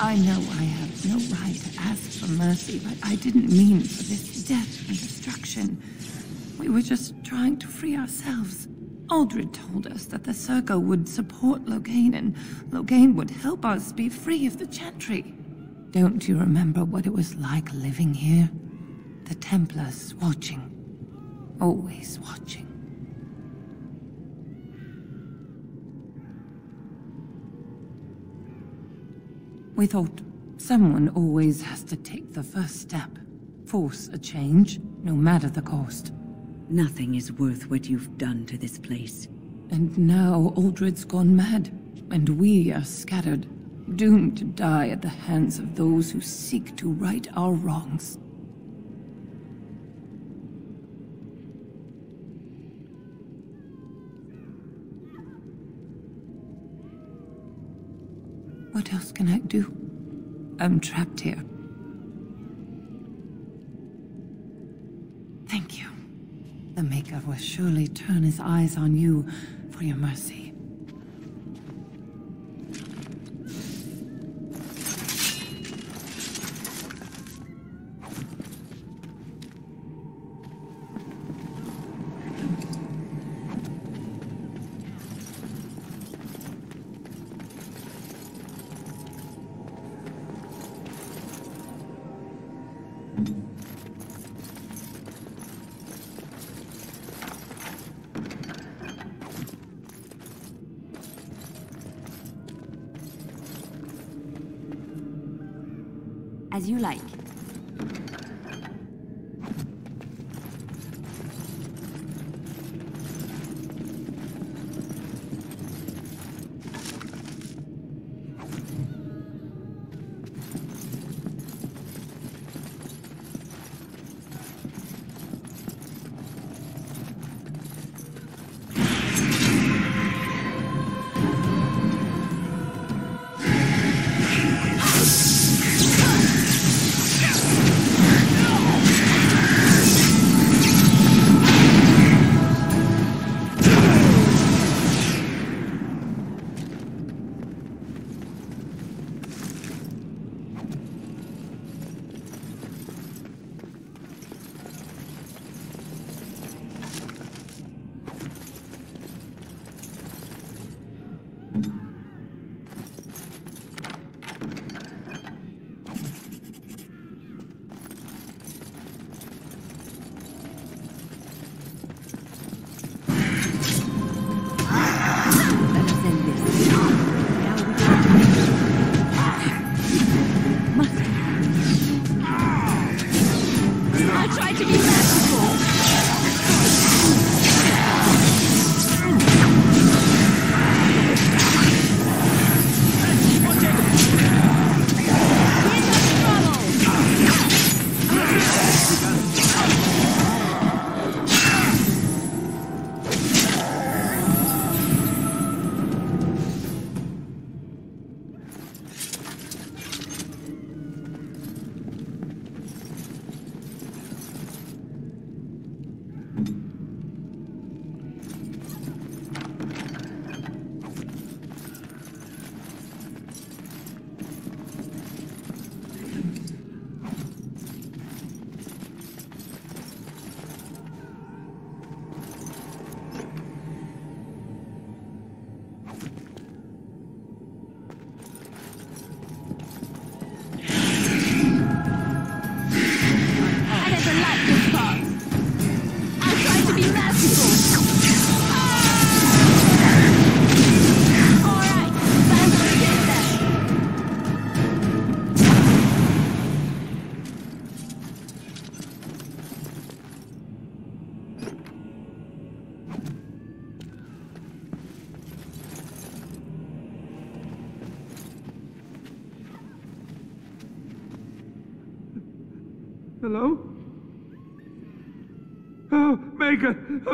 I know I have no right to ask for mercy, but I didn't mean for this death and destruction. We were just trying to free ourselves. Uldred told us that the Circle would support Loghain, and Loghain would help us be free of the Chantry. Don't you remember what it was like living here? The Templars watching. Always watching. We thought someone always has to take the first step. Force a change, no matter the cost. Nothing is worth what you've done to this place. And now Uldred's gone mad, and we are scattered, doomed to die at the hands of those who seek to right our wrongs. What else can I do? I'm trapped here. Thank you. The Maker will surely turn his eyes on you for your mercy.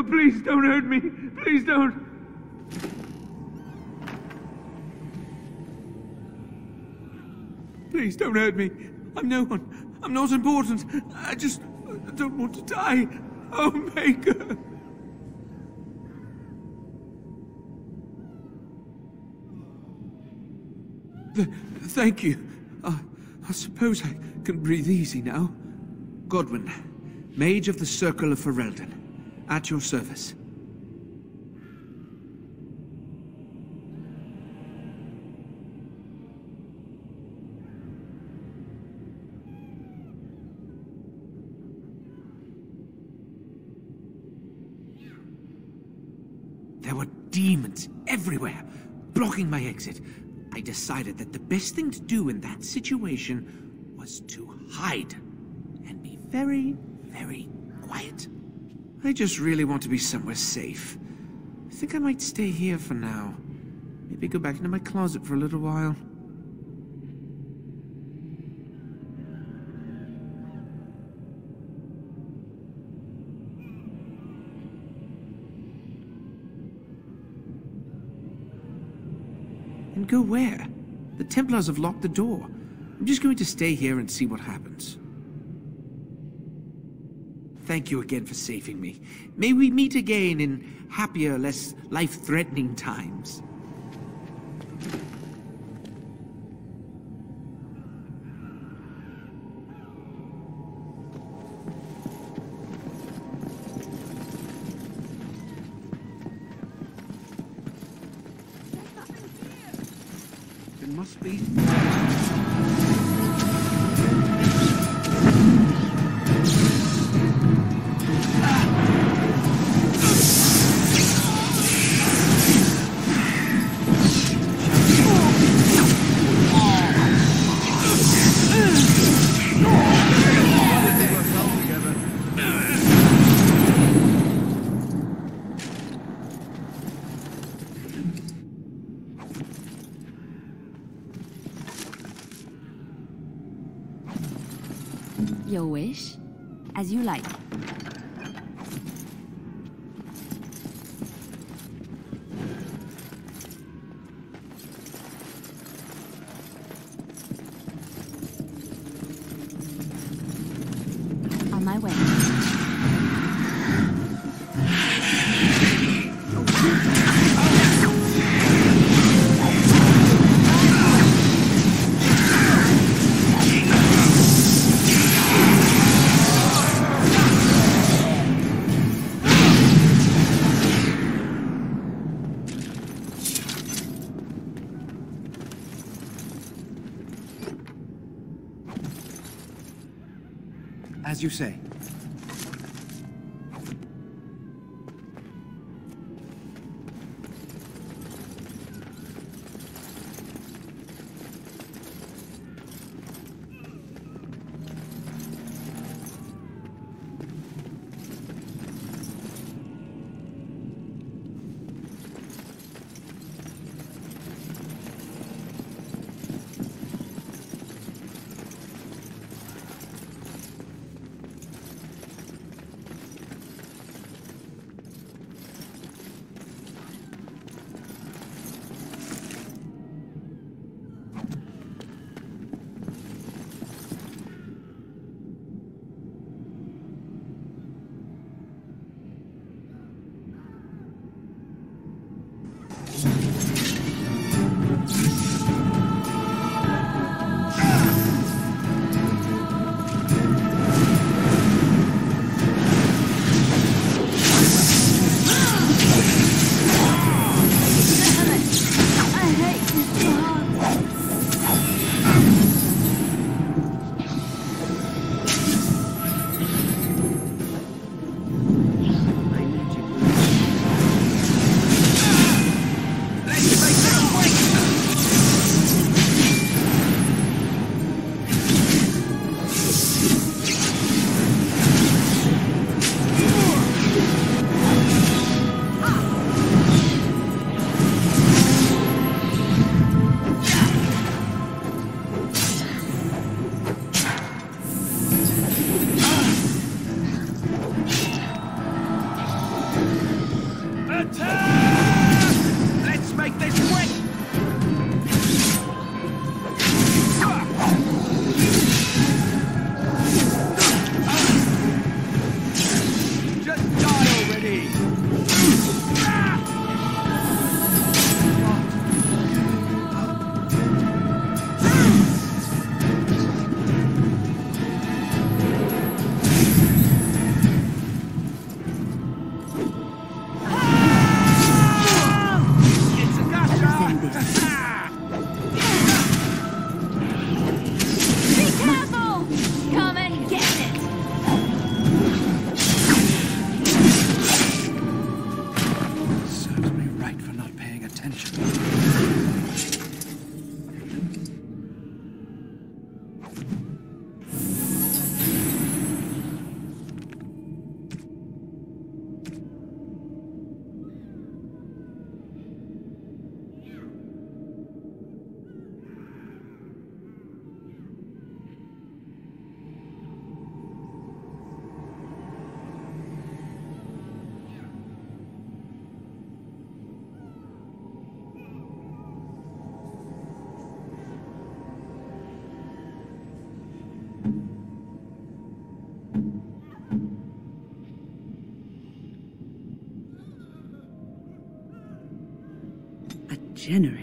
Please don't hurt me! Please don't! Please don't hurt me. I'm no one. I'm not important. I just don't want to die. Oh, Maker! Th- thank you. Uh, I suppose I can breathe easy now. Godwin, Mage of the Circle of Ferelden, at your service. There were demons everywhere, blocking my exit. I decided that the best thing to do in that situation was to hide and be very, very quiet. I just really want to be somewhere safe. I think I might stay here for now. Maybe go back into my closet for a little while. And go where? The Templars have locked the door. I'm just going to stay here and see what happens. Thank you again for saving me. May we meet again in happier, less life-threatening times. As generous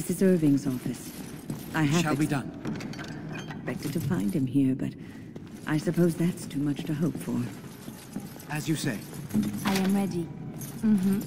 This is Irving's office. I have Shall be done. expected to find him here, but I suppose that's too much to hope for. As you say. I am ready. Mm-hmm.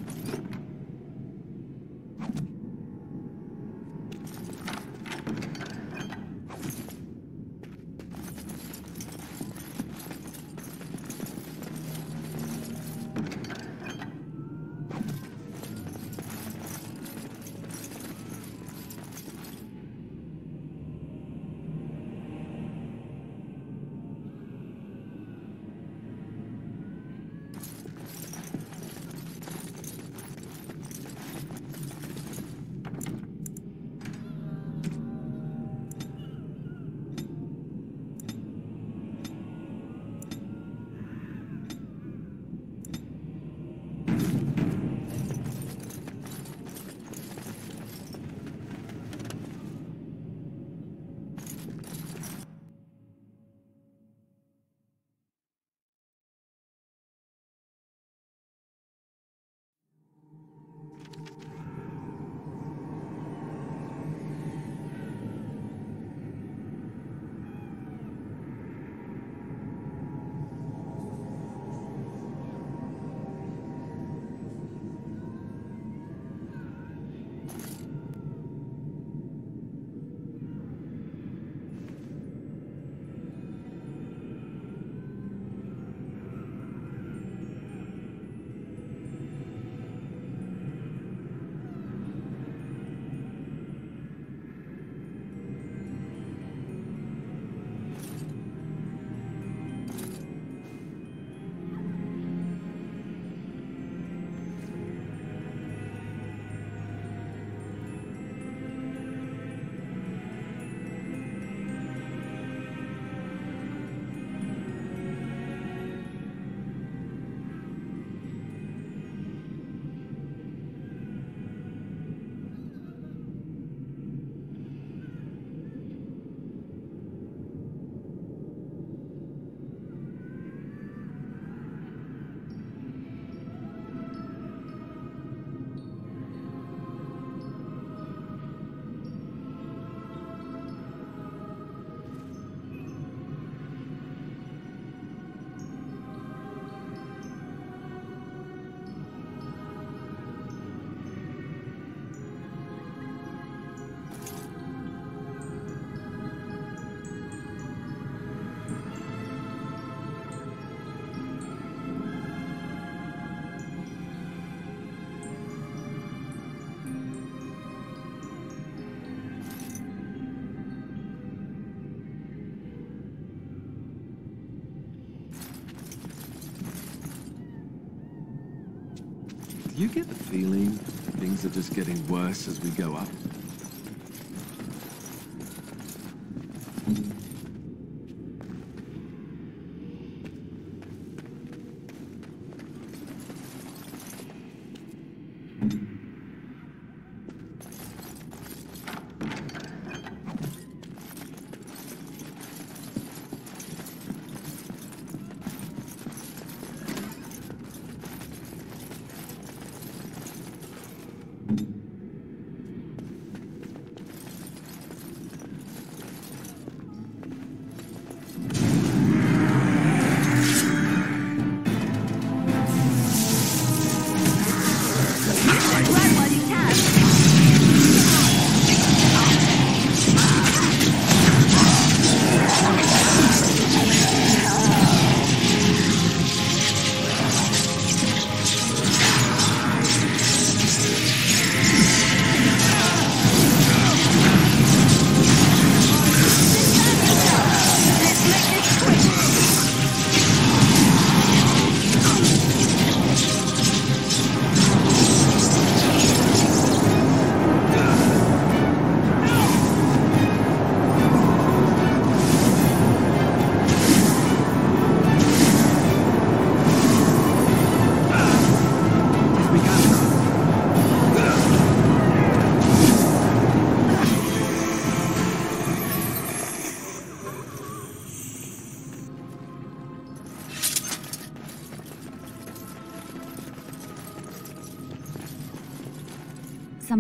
Feeling things are just getting worse as we go up?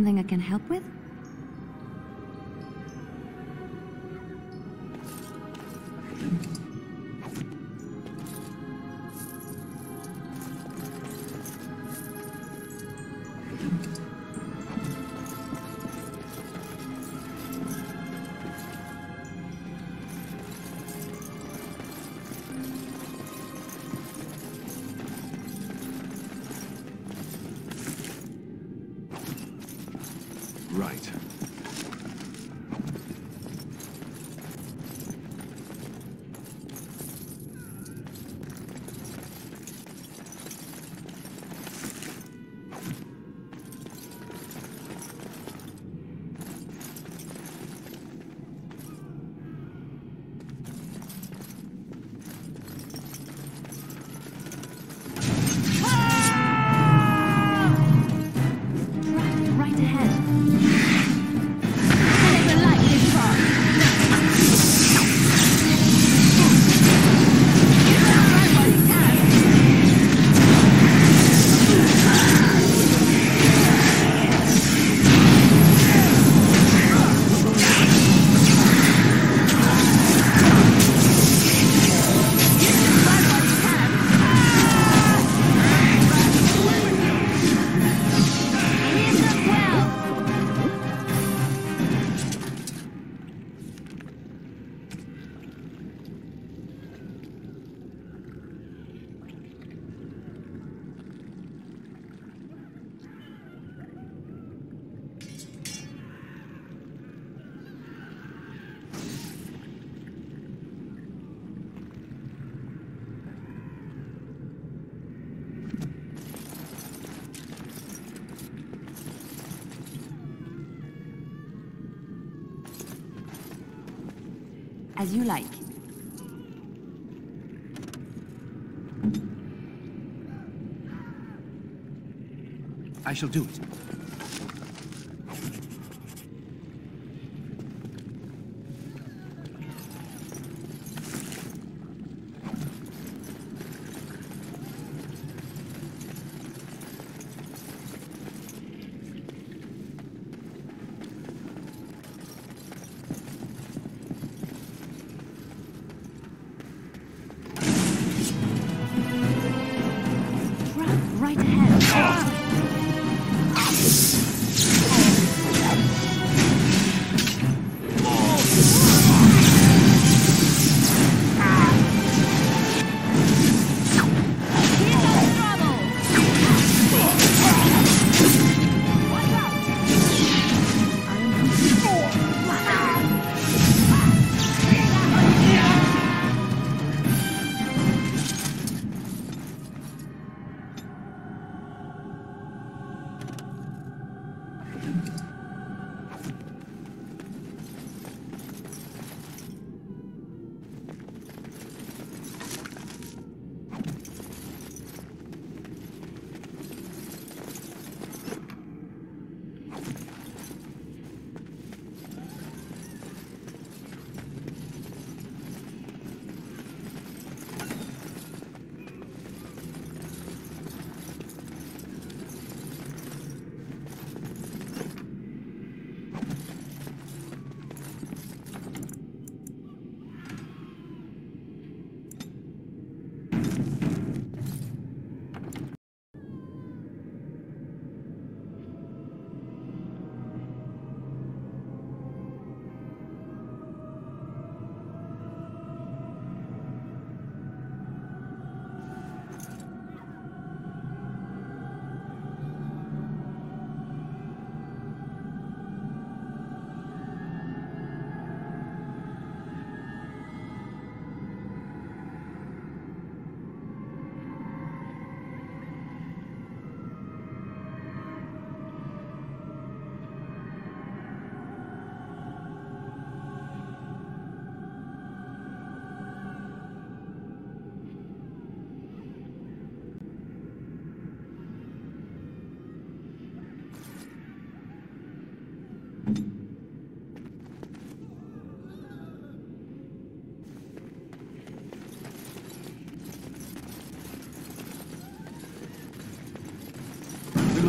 Something I can help with? Shall do it.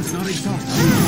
Must not exhaust.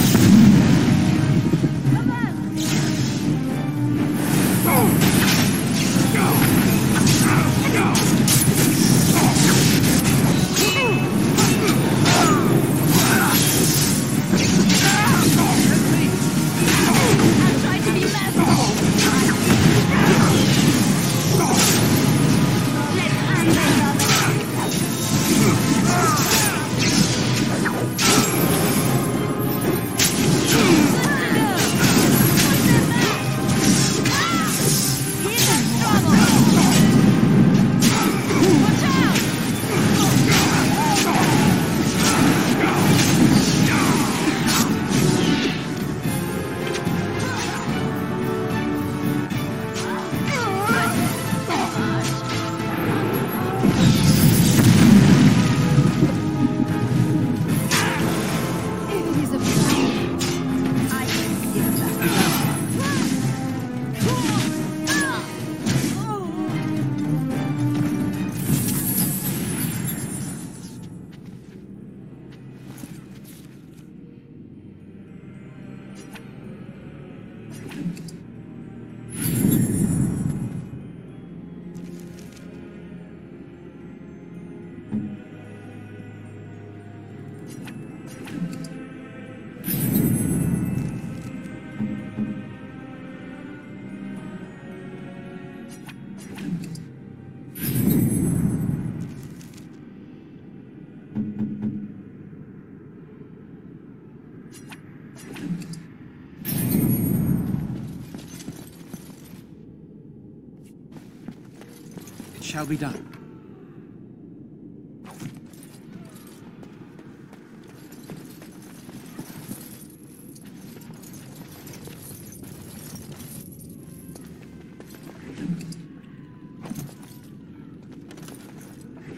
Shall be done.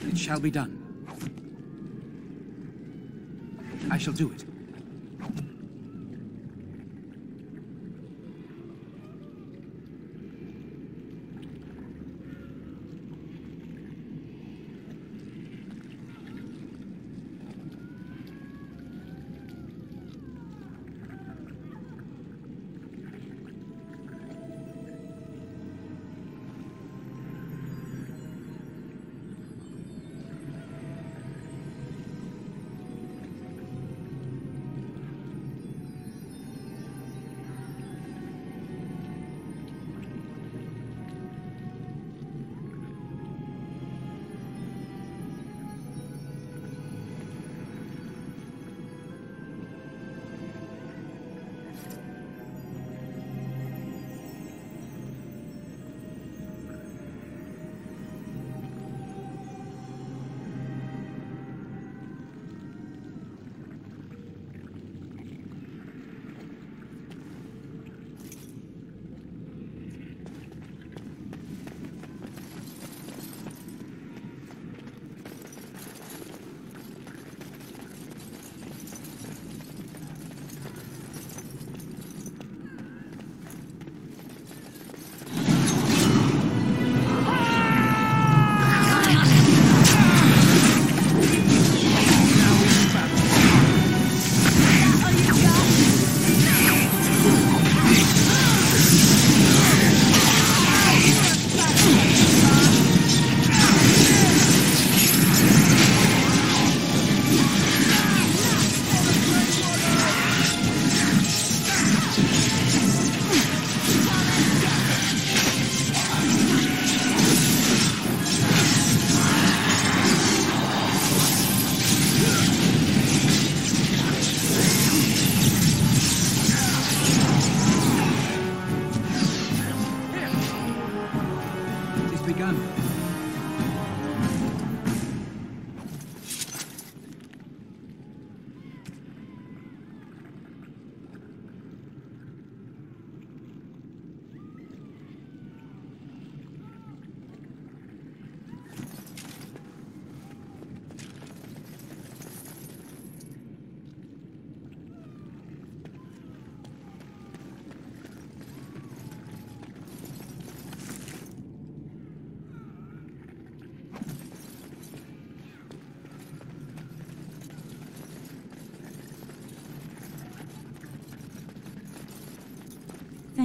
It shall be done.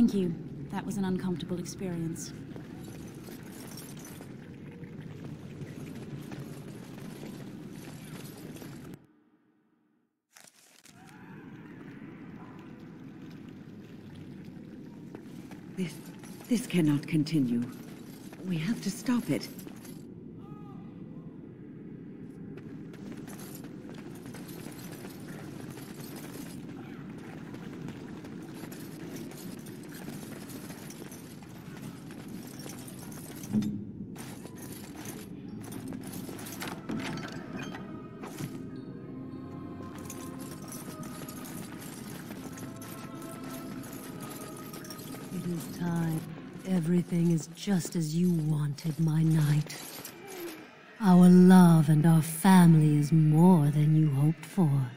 Thank you. That was an uncomfortable experience. This, this cannot continue. We have to stop it. Everything is just as you wanted, my knight. Our love and our family is more than you hoped for.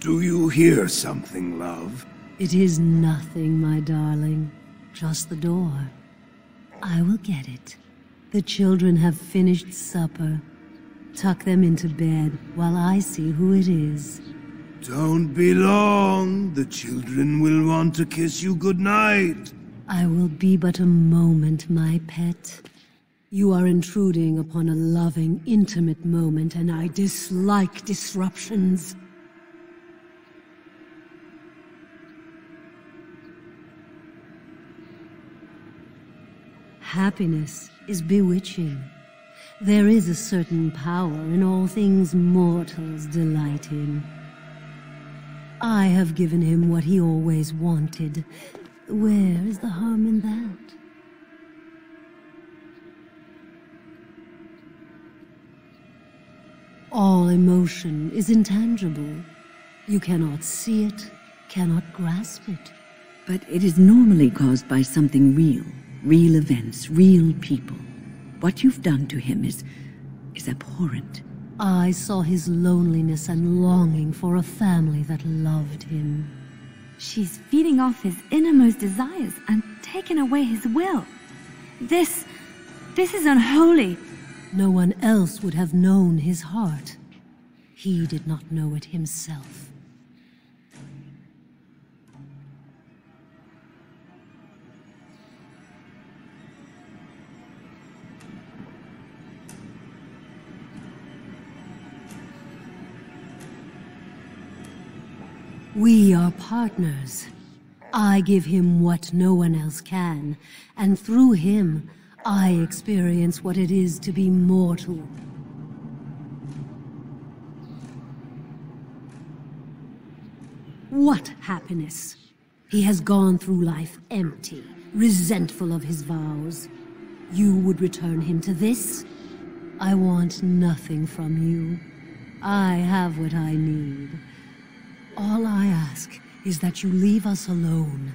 Do you hear something, love? It is nothing, my darling. Just the door. I will get it. The children have finished supper. Tuck them into bed while I see who it is. Don't be long. The children will want to kiss you goodnight. I will be but a moment, my pet. You are intruding upon a loving, intimate moment, and I dislike disruptions. Happiness is bewitching. There is a certain power in all things mortals delight in. I have given him what he always wanted. Where is the harm in that? All emotion is intangible. You cannot see it, cannot grasp it. But it is normally caused by something real. Real events, real people. What you've done to him is... is abhorrent. I saw his loneliness and longing for a family that loved him. She's feeding off his innermost desires and taking away his will. This. this is unholy. No one else would have known his heart. He did not know it himself. We are partners. I give him what no one else can, and through him, I experience what it is to be mortal. What happiness? He has gone through life empty, resentful of his vows. You would return him to this? I want nothing from you. I have what I need. All I ask is that you leave us alone.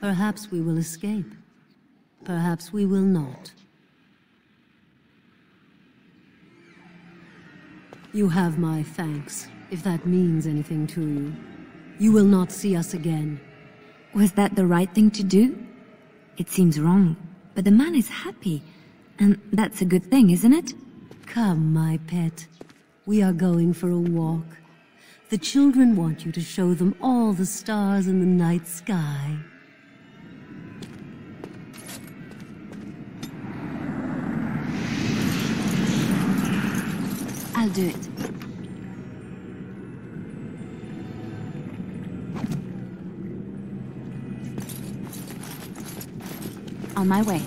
Perhaps we will escape. Perhaps we will not. You have my thanks, if that means anything to you. You will not see us again. Was that the right thing to do? It seems wrong, but the man is happy, and that's a good thing, isn't it? Come, my pet. We are going for a walk. The children want you to show them all the stars in the night sky. I'll do it. On my way.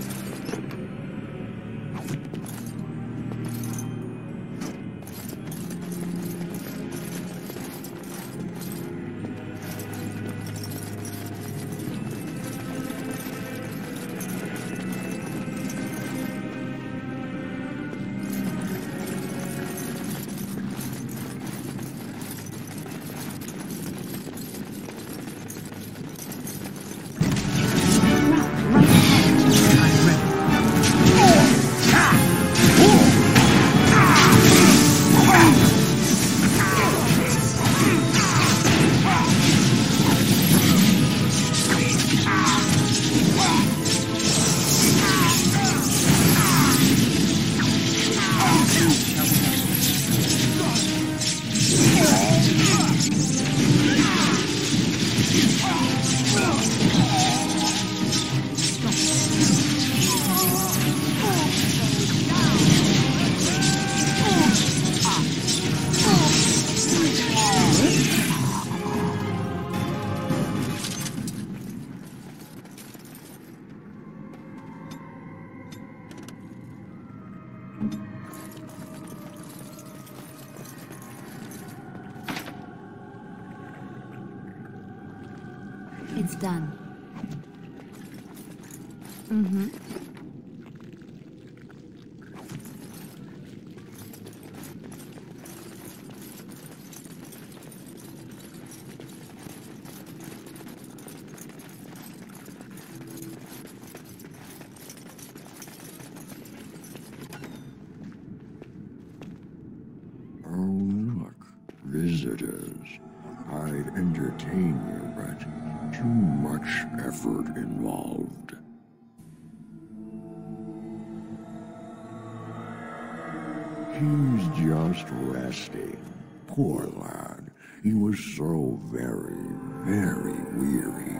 He was so very, very weary.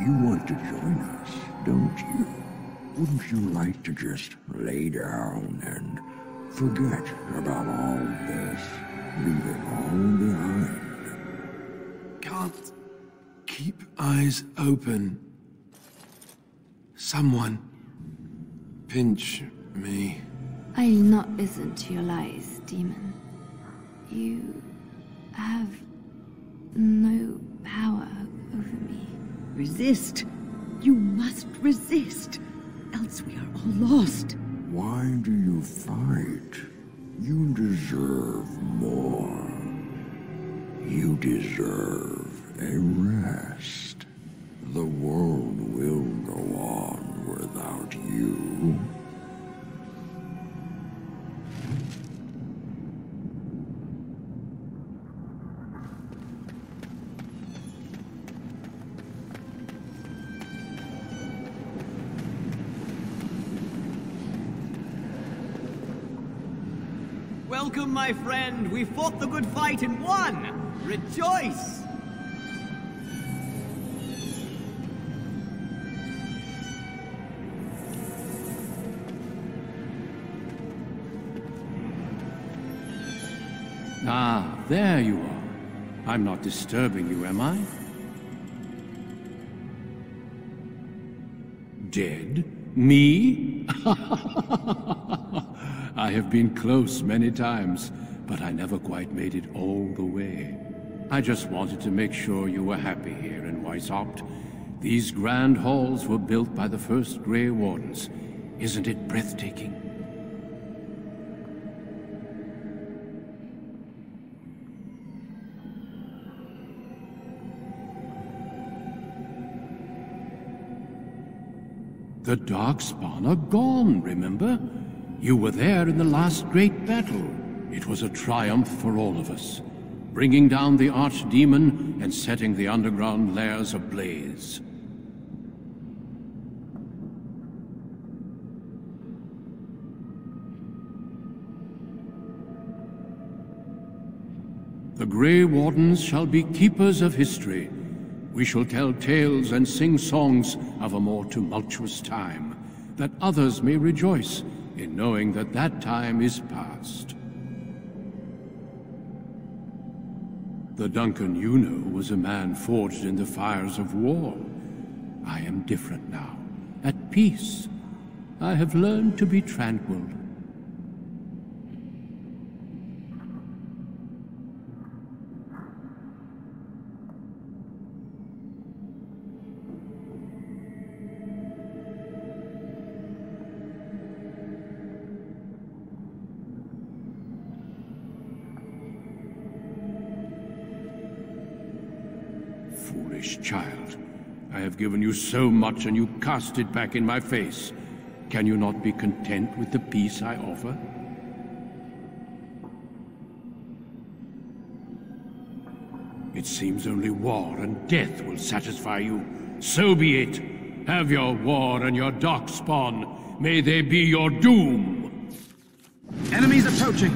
You want to join us, don't you? Wouldn't you like to just lay down and forget about all this? Leave it all behind. Can't keep eyes open. Someone pinch me. I'll not listen to your lies, demon. You have no power over me. Resist. You must resist. Else we are all lost. Why do you fight? You deserve more. You deserve a rest. The world will go on without you. My friend. We fought the good fight and won. Rejoice! Ah, there you are. I'm not disturbing you, am I? Dead? Me? [LAUGHS] I have been close many times, but I never quite made it all the way. I just wanted to make sure you were happy here in Weishaupt. These grand halls were built by the first Grey Wardens. Isn't it breathtaking? The Darkspawn are gone, remember? You were there in the last great battle. It was a triumph for all of us, bringing down the Archdemon and setting the underground lairs ablaze. The Grey Wardens shall be keepers of history. We shall tell tales and sing songs of a more tumultuous time, that others may rejoice in knowing that that time is past. The Duncan you know was a man forged in the fires of war. I am different now, at peace. I have learned to be tranquil. Child. I have given you so much and you cast it back in my face. Can you not be content with the peace I offer? It seems only war and death will satisfy you. So be it. Have your war and your darkspawn. May they be your doom. Enemies approaching.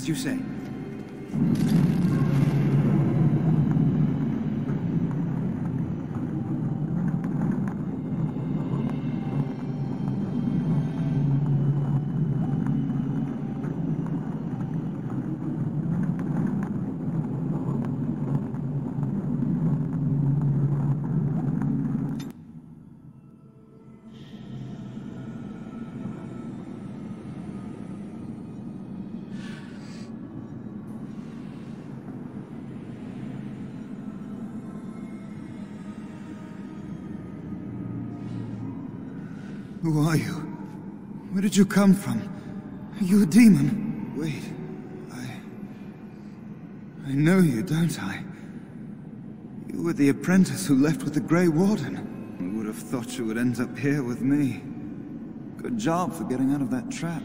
As you say. Who are you? Where did you come from? Are you a demon? Wait, I... I know you, don't I? You were the apprentice who left with the Grey Warden. I would have thought you would end up here with me. Good job for getting out of that trap.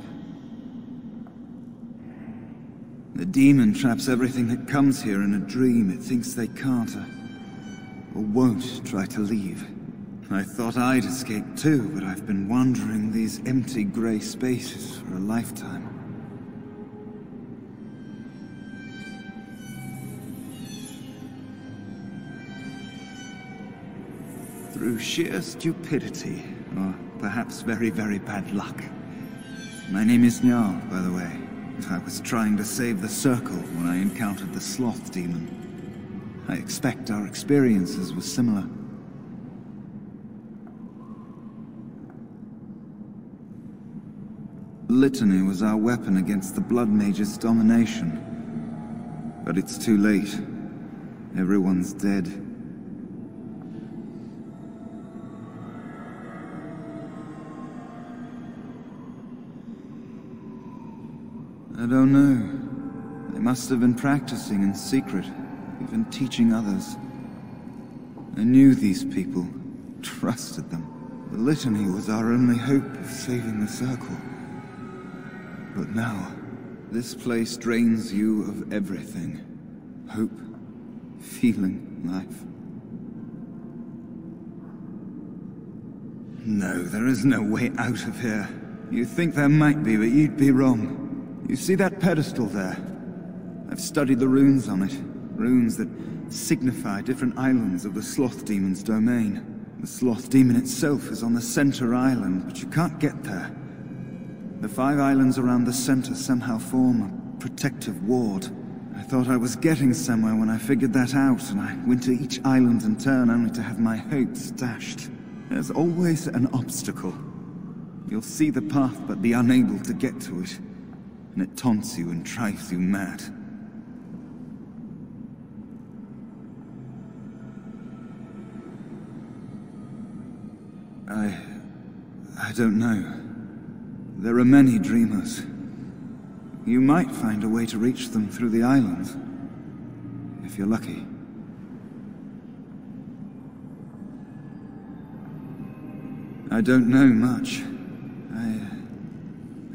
The demon traps everything that comes here in a dream it thinks they can't or, or won't try to leave. I thought I'd escape too, but I've been wandering these empty grey spaces for a lifetime. Through sheer stupidity, or perhaps very, very bad luck. My name is Niall, by the way. I was trying to save the Circle when I encountered the Sloth Demon. I expect our experiences were similar. Litany was our weapon against the Blood Mage's domination. But it's too late. Everyone's dead. I don't know. They must have been practicing in secret, even teaching others. I knew these people, trusted them. The Litany was our only hope of saving the Circle. But now, this place drains you of everything. Hope, feeling, life. No, there is no way out of here. You think there might be, but you'd be wrong. You see that pedestal there? I've studied the runes on it. Runes that signify different islands of the Sloth Demon's domain. The Sloth Demon itself is on the center island, but you can't get there. The five islands around the center somehow form a protective ward. I thought I was getting somewhere when I figured that out, and I went to each island in turn only to have my hopes dashed. There's always an obstacle. You'll see the path but be unable to get to it, and it taunts you and drives you mad. I... I don't know. There are many dreamers. You might find a way to reach them through the islands. If you're lucky. I don't know much. I...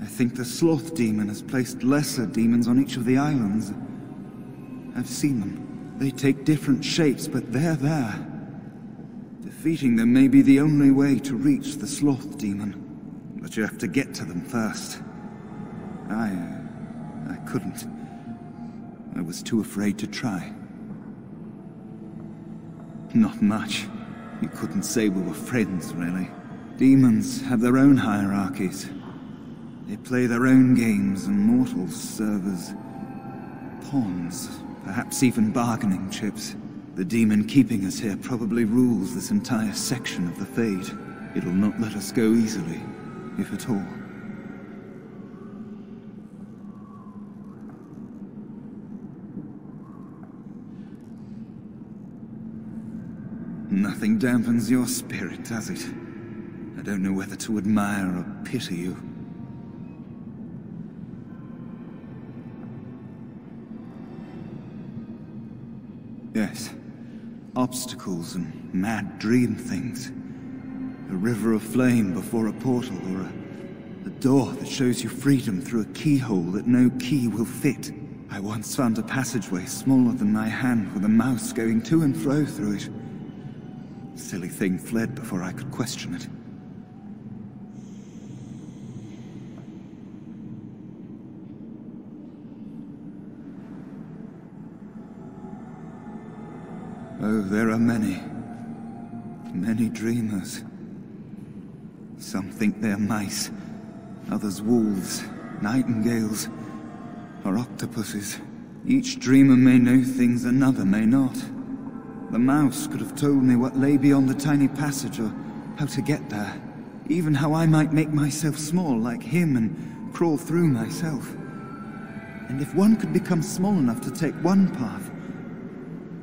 I think the Sloth Demon has placed lesser demons on each of the islands. I've seen them. They take different shapes, but they're there. Defeating them may be the only way to reach the Sloth Demon. But you have to get to them first. I... I couldn't. I was too afraid to try. Not much. You couldn't say we were friends, really. Demons have their own hierarchies. They play their own games, and mortals serve as pawns, perhaps even bargaining chips. The demon keeping us here probably rules this entire section of the Fade. It'll not let us go easily, if at all. Nothing dampens your spirit, does it? I don't know whether to admire or pity you. Yes. Obstacles and mad dream things. A river of flame before a portal, or a, a door that shows you freedom through a keyhole that no key will fit. I once found a passageway smaller than my hand with a mouse going to and fro through it. Silly thing fled before I could question it. Oh, there are many, many dreamers. Some think they're mice, others wolves, nightingales, or octopuses. Each dreamer may know things another may not. The mouse could have told me what lay beyond the tiny passage or how to get there. Even how I might make myself small like him and crawl through myself. And if one could become small enough to take one path,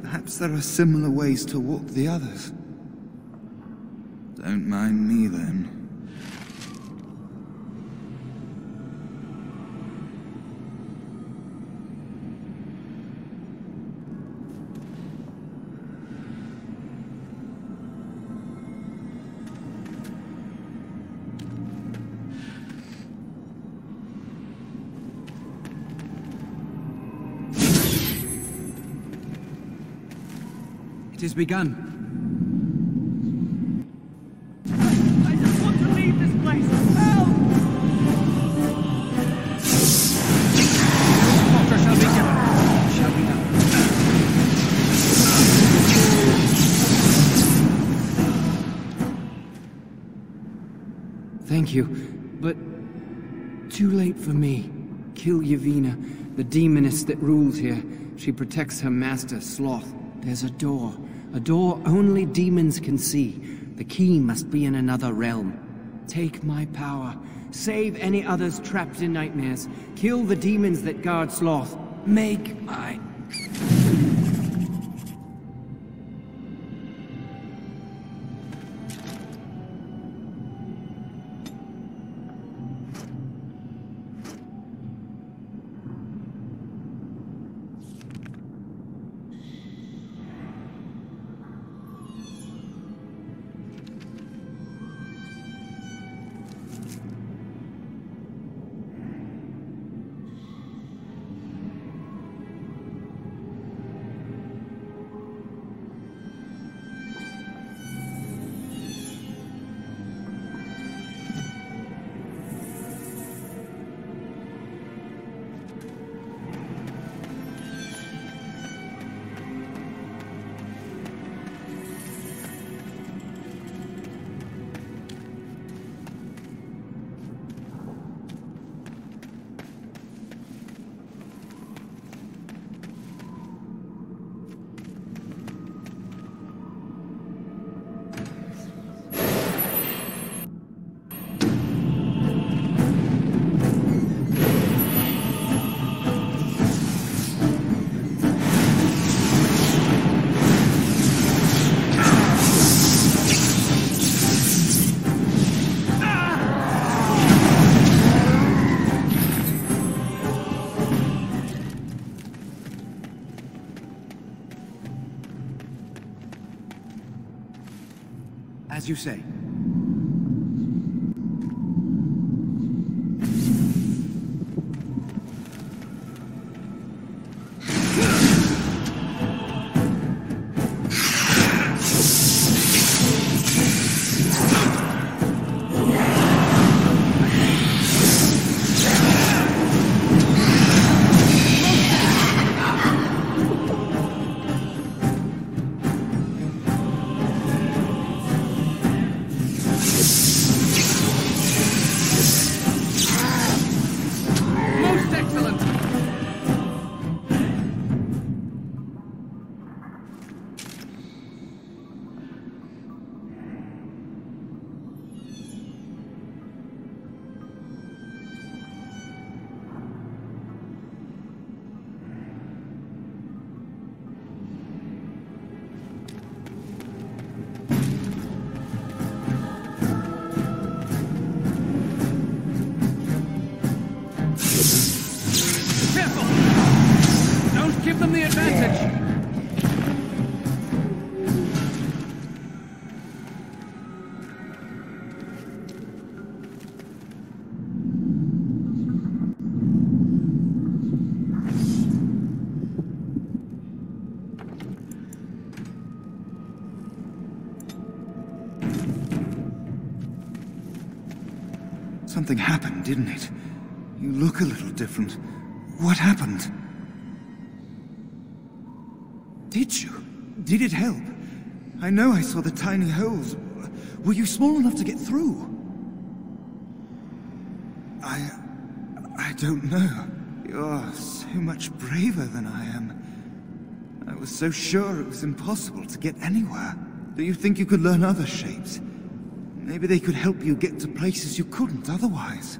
perhaps there are similar ways to walk the others. Don't mind me then. Be done. Thank you, but too late for me. Kill Yevena, the demoness that rules here. She protects her master, Sloth. There's a door. A door only demons can see. The key must be in another realm. Take my power. Save any others trapped in nightmares. Kill the demons that guard Sloth. Make my... didn't it? You look a little different. What happened? Did you? Did it help? I know I saw the tiny holes. Were you small enough to get through? I... I don't know. You're so much braver than I am. I was so sure it was impossible to get anywhere. Do you think you could learn other shapes? Maybe they could help you get to places you couldn't otherwise.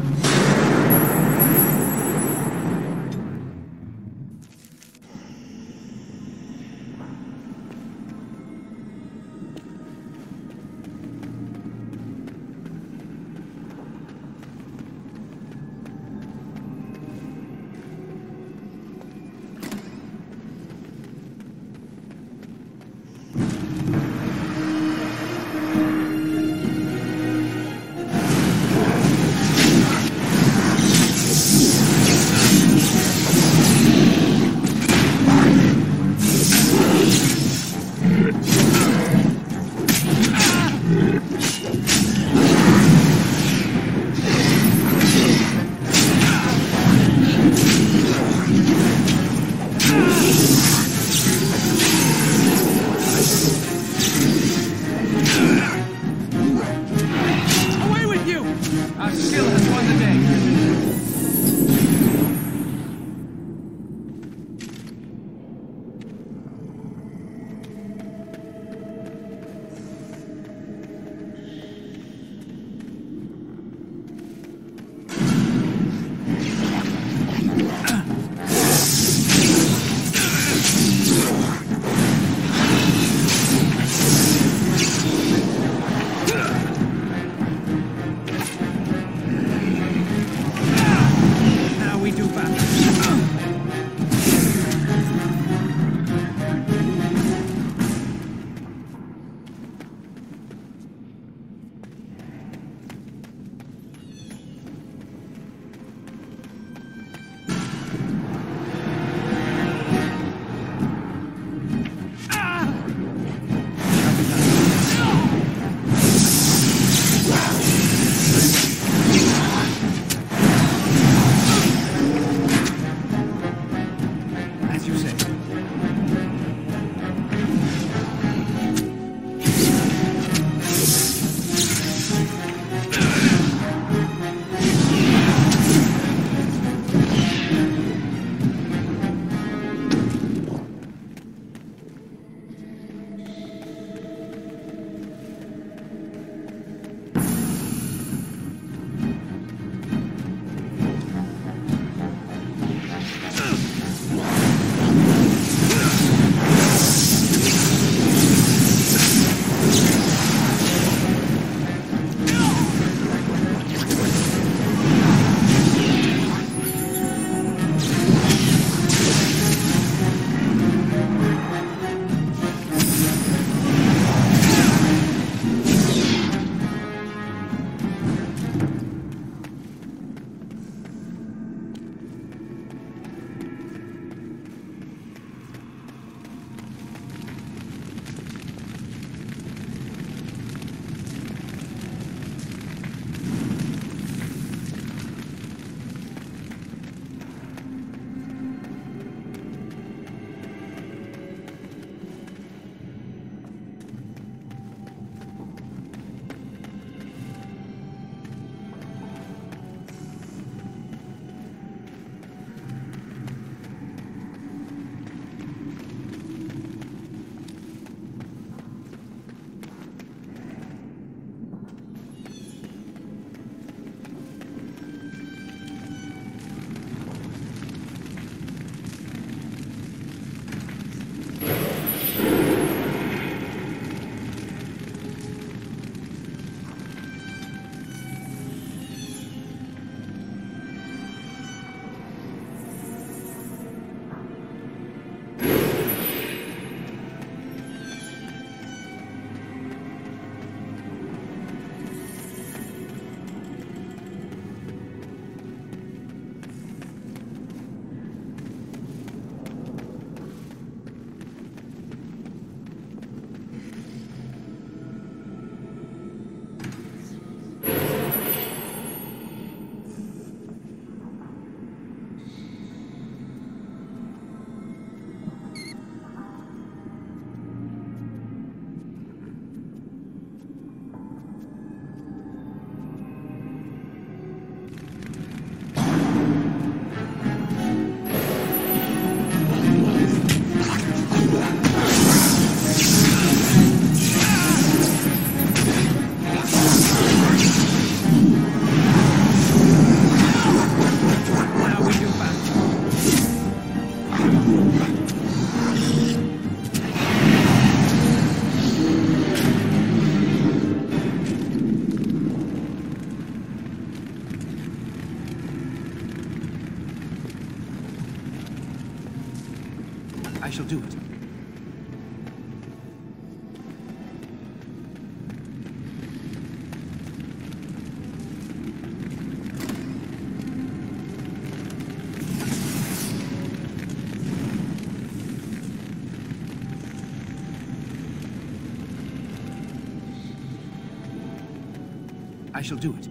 I shall do it.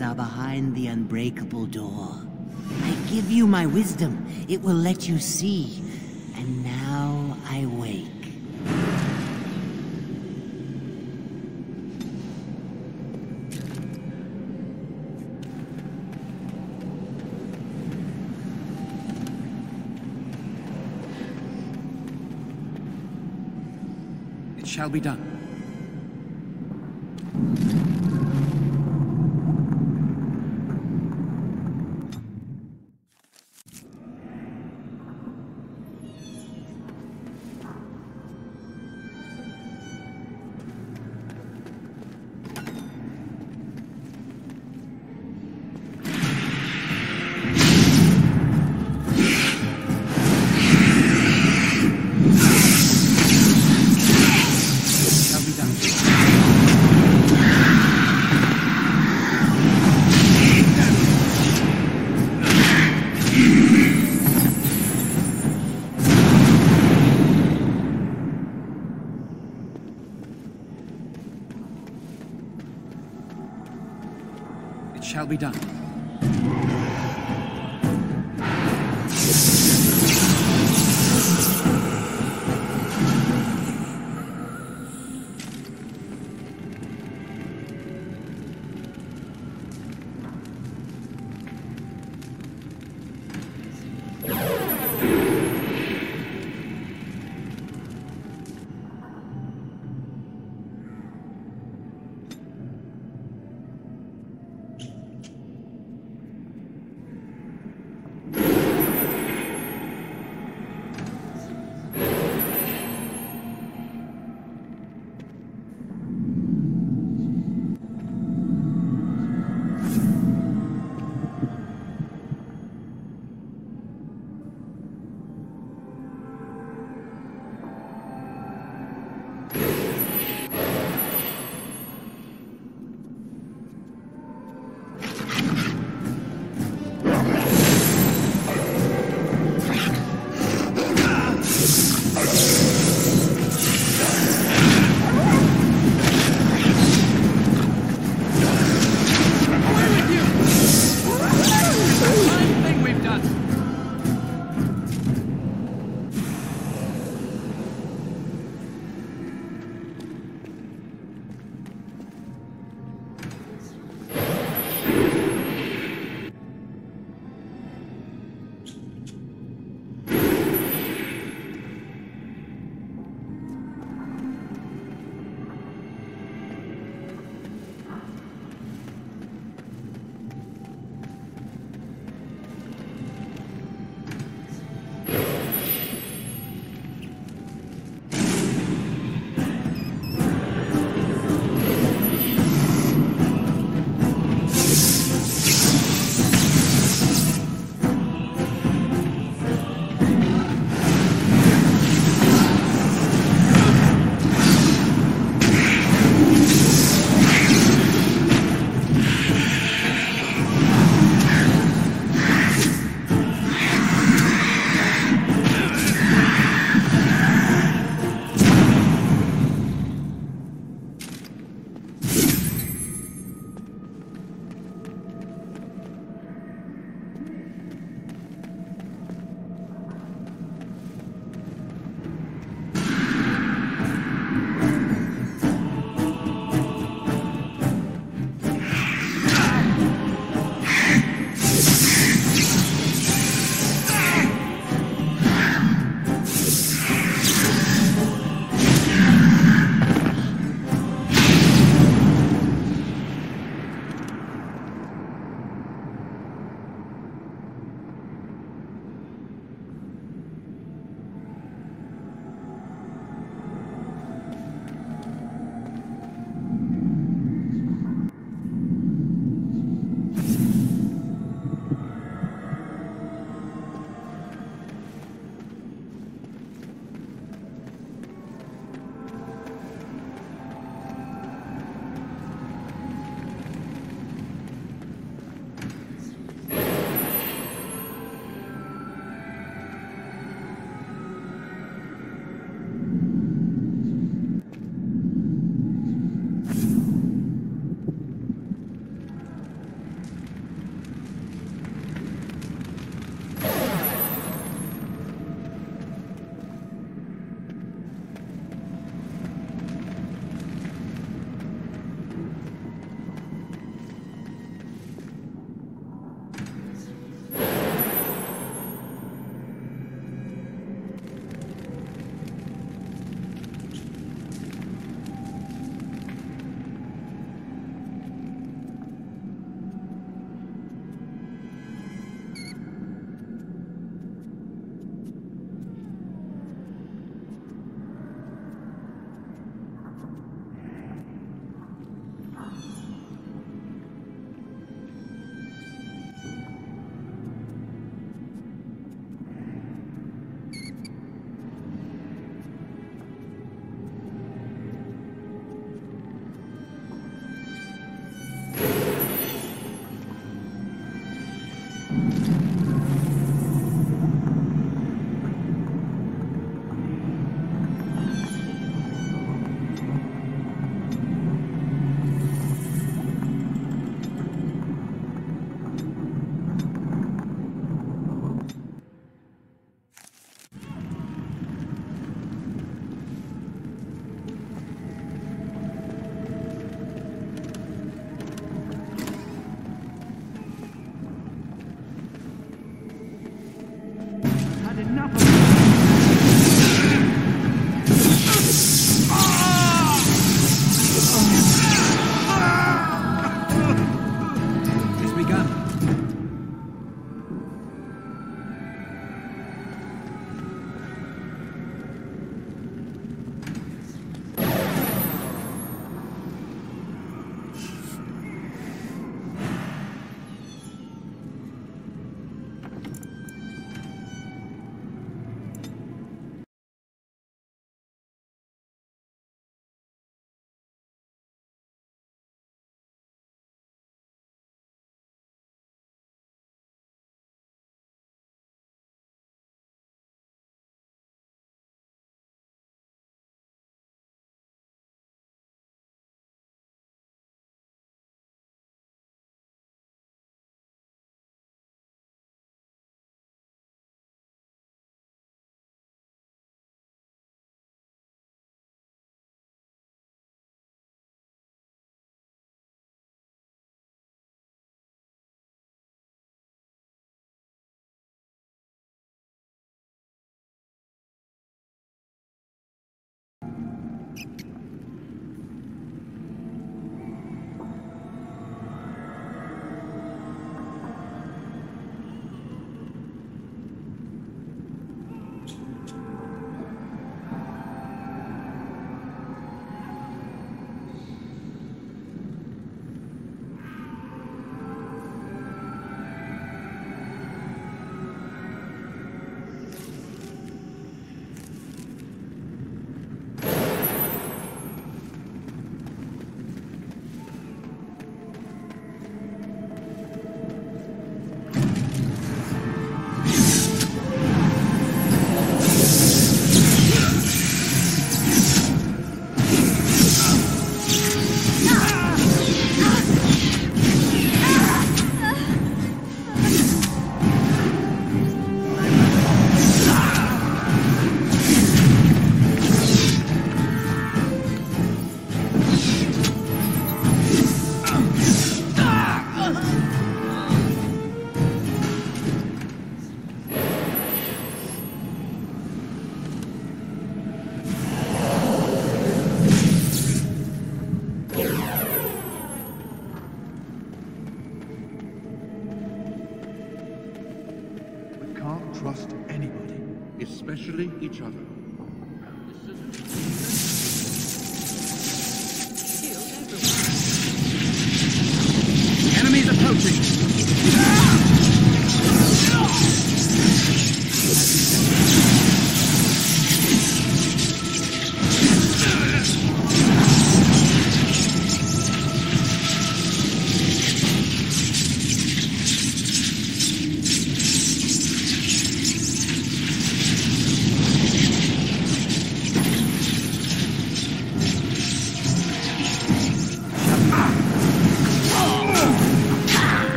Are behind the unbreakable door. I give you my wisdom. It will let you see. And now I wake. It shall be done.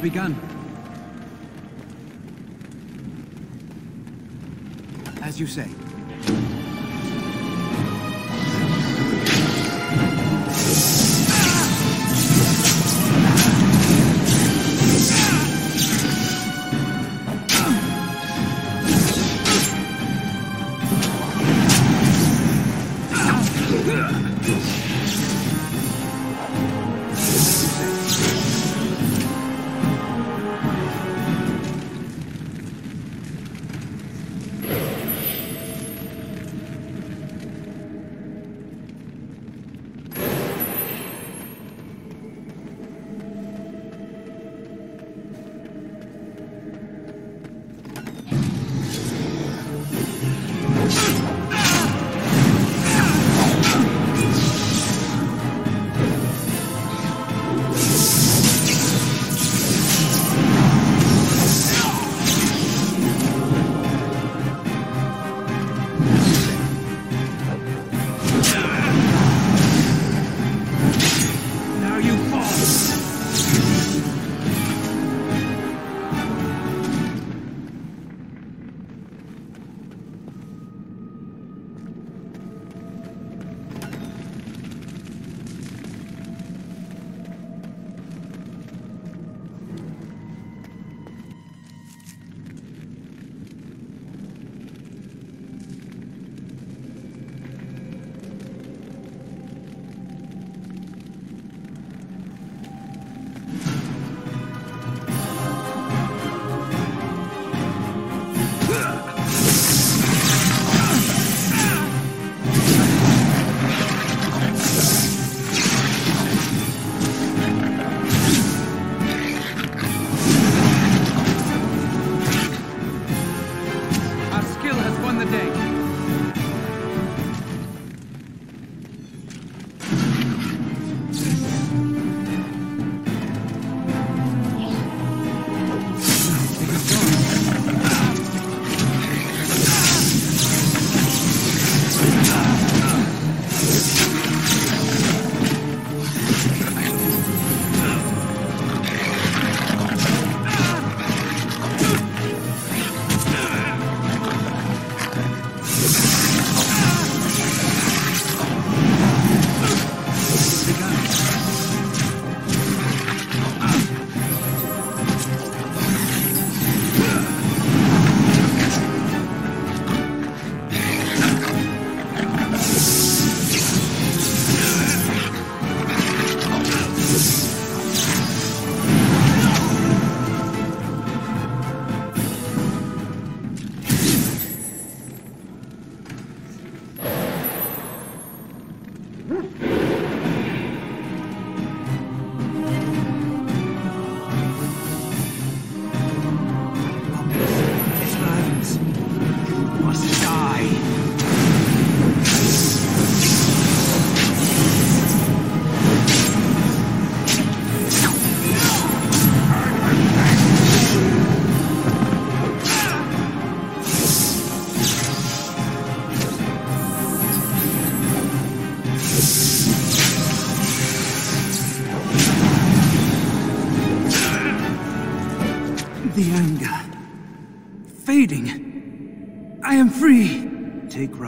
Begun. As you say.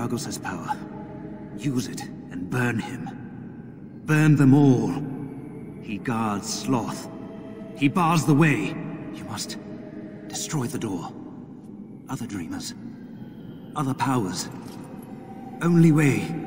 Take Ragos' power. Use it and burn him. Burn them all. He guards Sloth. He bars the way. You must destroy the door. Other dreamers. Other powers. Only way.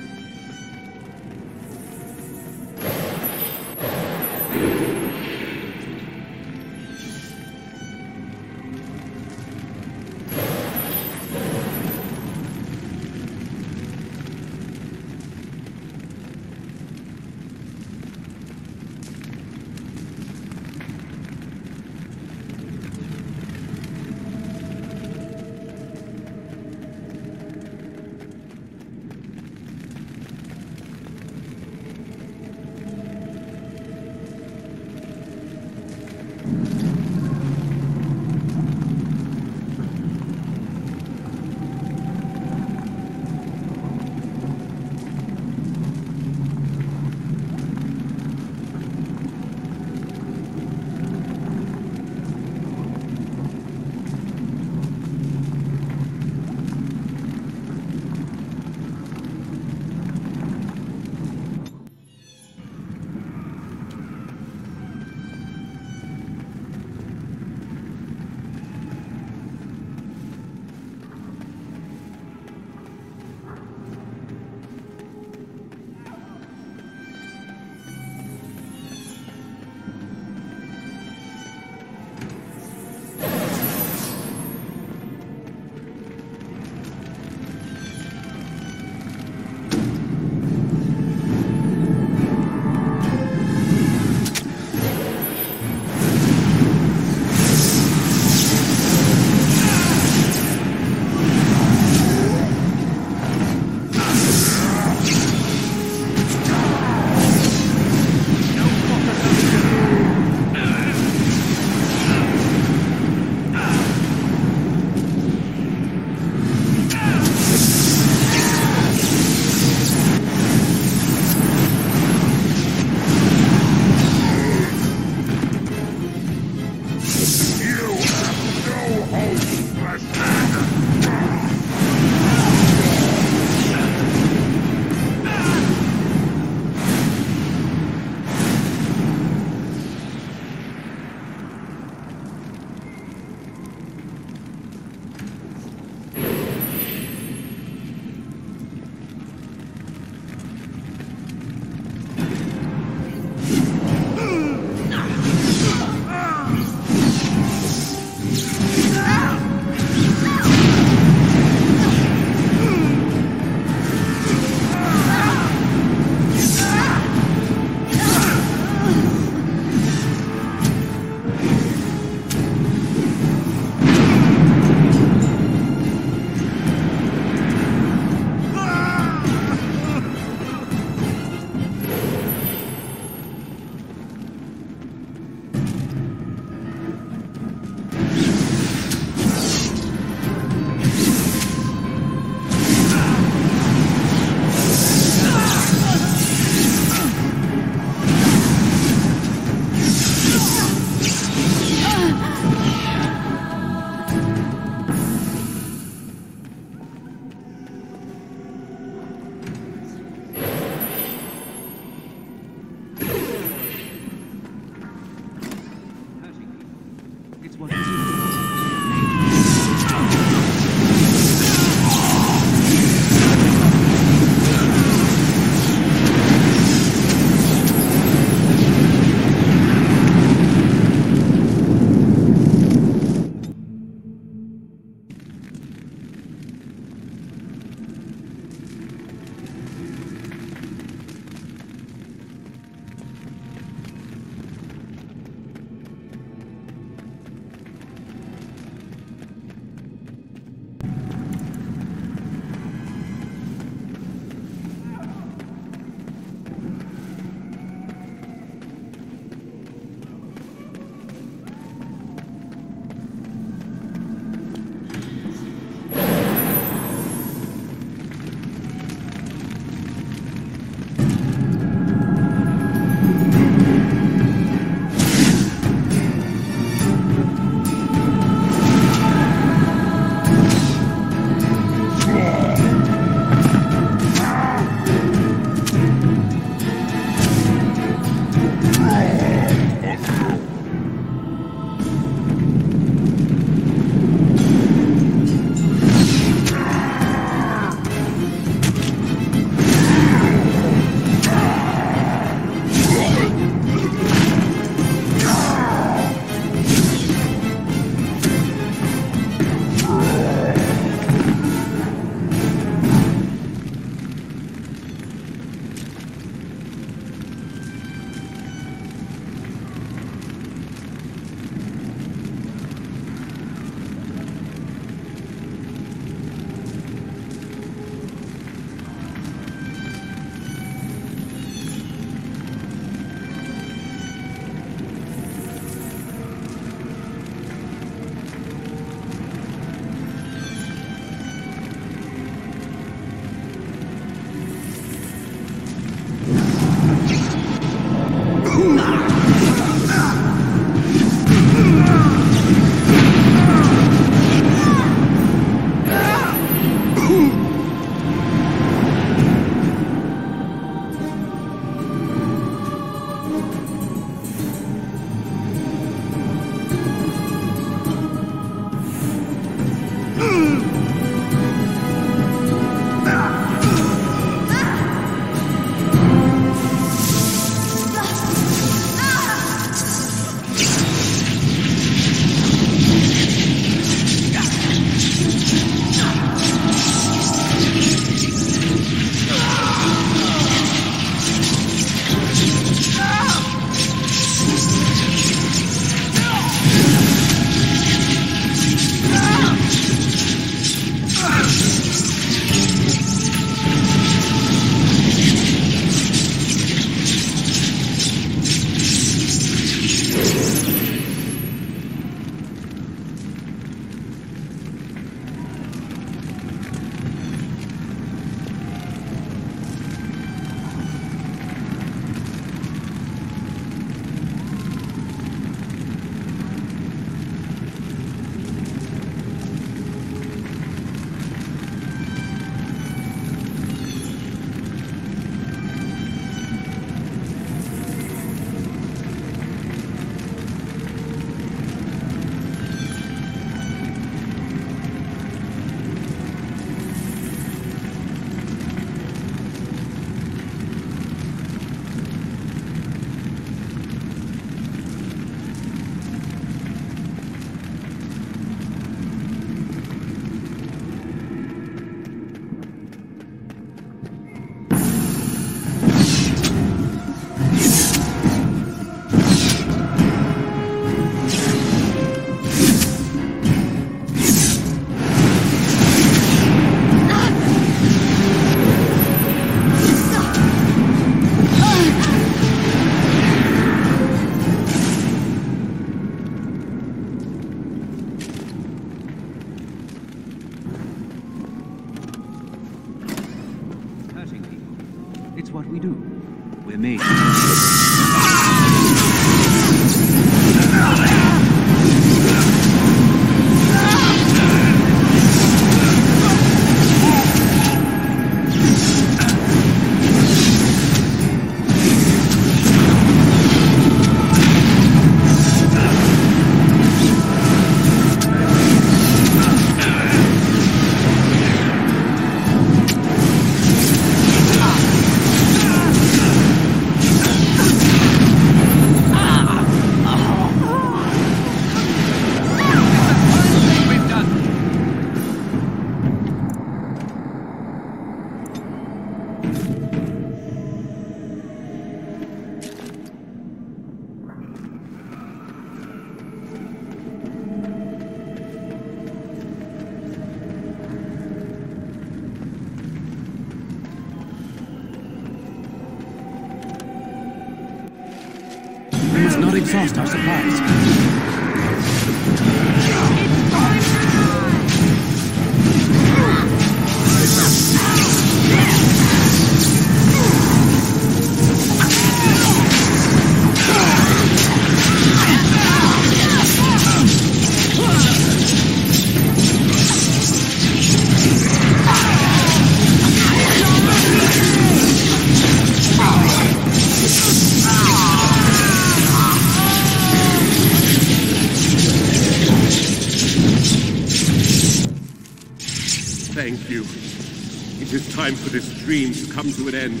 Time for this dream to come to an end.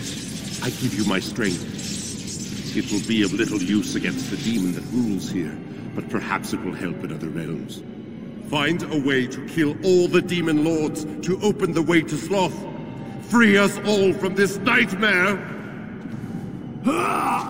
I give you my strength. It will be of little use against the demon that rules here, but perhaps it will help in other realms. Find a way to kill all the demon lords to open the way to Sloth. Free us all from this nightmare! Ah!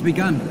Is begun.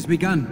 Is begun.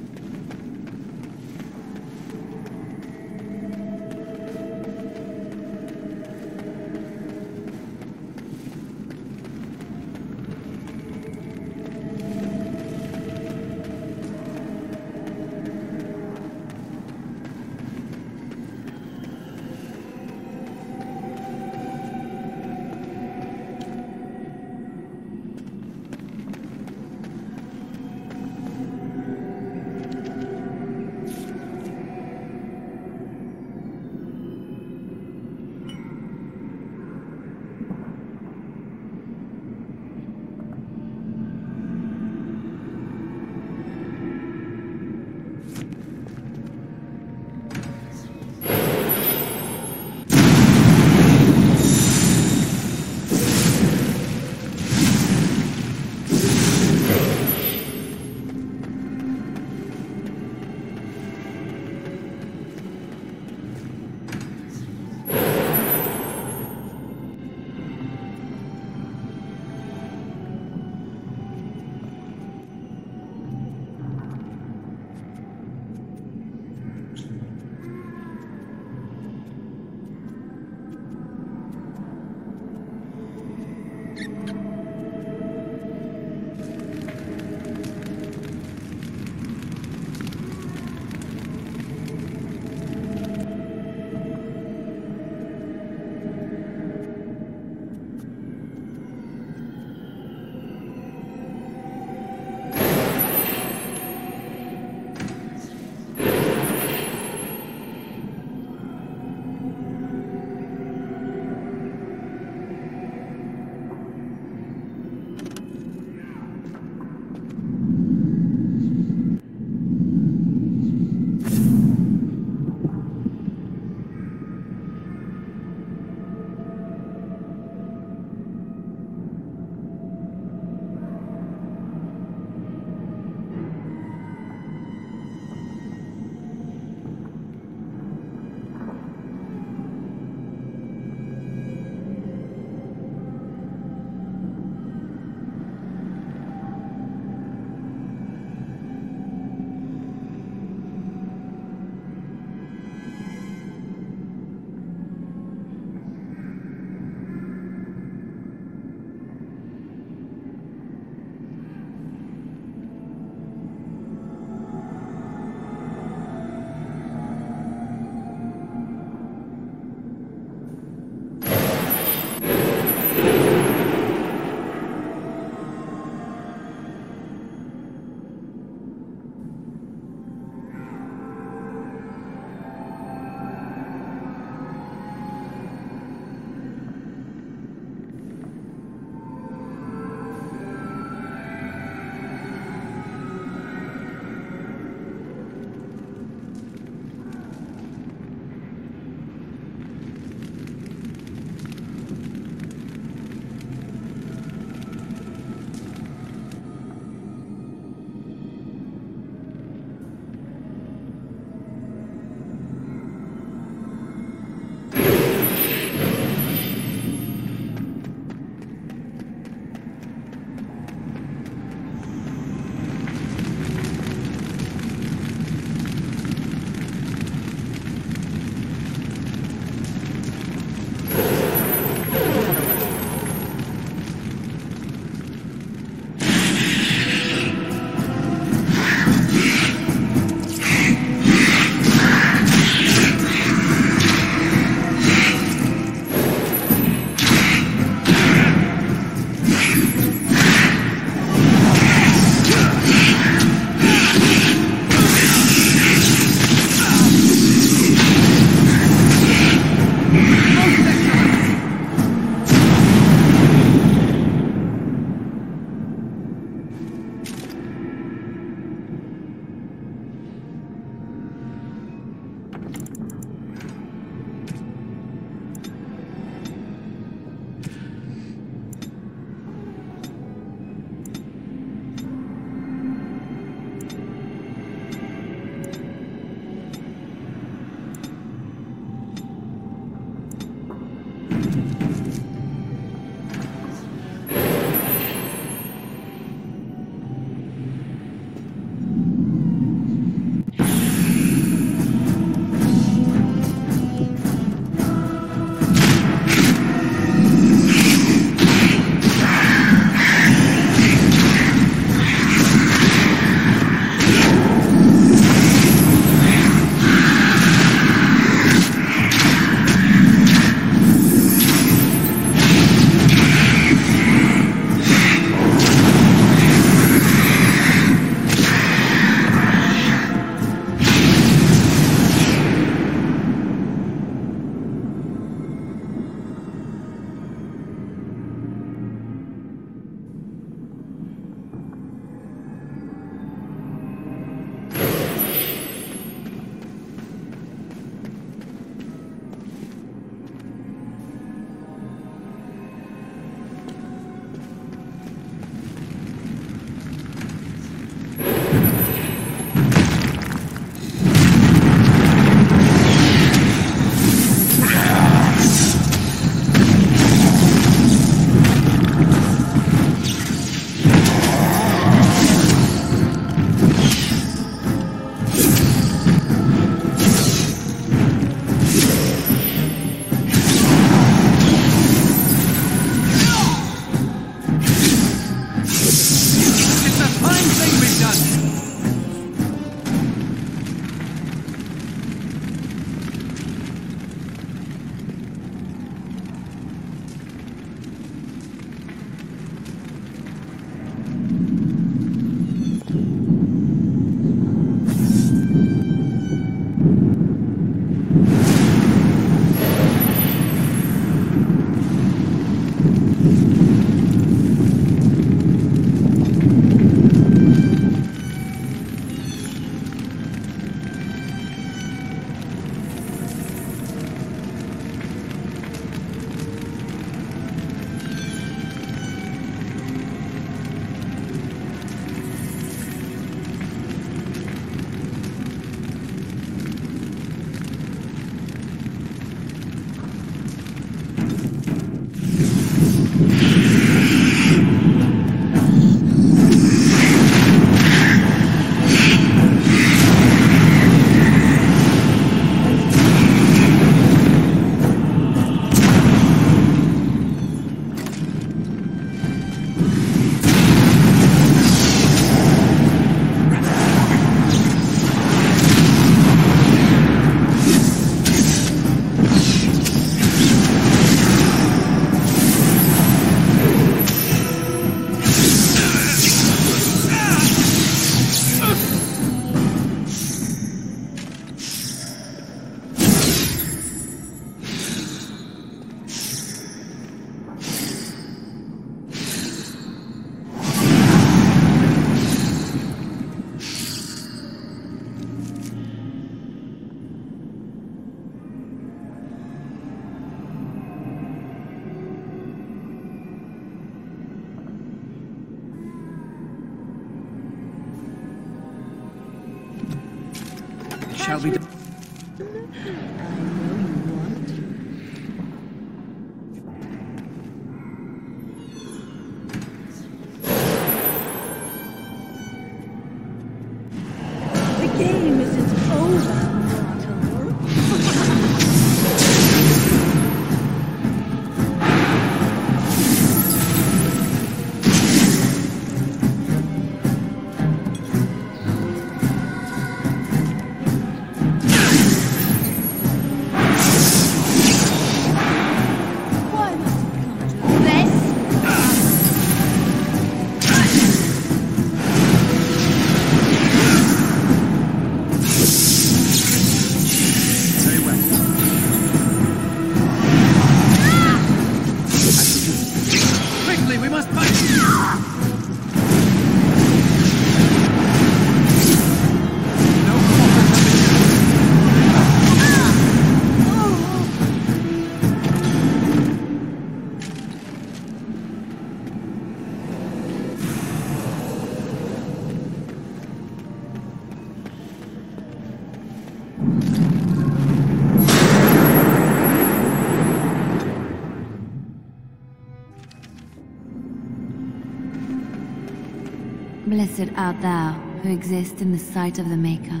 Blessed art thou who exists in the sight of the Maker.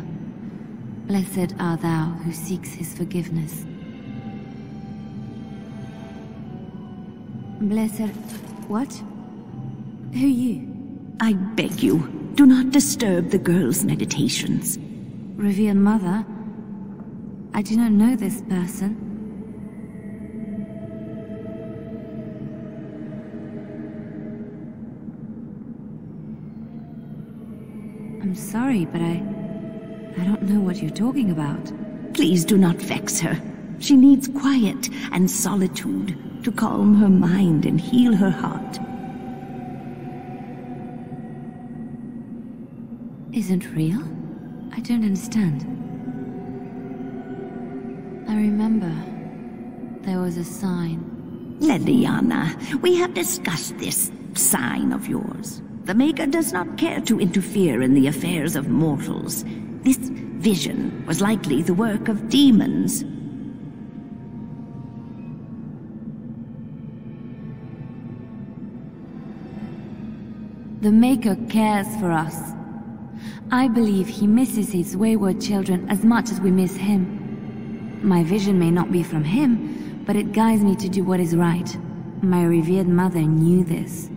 Blessed art thou who seeks his forgiveness. Blessed. What? Who you? I beg you, do not disturb the girl's meditations. Revered Mother? I do not know this person. I'm sorry, but I. I don't know what you're talking about. Please do not vex her. She needs quiet and solitude to calm her mind and heal her heart. Isn't real? I don't understand. I remember there was a sign. Leliana, we have discussed this sign of yours. The Maker does not care to interfere in the affairs of mortals. This vision was likely the work of demons. The Maker cares for us. I believe he misses his wayward children as much as we miss him. My vision may not be from him, but it guides me to do what is right. My revered mother knew this.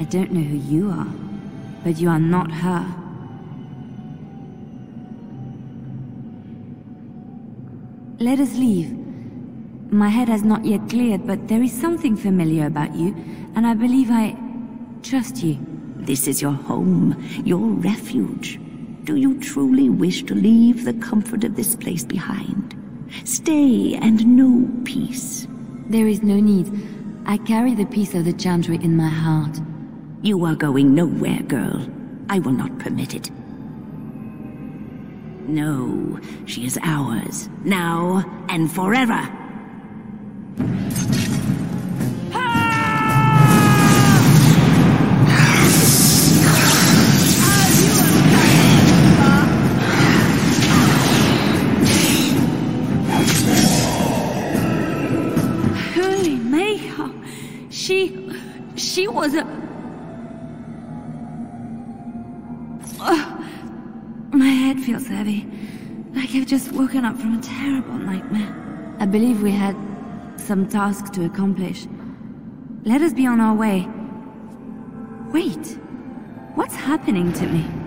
I don't know who you are, but you are not her. Let us leave. My head has not yet cleared, but there is something familiar about you, and I believe I trust you. This is your home, your refuge. Do you truly wish to leave the comfort of this place behind? Stay and know peace. There is no need. I carry the peace of the Chantry in my heart. You are going nowhere, girl. I will not permit it. No, she is ours, now and forever. She... she was a... my head feels heavy. Like I've just woken up from a terrible nightmare. I believe we had some task to accomplish. Let us be on our way. Wait. What's happening to me?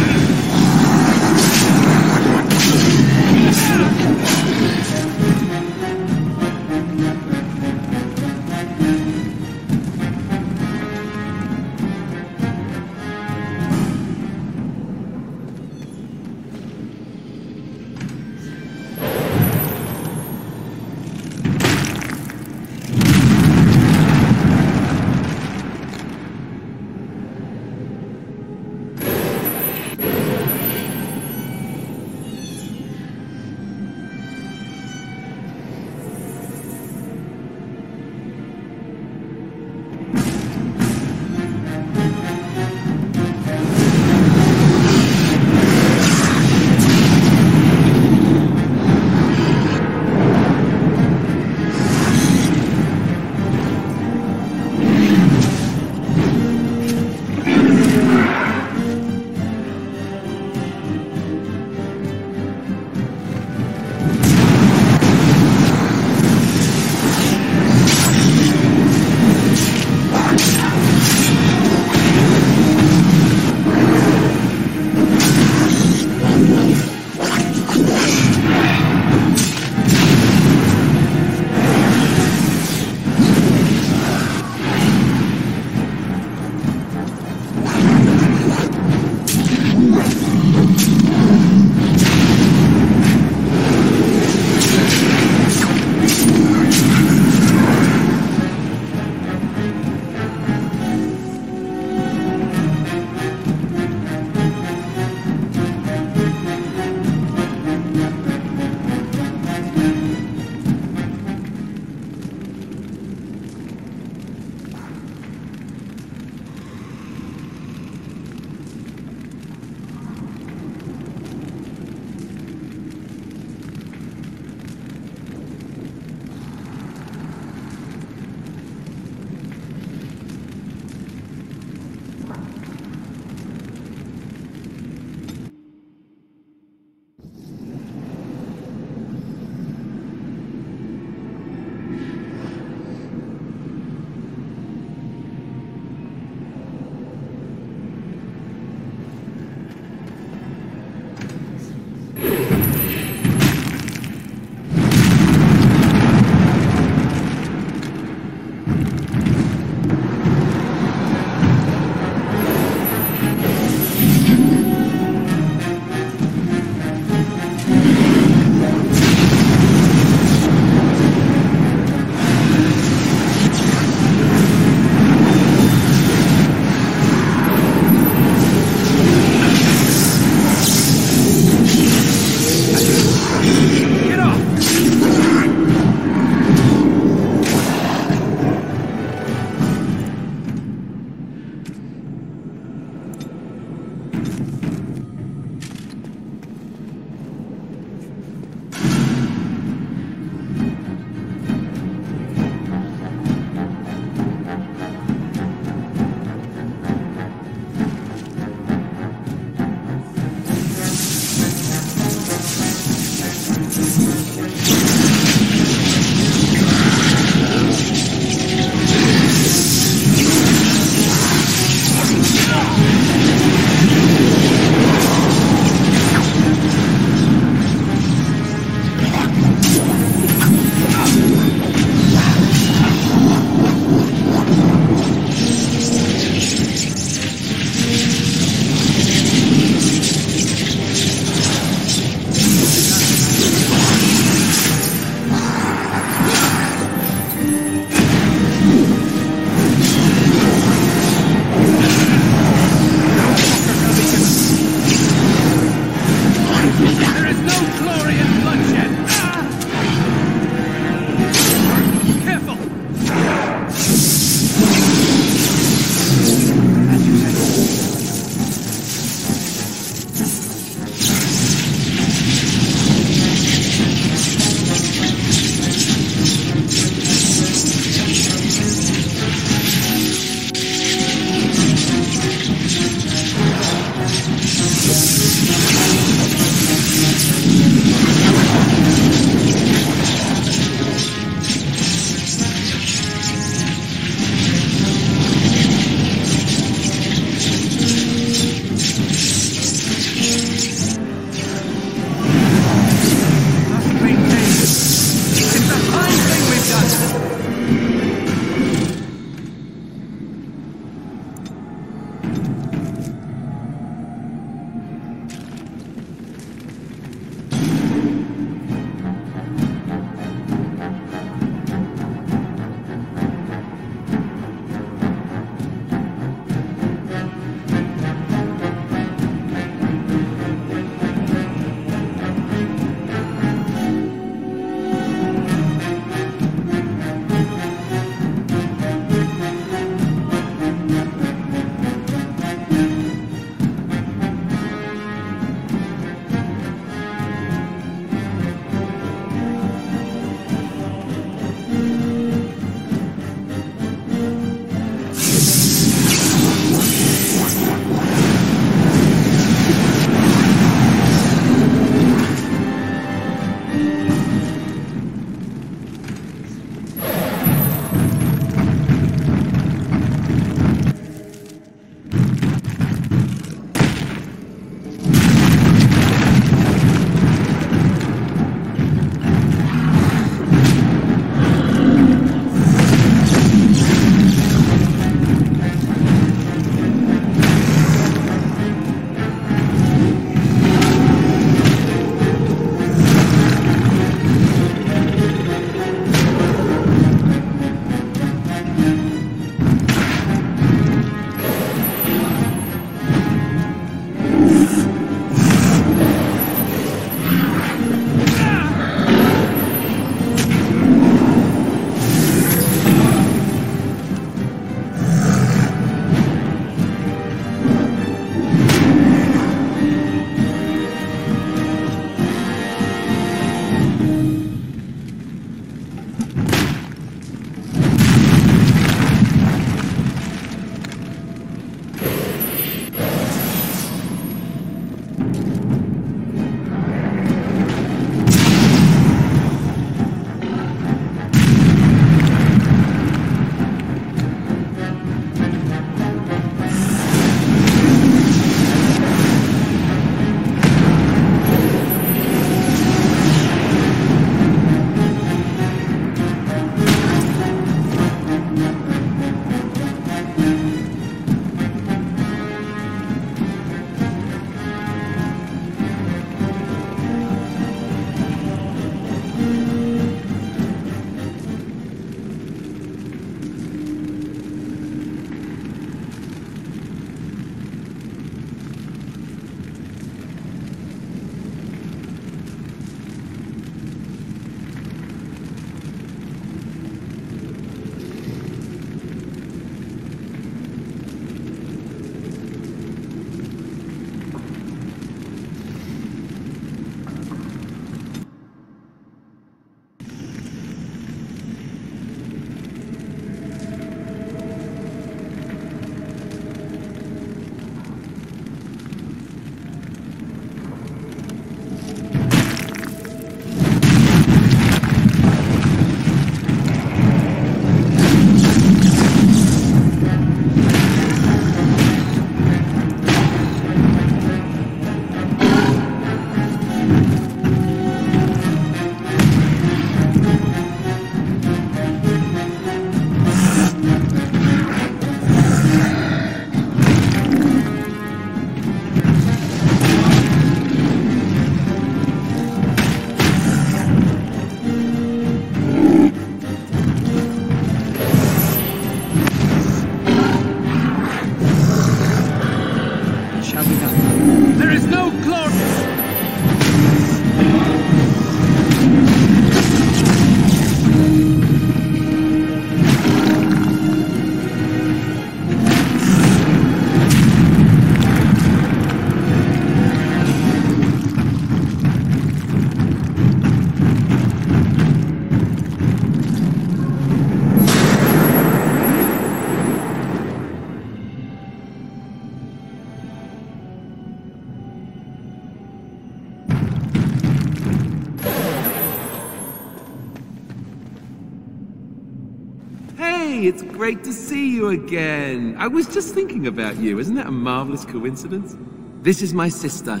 Great to see you again. I was just thinking about you. Isn't that a marvelous coincidence? This is my sister,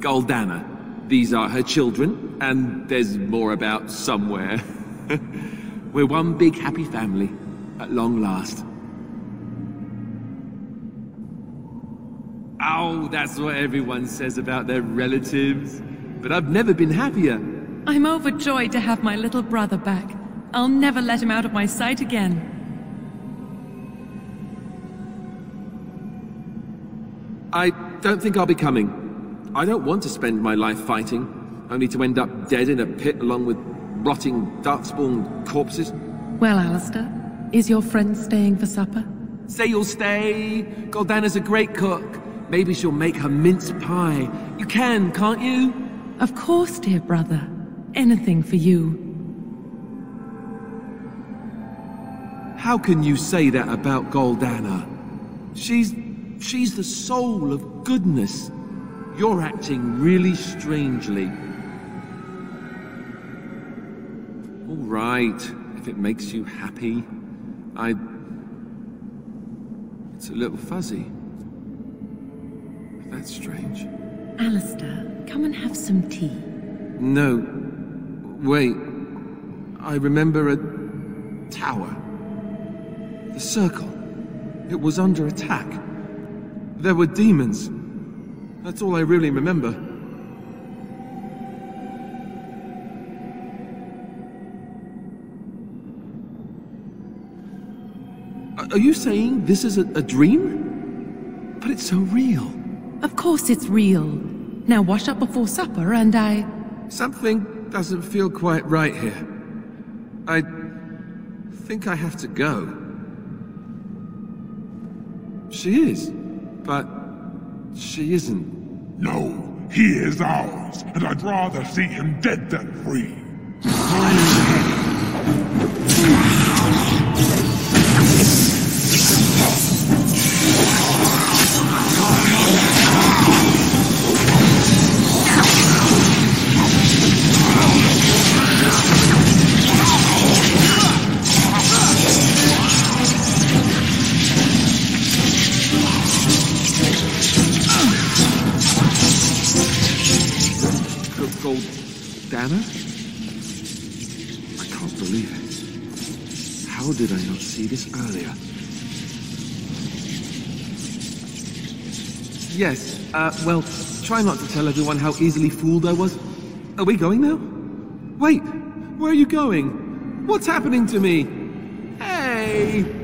Goldanna. These are her children, and there's more about somewhere. [LAUGHS] We're one big happy family, at long last. Oh, that's what everyone says about their relatives. But I've never been happier. I'm overjoyed to have my little brother back. I'll never let him out of my sight again. I don't think I'll be coming. I don't want to spend my life fighting, only to end up dead in a pit along with rotting darkspawn corpses. Well, Alistair, is your friend staying for supper? Say you'll stay. Goldanna's a great cook. Maybe she'll make her mince pie. You can, can't you? Of course, dear brother. Anything for you. How can you say that about Goldanna? She's... she's the soul of goodness. You're acting really strangely. All right, if it makes you happy. I... It's a little fuzzy. That's strange. Alistair, come and have some tea. No. Wait. I remember a tower. The circle. It was under attack. There were demons. That's all I really remember. Are you saying this is a, a dream? But it's so real. Of course it's real. Now wash up before supper and I... Something doesn't feel quite right here. I think I have to go. She is, but she isn't. No, he is ours, and I'd rather see him dead than free. [SIGHS] [LAUGHS] Goldanna? I can't believe it. How did I not see this earlier? Yes, uh, well, try not to tell everyone how easily fooled I was. Are we going now? Wait, where are you going? What's happening to me? Hey!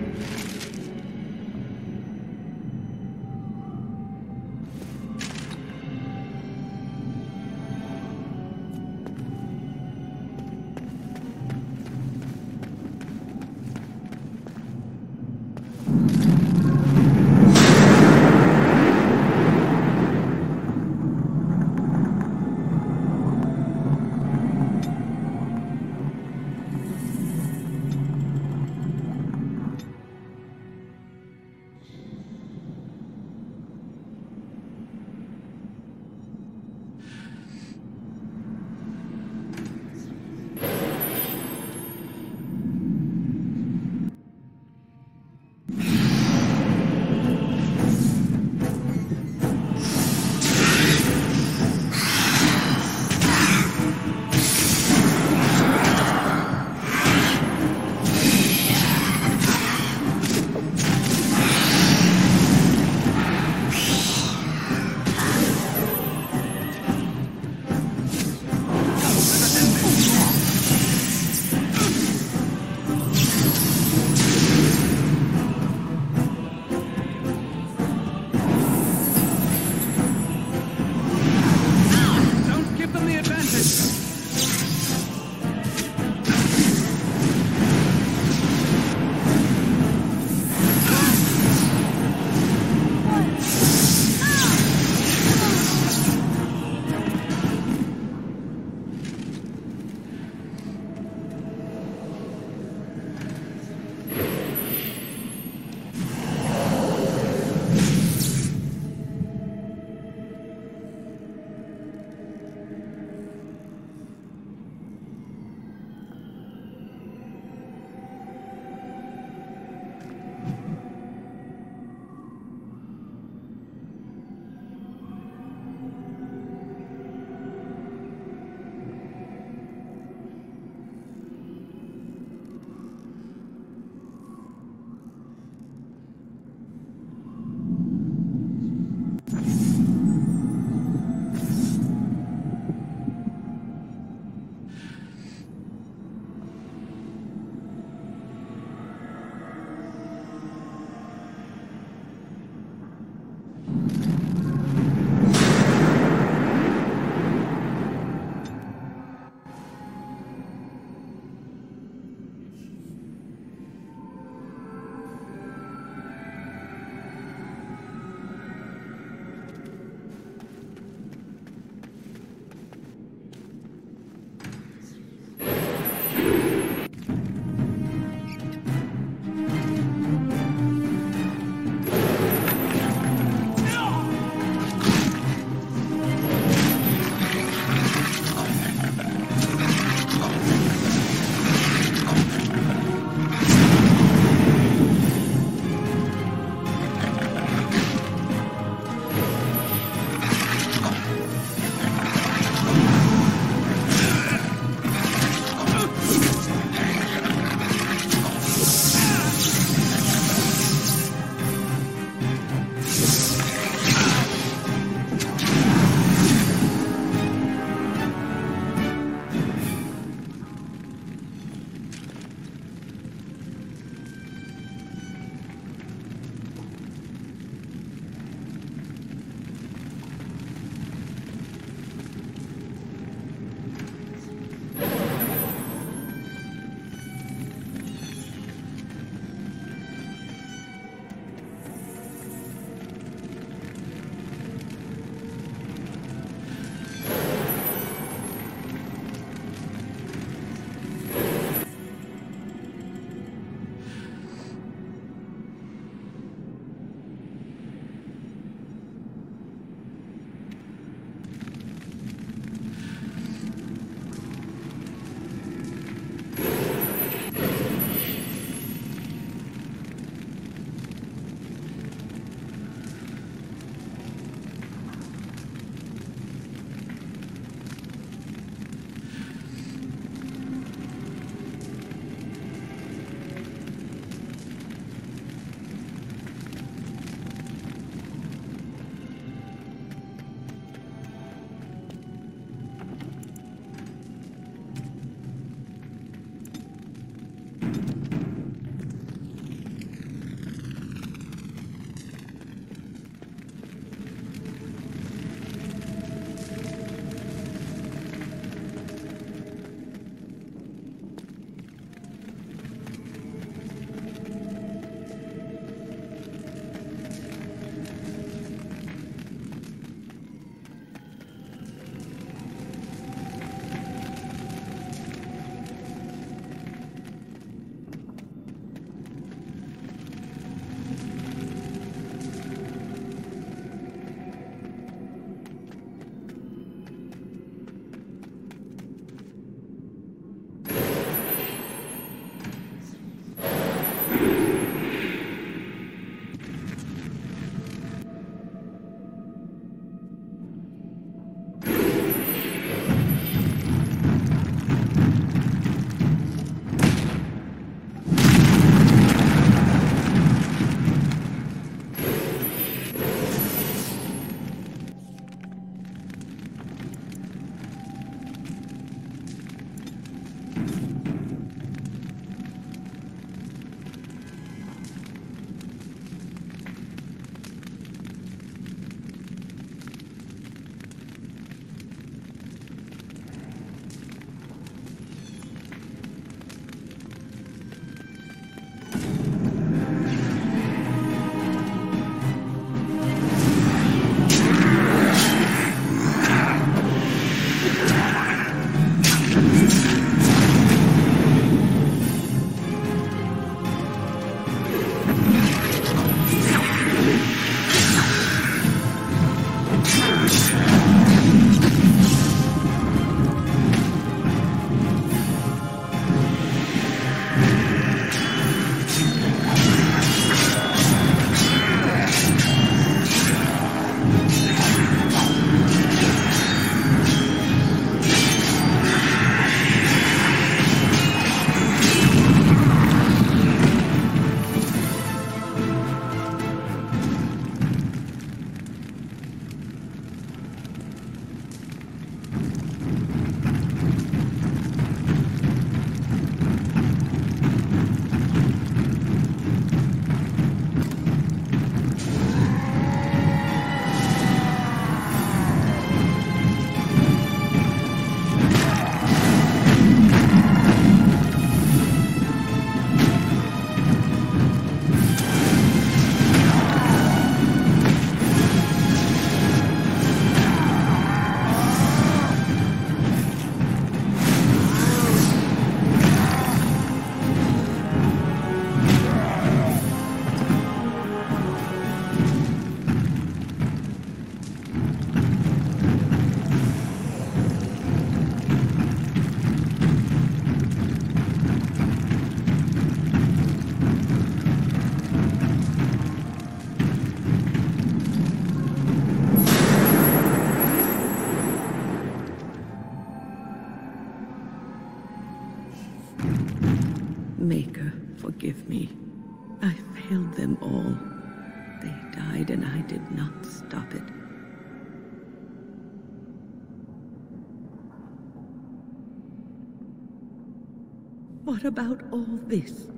About all this?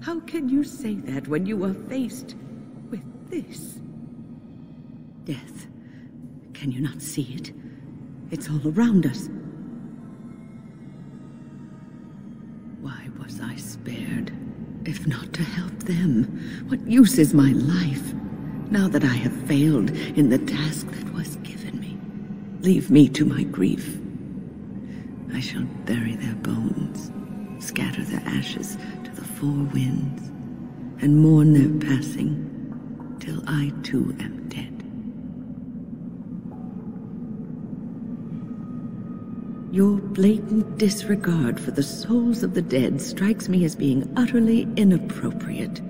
How can you say that when you are faced with this? Death. Can you not see it? It's all around us. Why was I spared? If not to help them, what use is my life? Now that I have failed in the task that was given me, leave me to my grief. I shall bury their bones, scatter their ashes to the four winds, and mourn their passing till I too am dead. Your blatant disregard for the souls of the dead strikes me as being utterly inappropriate.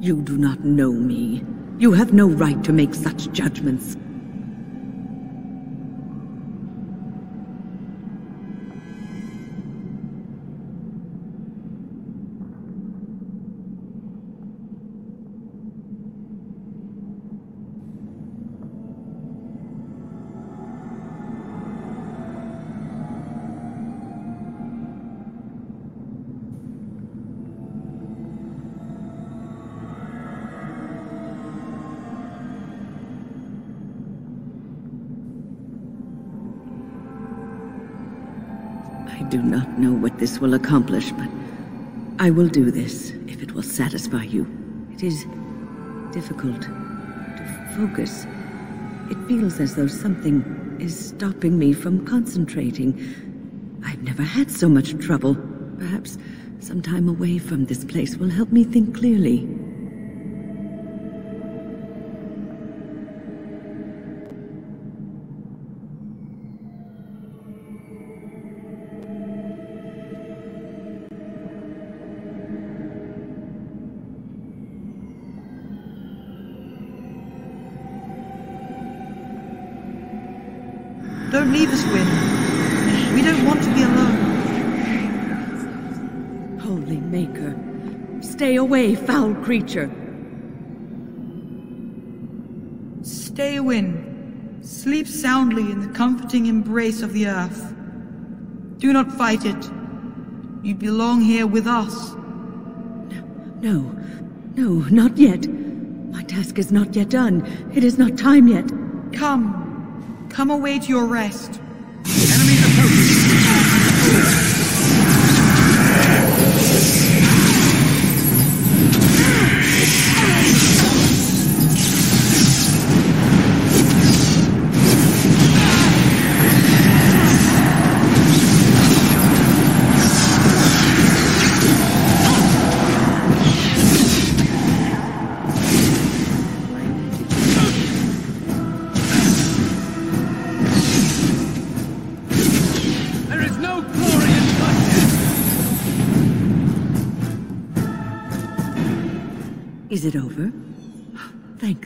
You do not know me. You have no right to make such judgments. I do not know what this will accomplish, but I will do this if it will satisfy you. It is difficult to focus. It feels as though something is stopping me from concentrating. I've never had so much trouble. Perhaps some time away from this place will help me think clearly. Foul creature. Stay, Wynne. Sleep soundly in the comforting embrace of the earth. Do not fight it. You belong here with us. No, no, not yet. My task is not yet done. It is not time yet. Come. Come await your rest. There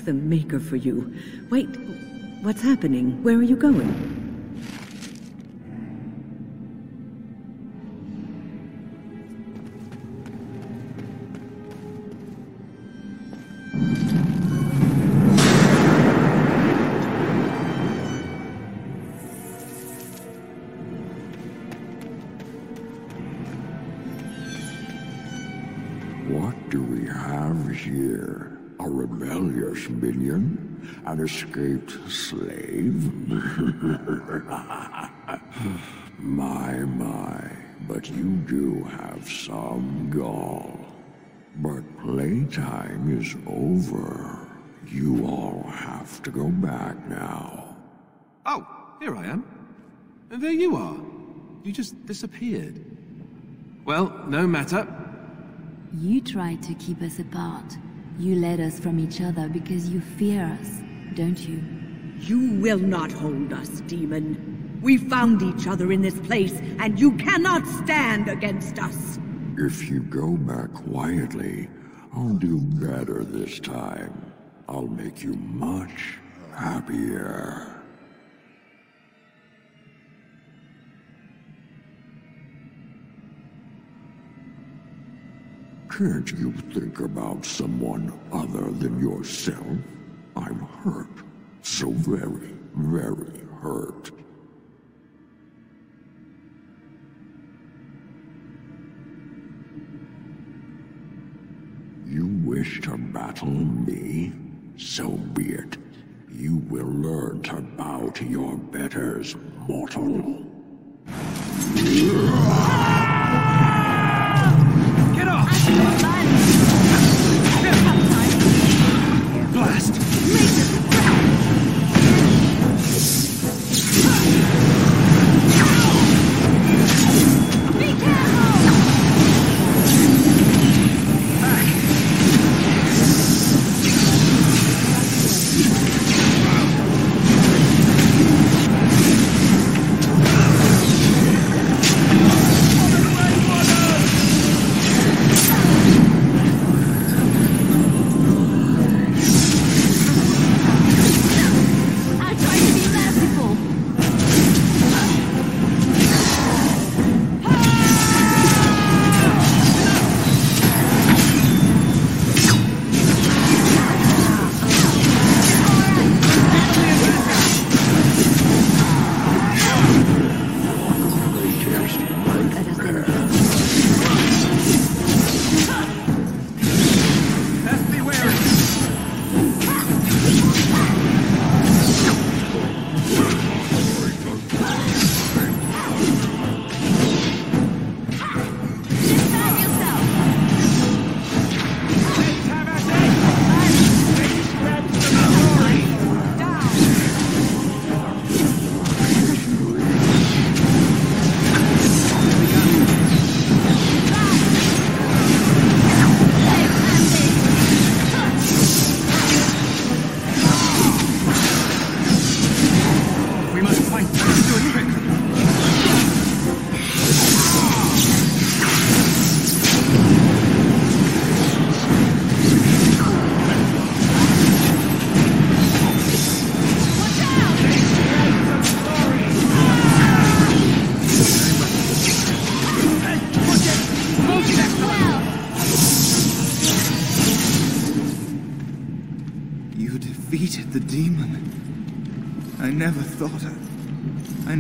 The Maker for you. Wait, what's happening? Where are you going? An escaped slave? [LAUGHS] my, my, but you do have some gall. But playtime is over. You all have to go back now. Oh, here I am. And there you are. You just disappeared. Well, no matter. You tried to keep us apart. You led us from each other because you fear us, don't you? You will not hold us, demon. We found each other in this place, and you cannot stand against us. If you go back quietly, I'll do better this time. I'll make you much happier. Can't you think about someone other than yourself? I'm hurt. So very, very hurt. You wish to battle me? So be it. You will learn to bow to your betters, mortal.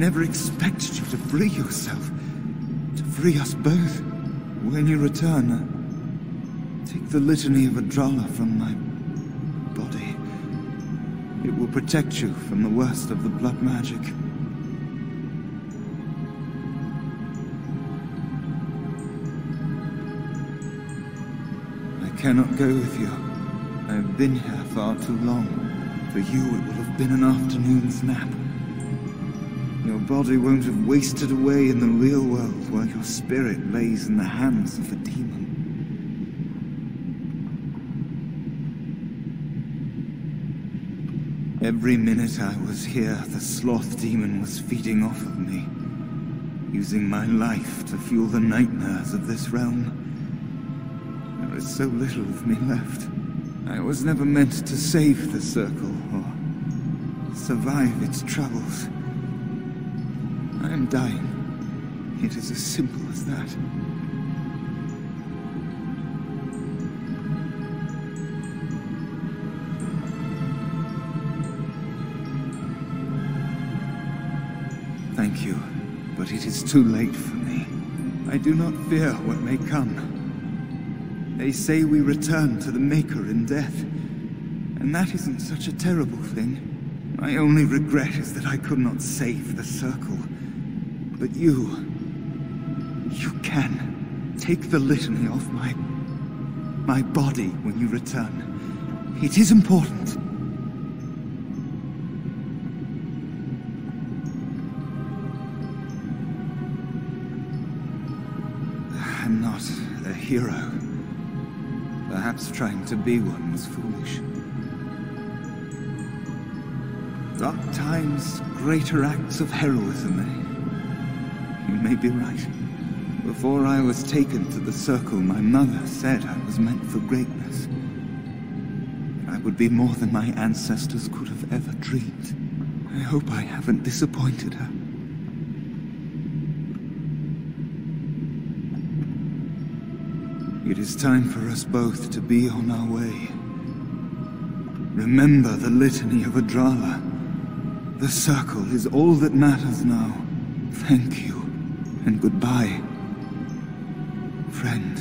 Never expected you to free yourself. To free us both. When you return, uh, take the litany of Adralla from my body. It will protect you from the worst of the blood magic. I cannot go with you. I have been here far too long. For you, it will have been an afternoon's nap. Your body won't have wasted away in the real world while your spirit lays in the hands of a demon. Every minute I was here, the sloth demon was feeding off of me, using my life to fuel the nightmares of this realm. There is so little of me left. I was never meant to save the circle or survive its troubles. Am dying. It is as simple as that. Thank you, but it is too late for me. I do not fear what may come. They say we return to the Maker in death. And that isn't such a terrible thing. My only regret is that I could not save the Circle. But you... You can. Take the litany off my... my body when you return. It is important. I'm not a hero. Perhaps trying to be one was foolish. Dark times, greater acts of heroism, may be right. Before I was taken to the circle, my mother said I was meant for greatness. I would be more than my ancestors could have ever dreamed. I hope I haven't disappointed her. It is time for us both to be on our way. Remember the litany of Adralla. The circle is all that matters now. Thank you, and goodbye, friend.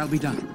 Shall be done.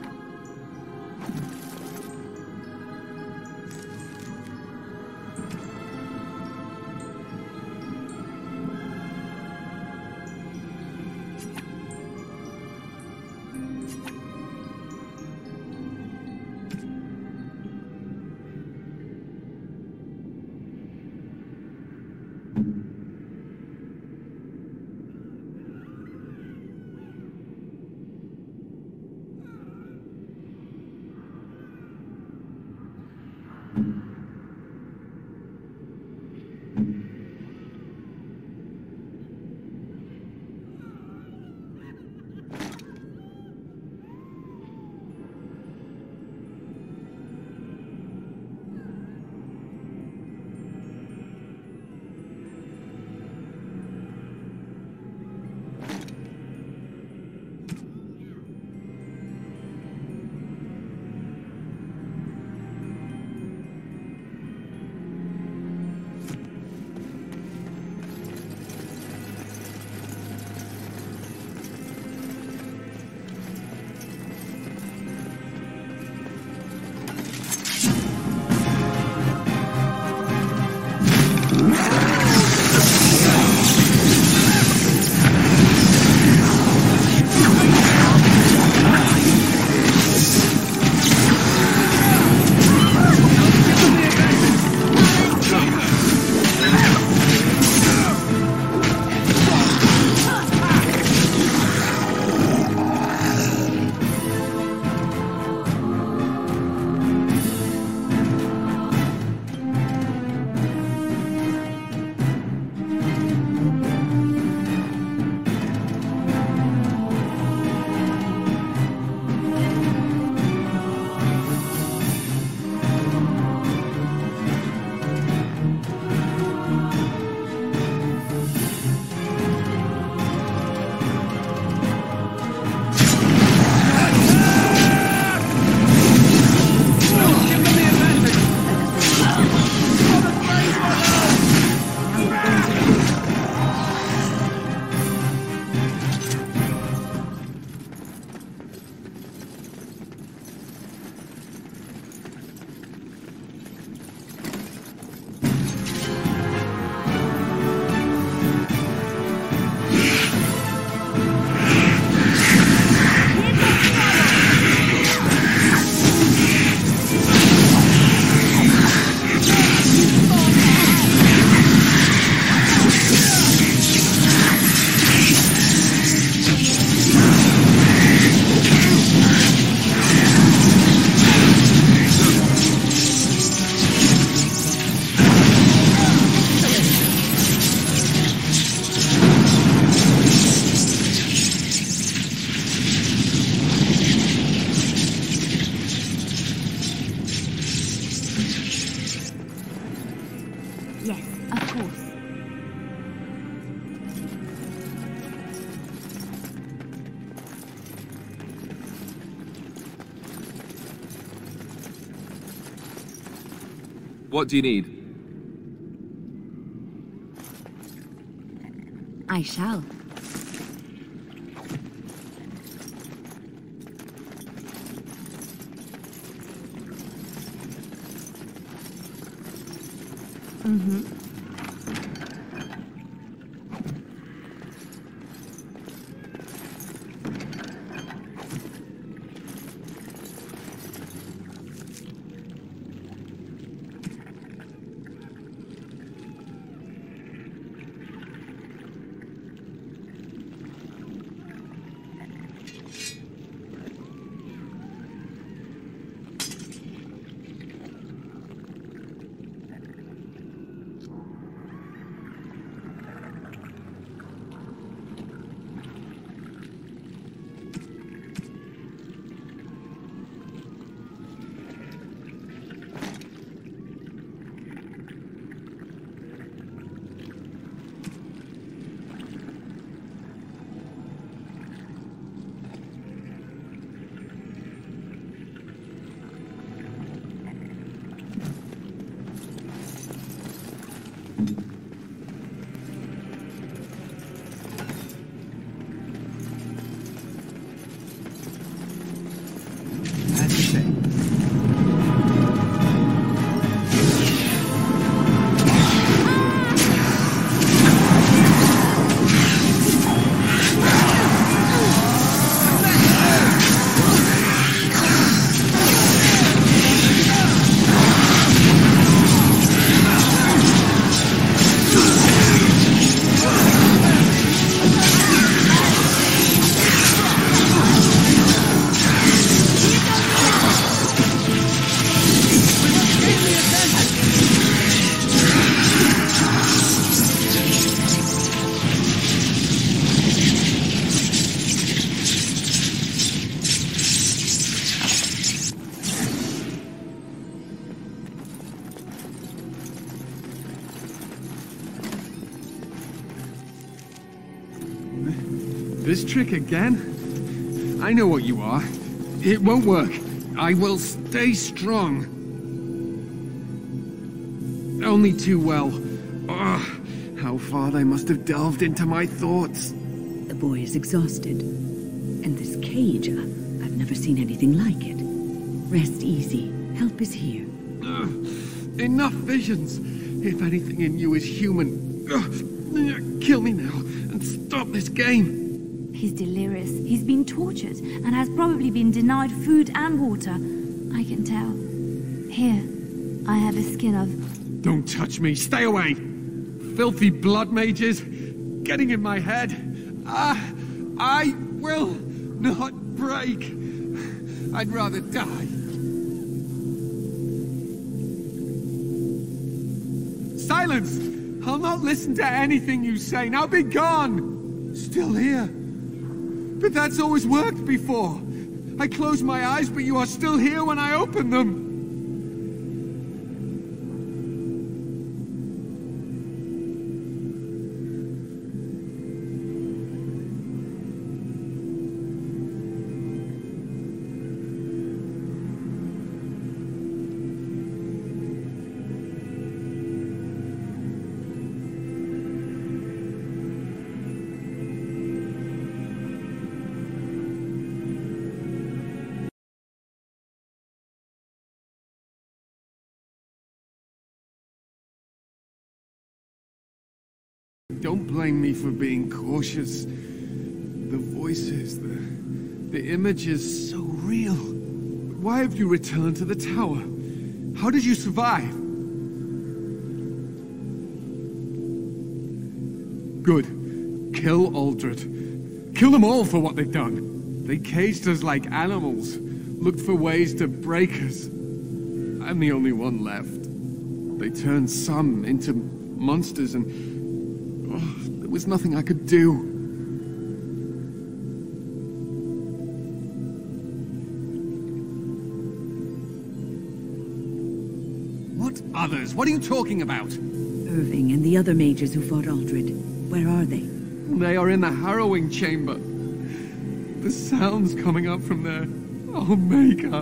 What do you need? I shall. Again? I know what you are. It won't work. I will stay strong. Only too well. Ugh, how far they must have delved into my thoughts. The boy is exhausted. And this cage, uh, I've never seen anything like it. Rest easy. Help is here. Ugh, enough visions. If anything in you is human, ugh, He's delirious. He's been tortured and has probably been denied food and water. I can tell. Here, I have a skin of. Don't touch me. Stay away. Filthy blood mages getting in my head. Ah, I will not break. I'd rather die. Silence! I'll not listen to anything you say. Now be gone! Still here. But that's always worked before. I close my eyes, but you are still here when I open them. Don't blame me for being cautious. The voices, the, the images, so real. Why have you returned to the tower? How did you survive? Good. Kill Uldred. Kill them all for what they've done. They caged us like animals, looked for ways to break us. I'm the only one left. They turned some into monsters and was nothing I could do. What others? What are you talking about? Irving and the other mages who fought Uldred. Where are they? They are in the harrowing chamber. The sounds coming up from there. Oh, Maker.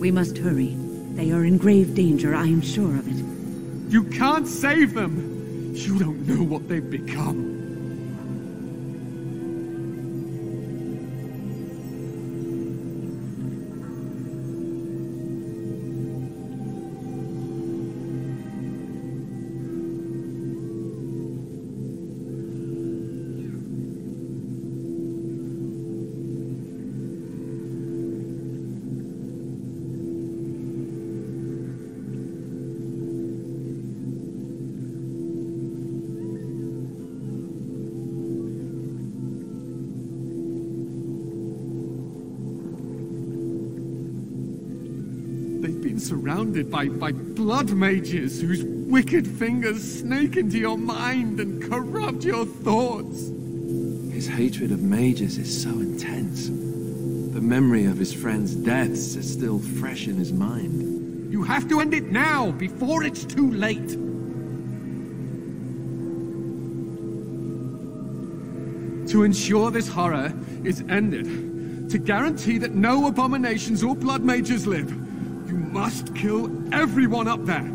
We must hurry. They are in grave danger, I am sure of it. You can't save them! You don't know what they've become. Surrounded by, by blood mages whose wicked fingers snake into your mind and corrupt your thoughts. His hatred of mages is so intense. The memory of his friends' deaths is still fresh in his mind. You have to end it now, before it's too late. To ensure this horror is ended, to guarantee that no abominations or blood mages live, must kill everyone up there.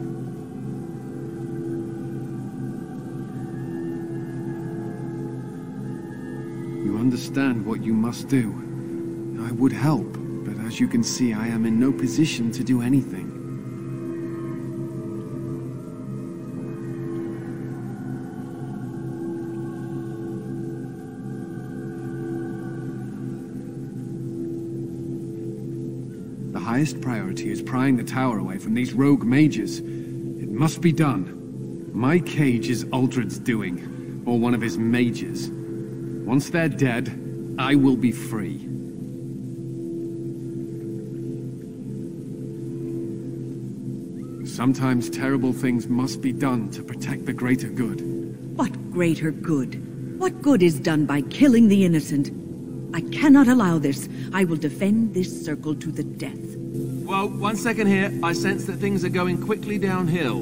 You understand what you must do. I would help, but as you can see, I am in no position to do anything. Highest priority is prying the tower away from these rogue mages. It must be done. My cage is Uldred's doing, or one of his mages. Once they're dead, I will be free. Sometimes terrible things must be done to protect the greater good. What greater good? What good is done by killing the innocent? I cannot allow this. I will defend this circle to the death. Well, one second here. I sense that things are going quickly downhill.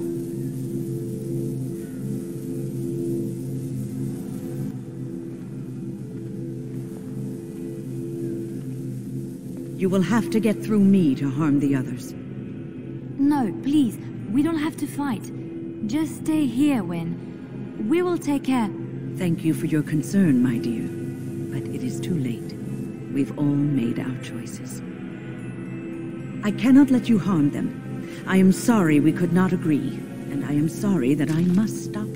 You will have to get through me to harm the others. No, please, we don't have to fight. Just stay here, Wynne. We will take care. Thank you for your concern, my dear. But it is too late. We've all made our choices. I cannot let you harm them. I am sorry we could not agree, and I am sorry that I must stop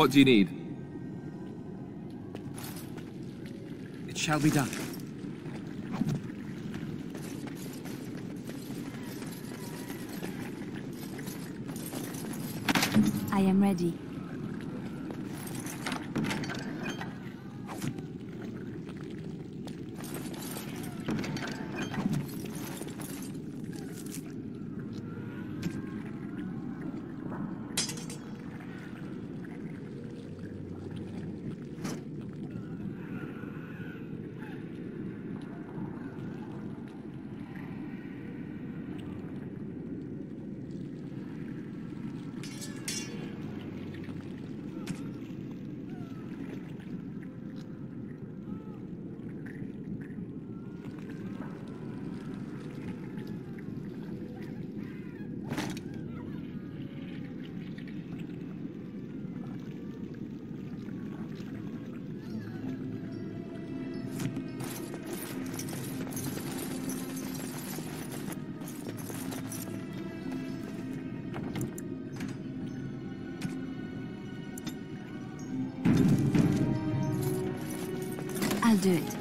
What do you need? It shall be done. Do it.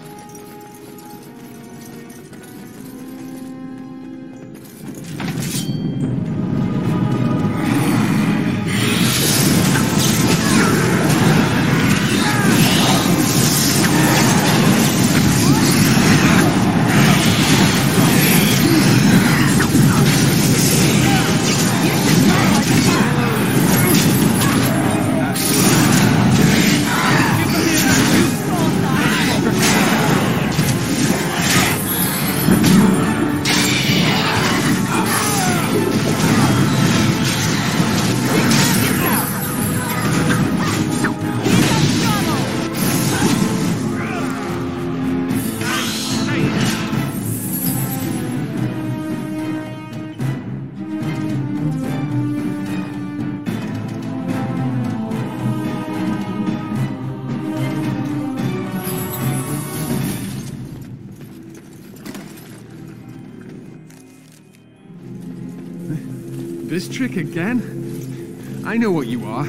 Trick again? I know what you are.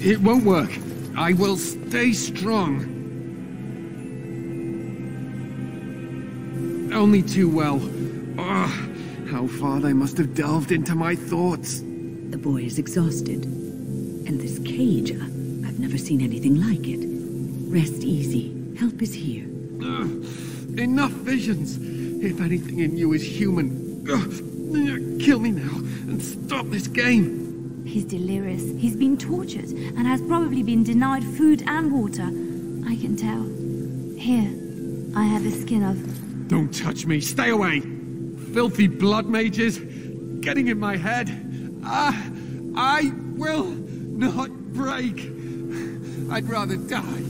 It won't work. I will stay strong. Only too well. Ugh, how far they must have delved into my thoughts. The boy is exhausted. And this cage, I- I've never seen anything like it. Rest easy. Help is here. Ugh, enough visions. If anything in you is human, stop this game. He's delirious. He's been tortured and has probably been denied food and water. I can tell. Here, I have a skin of. Don't touch me. Stay away. Filthy blood mages getting in my head. Ah, I will not break. I'd rather die.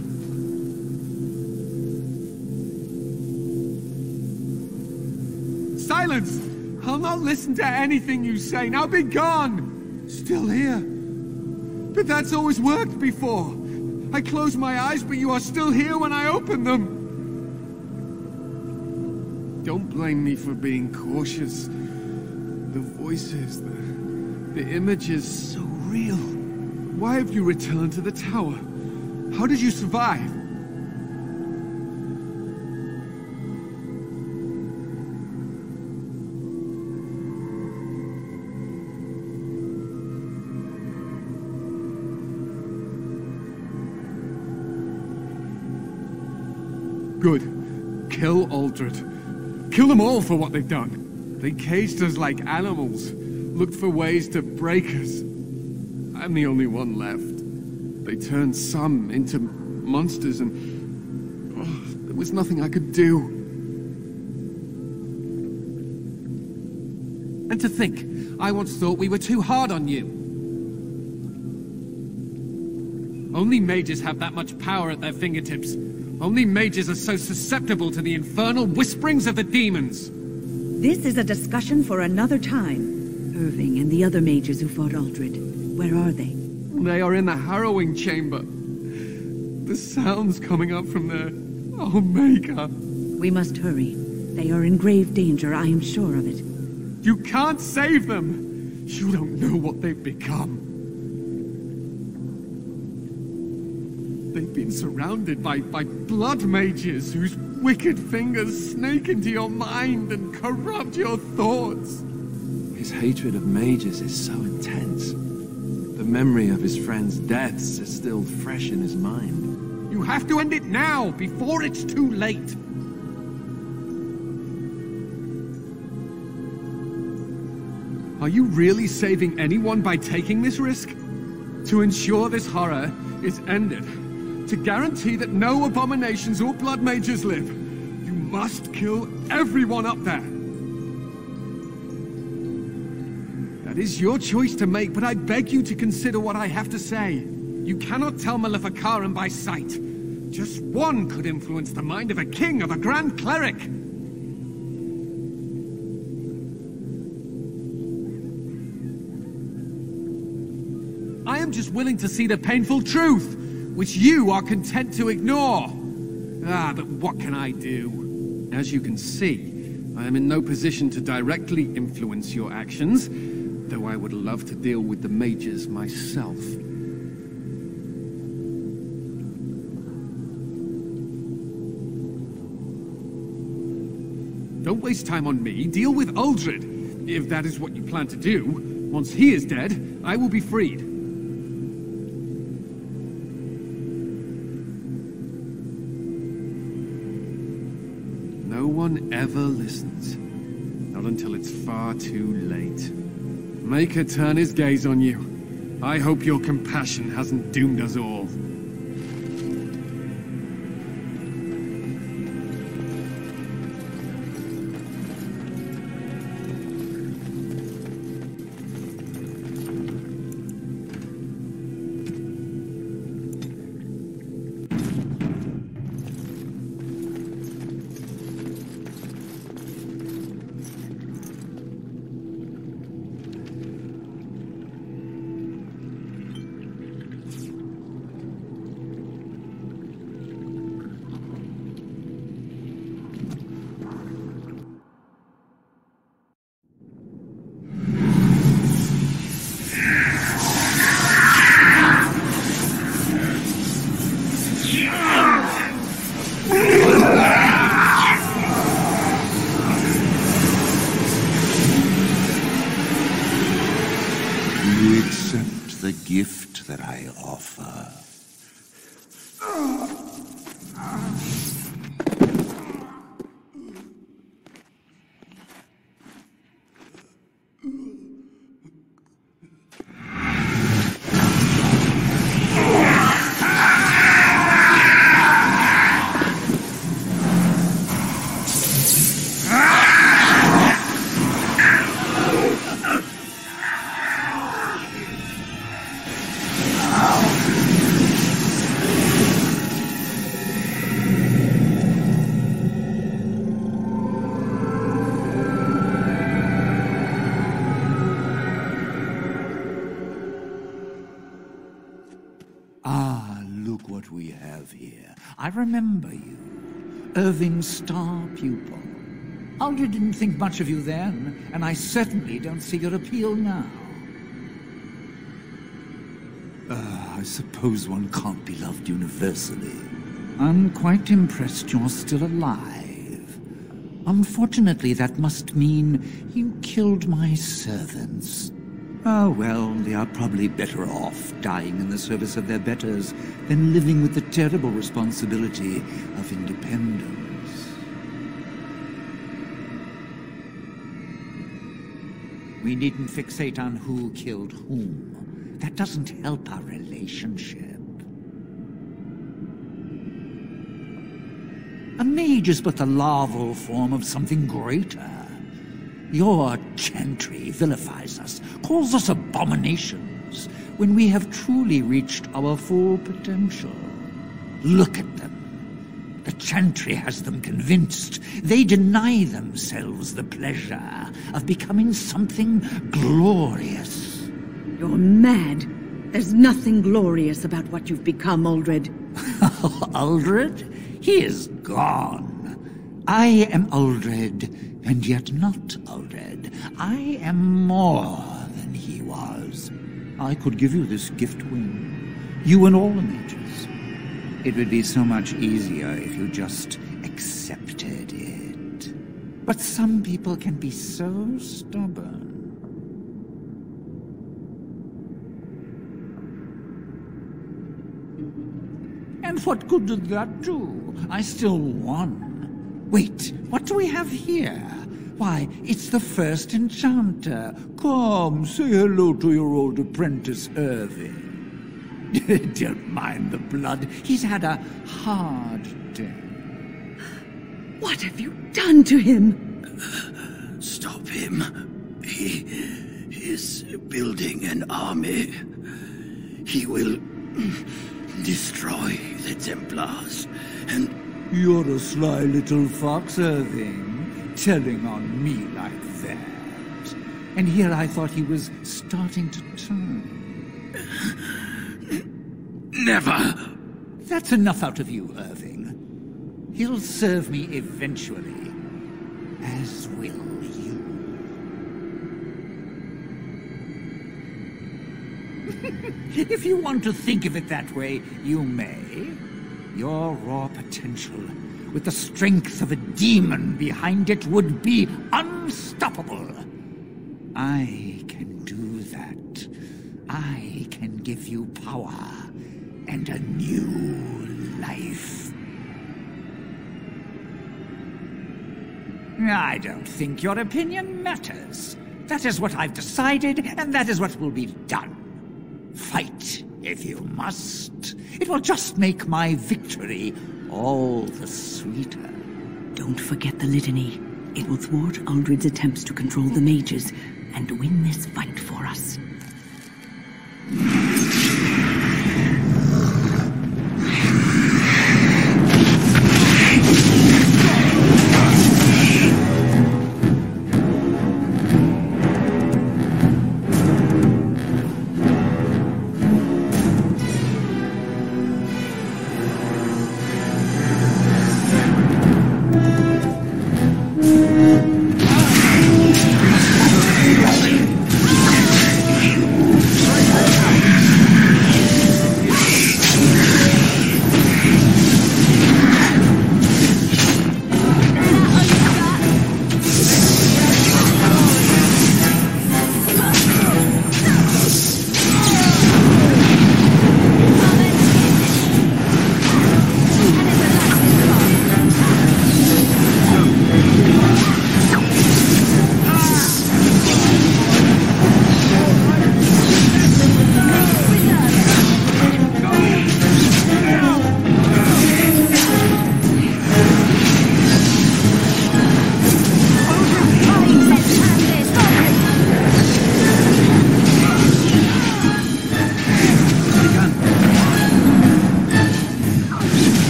Silence! I'll not listen to anything you say. Now be gone! Still here. But that's always worked before. I close my eyes, but you are still here when I open them. Don't blame me for being cautious. The voices, the, the images, so real. Why have you returned to the tower? How did you survive? Good. Kill Uldred. Kill them all for what they've done. They caged us like animals, looked for ways to break us. I'm the only one left. They turned some into monsters and... oh, there was nothing I could do. And to think, I once thought we were too hard on you. Only mages have that much power at their fingertips. Only mages are so susceptible to the infernal whisperings of the demons. This is a discussion for another time. Irving and the other mages who fought Uldred. Where are they? They are in the harrowing chamber. The sounds coming up from there. Oh, Maker. We must hurry. They are in grave danger, I am sure of it. You can't save them! You don't know what they've become. They've been surrounded by, by blood mages whose wicked fingers snake into your mind and corrupt your thoughts. His hatred of mages is so intense. The memory of his friends' deaths is still fresh in his mind. You have to end it now, before it's too late. Are you really saving anyone by taking this risk? To ensure this horror is ended, to guarantee that no abominations or blood mages live, you must kill everyone up there. That is your choice to make, but I beg you to consider what I have to say. You cannot tell Maleficarum by sight. Just one could influence the mind of a king, of a grand cleric. I am just willing to see the painful truth, which you are content to ignore. Ah, but what can I do? As you can see, I am in no position to directly influence your actions, though I would love to deal with the mages myself. Don't waste time on me. Deal with Uldred. If that is what you plan to do, once he is dead, I will be freed. Ever listens. Not until it's far too late. Maker turn his gaze on you. I hope your compassion hasn't doomed us all. Remember you. Irving's star pupil. Uldred didn't think much of you then, and I certainly don't see your appeal now. Uh, I suppose one can't be loved universally. I'm quite impressed you're still alive. Unfortunately, that must mean you killed my servants. Oh, well, they are probably better off dying in the service of their betters than living with the terrible responsibility of independence. We needn't fixate on who killed whom. That doesn't help our relationship. A mage is but the larval form of something greater. Your chantry vilifies us, calls us abominations, when we have truly reached our full potential. Look at them. The chantry has them convinced. They deny themselves the pleasure of becoming something glorious. You're mad. There's nothing glorious about what you've become, Uldred. Uldred? [LAUGHS] He is gone. I am Uldred, and yet not Uldred. I am more than he was. I could give you this gift Wynne, you and all the mages. It would be so much easier if you just accepted it. But some people can be so stubborn. And what good did that do? I still won. Wait, what do we have here? Why, it's the first enchanter. Come, say hello to your old apprentice, Irving. [LAUGHS] Don't mind the blood. He's had a hard day. What have you done to him? Stop him. He is building an army. He will [CLEARS THROAT] destroy the Templars and You're a sly little fox, Irving, telling on me like that. And here I thought he was starting to turn. Never! That's enough out of you, Irving. He'll serve me eventually. As will you. [LAUGHS] if you want to think of it that way, you may. Your raw potential, with the strength of a demon behind it, would be unstoppable. I can do that. I can give you power and a new life. I don't think your opinion matters. That is what I've decided, and that is what will be done. Fight, if you must. It will just make my victory all the sweeter. Don't forget the litany. It will thwart Uldred's attempts to control the mages and win this fight for us.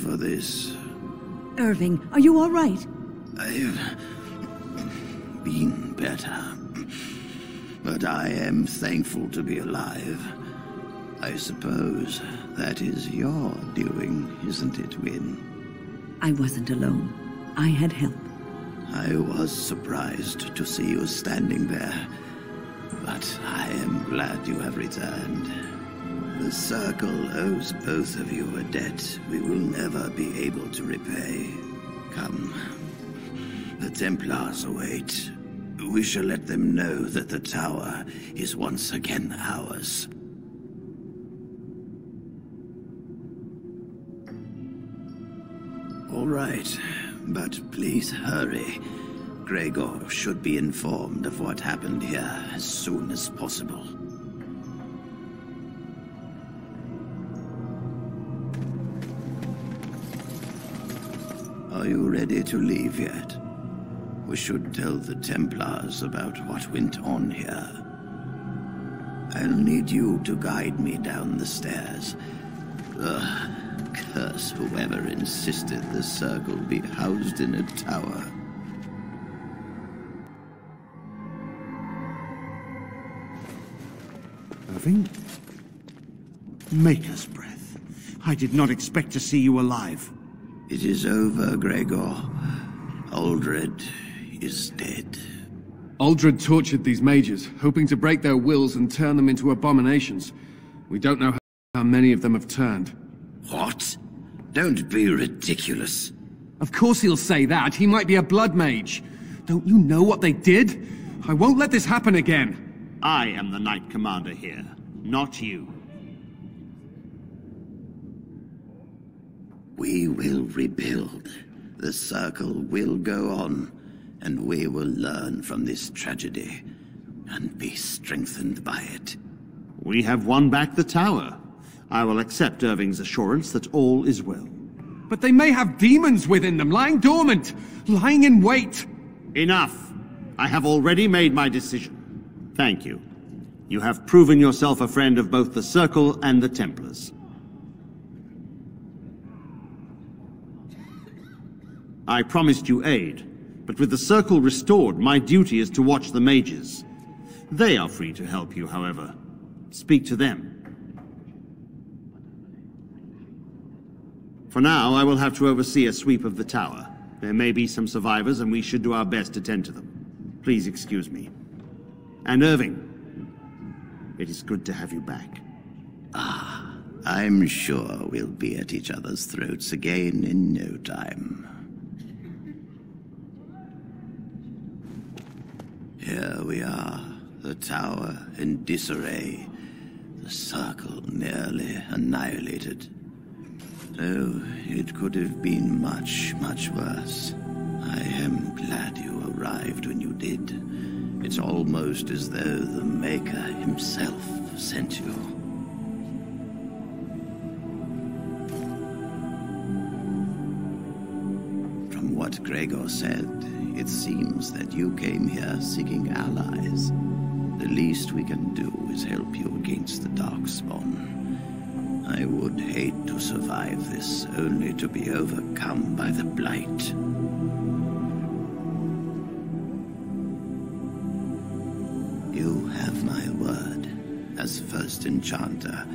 For this. Irving, are you all right? I've been better. But I am thankful to be alive. I suppose that is your doing, isn't it, Wynne? I wasn't alone. I had help. I was surprised to see you standing there. But I am glad you have returned. The Circle owes both of you a debt we will never be able to repay. Come. The Templars await. We shall let them know that the tower is once again ours. All right, but please hurry. Greagoir should be informed of what happened here as soon as possible. Are you ready to leave yet? We should tell the Templars about what went on here. I'll need you to guide me down the stairs. Ugh, curse whoever insisted the circle be housed in a tower. Irving? Maker's breath. I did not expect to see you alive. It is over, Greagoir. Uldred is dead. Uldred tortured these mages, hoping to break their wills and turn them into abominations. We don't know how many of them have turned. What? Don't be ridiculous. Of course he'll say that. He might be a blood mage. Don't you know what they did? I won't let this happen again. I am the Knight Commander here, not you. We will rebuild. The Circle will go on, and we will learn from this tragedy and be strengthened by it. We have won back the tower. I will accept Irving's assurance that all is well. But they may have demons within them, lying dormant, lying in wait. Enough. I have already made my decision. Thank you. You have proven yourself a friend of both the Circle and the Templars. I promised you aid, but with the Circle restored, my duty is to watch the mages. They are free to help you, however. Speak to them. For now, I will have to oversee a sweep of the tower. There may be some survivors, and we should do our best to tend to them. Please excuse me. And Irving, it is good to have you back. Ah, I'm sure we'll be at each other's throats again in no time. Here we are, the tower in disarray, the circle nearly annihilated. Oh, it could have been much, much worse. I am glad you arrived when you did. It's almost as though the Maker himself sent you. From what Greagoir said, it seems that you came here seeking allies. The least we can do is help you against the Darkspawn. I would hate to survive this, only to be overcome by the Blight. You have my word. As first enchanter,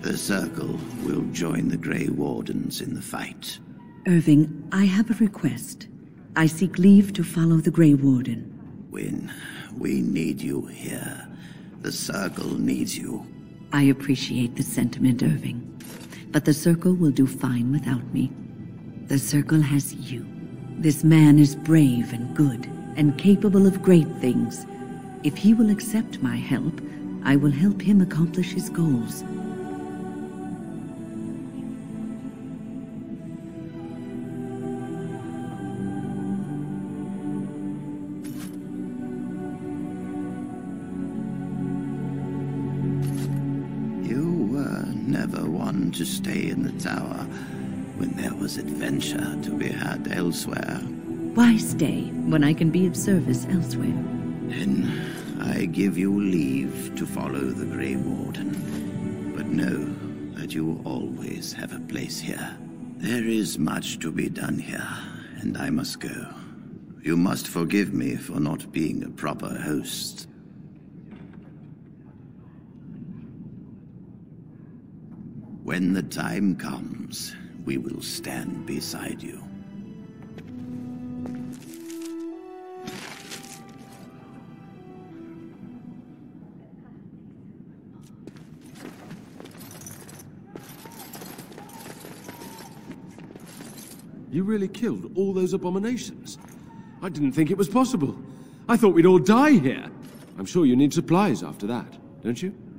the Circle will join the Grey Wardens in the fight. Irving, I have a request. I seek leave to follow the Grey Warden. Wynne, we need you here. The Circle needs you. I appreciate the sentiment, Irving. But the Circle will do fine without me. The Circle has you. This man is brave and good, and capable of great things. If he will accept my help, I will help him accomplish his goals. To stay in the tower when there was adventure to be had elsewhere. Why stay when I can be of service elsewhere? Then I give you leave to follow the Grey Warden. But know that you always have a place here. There is much to be done here, and I must go. You must forgive me for not being a proper host. When the time comes, we will stand beside you. You really killed all those abominations? I didn't think it was possible. I thought we'd all die here. I'm sure you need supplies after that, don't you?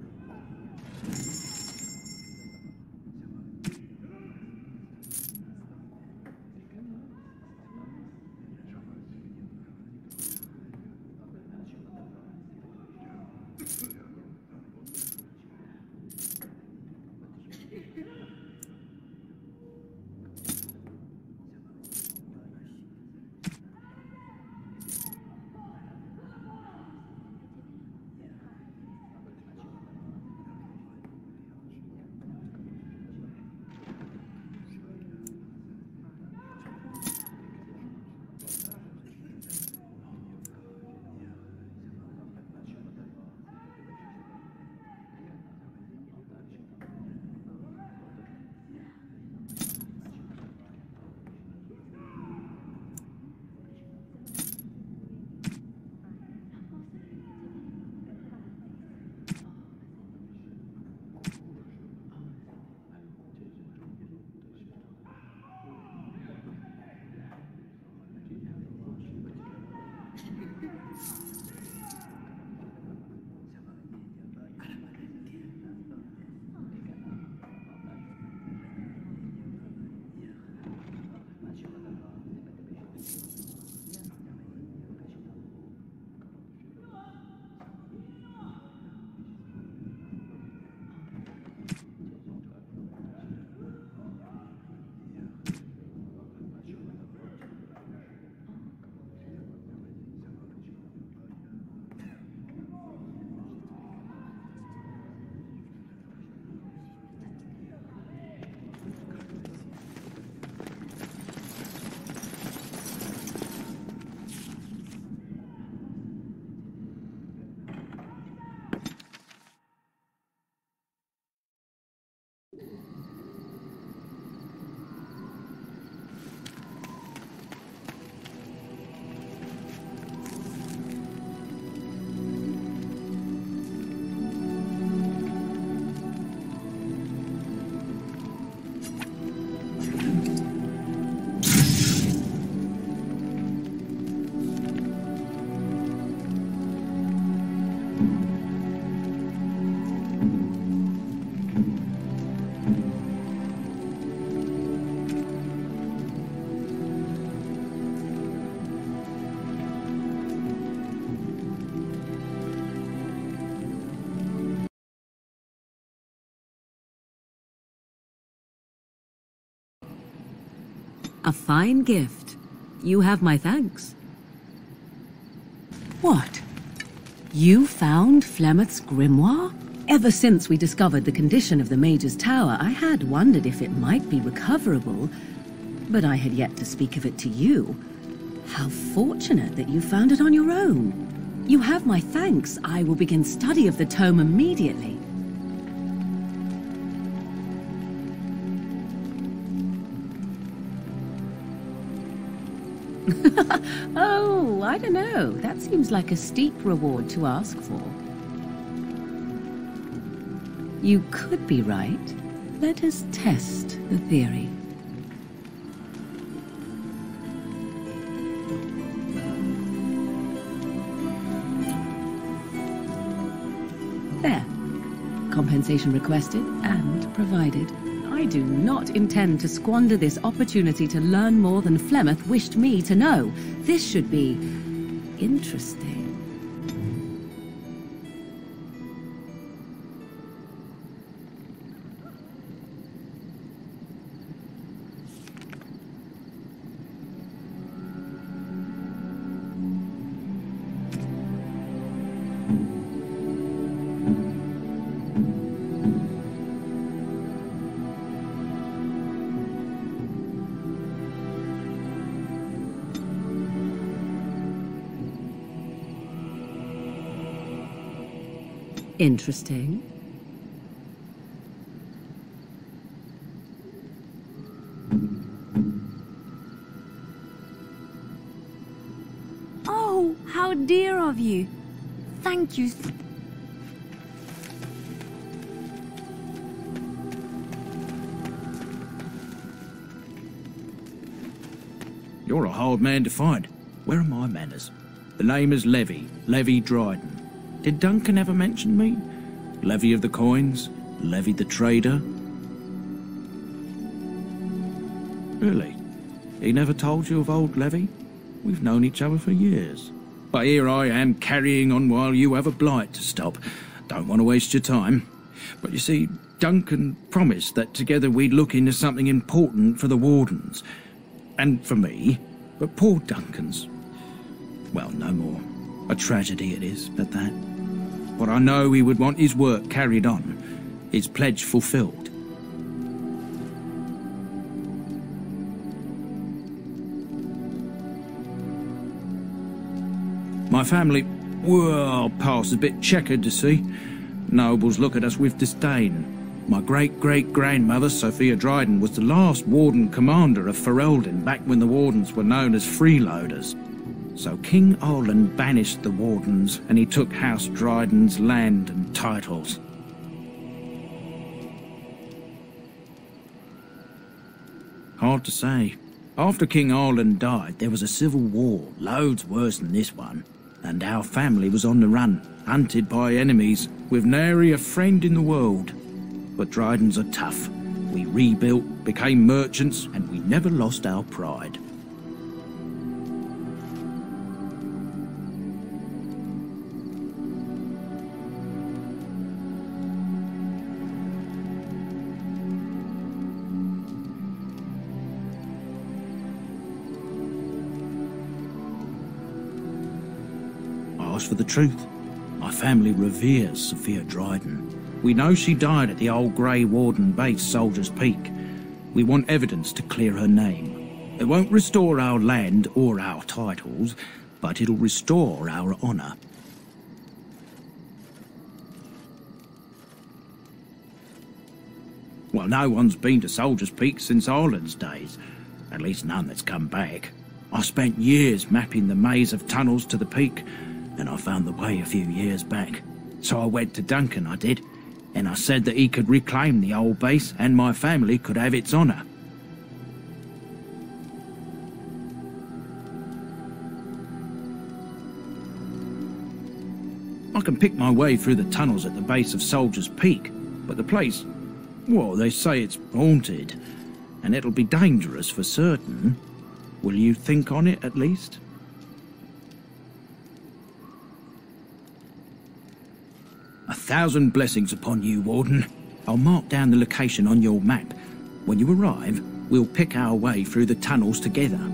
A fine gift. You have my thanks. What? You found Flemeth's grimoire? Ever since we discovered the condition of the Major's Tower, I had wondered if it might be recoverable, but I had yet to speak of it to you. How fortunate that you found it on your own. You have my thanks. I will begin study of the tome immediately. [LAUGHS] oh, I don't know. That seems like a steep reward to ask for. You could be right. Let us test the theory. There. Compensation requested and provided. I do not intend to squander this opportunity to learn more than Flemeth wished me to know. This should be interesting. Interesting. Oh, how dear of you. Thank you. You're a hard man to find. Where are my manners? The name is Levi, Levi Dryden. Did Duncan ever mention me? Levi of the coins? Levi the trader? Really? He never told you of old Levi? We've known each other for years. But here I am carrying on while you have a blight to stop. Don't want to waste your time. But you see, Duncan promised that together we'd look into something important for the Wardens. And for me. But poor Duncan's. Well, no more. A tragedy it is, but that. But I know he would want his work carried on, his pledge fulfilled. My family, well, past a bit checkered to see. Nobles look at us with disdain. My great-great-grandmother, Sophia Dryden, was the last warden commander of Ferelden back when the wardens were known as freeloaders. So King Arland banished the wardens, and he took House Dryden's land and titles. Hard to say. After King Arland died, there was a civil war, loads worse than this one. And our family was on the run, hunted by enemies, with nary a friend in the world. But Drydens are tough. We rebuilt, became merchants, and we never lost our pride. For the truth. My family reveres Sophia Dryden. We know she died at the old Grey Warden base, Soldier's Peak. We want evidence to clear her name. It won't restore our land or our titles, but it'll restore our honor. Well, no one's been to Soldier's Peak since Arland's days. At least none that's come back. I spent years mapping the maze of tunnels to the peak, and I found the way a few years back. So I went to Duncan, I did, and I said that he could reclaim the old base and my family could have its honour. I can pick my way through the tunnels at the base of Soldier's Peak, but the place, well, they say it's haunted, and it'll be dangerous for certain. Will you think on it at least? A thousand blessings upon you, Warden. I'll mark down the location on your map. When you arrive, we'll pick our way through the tunnels together.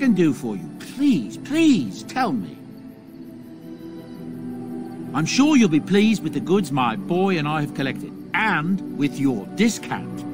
Can do for you, please, please tell me. I'm sure you'll be pleased with the goods my boy and I have collected, and with your discount.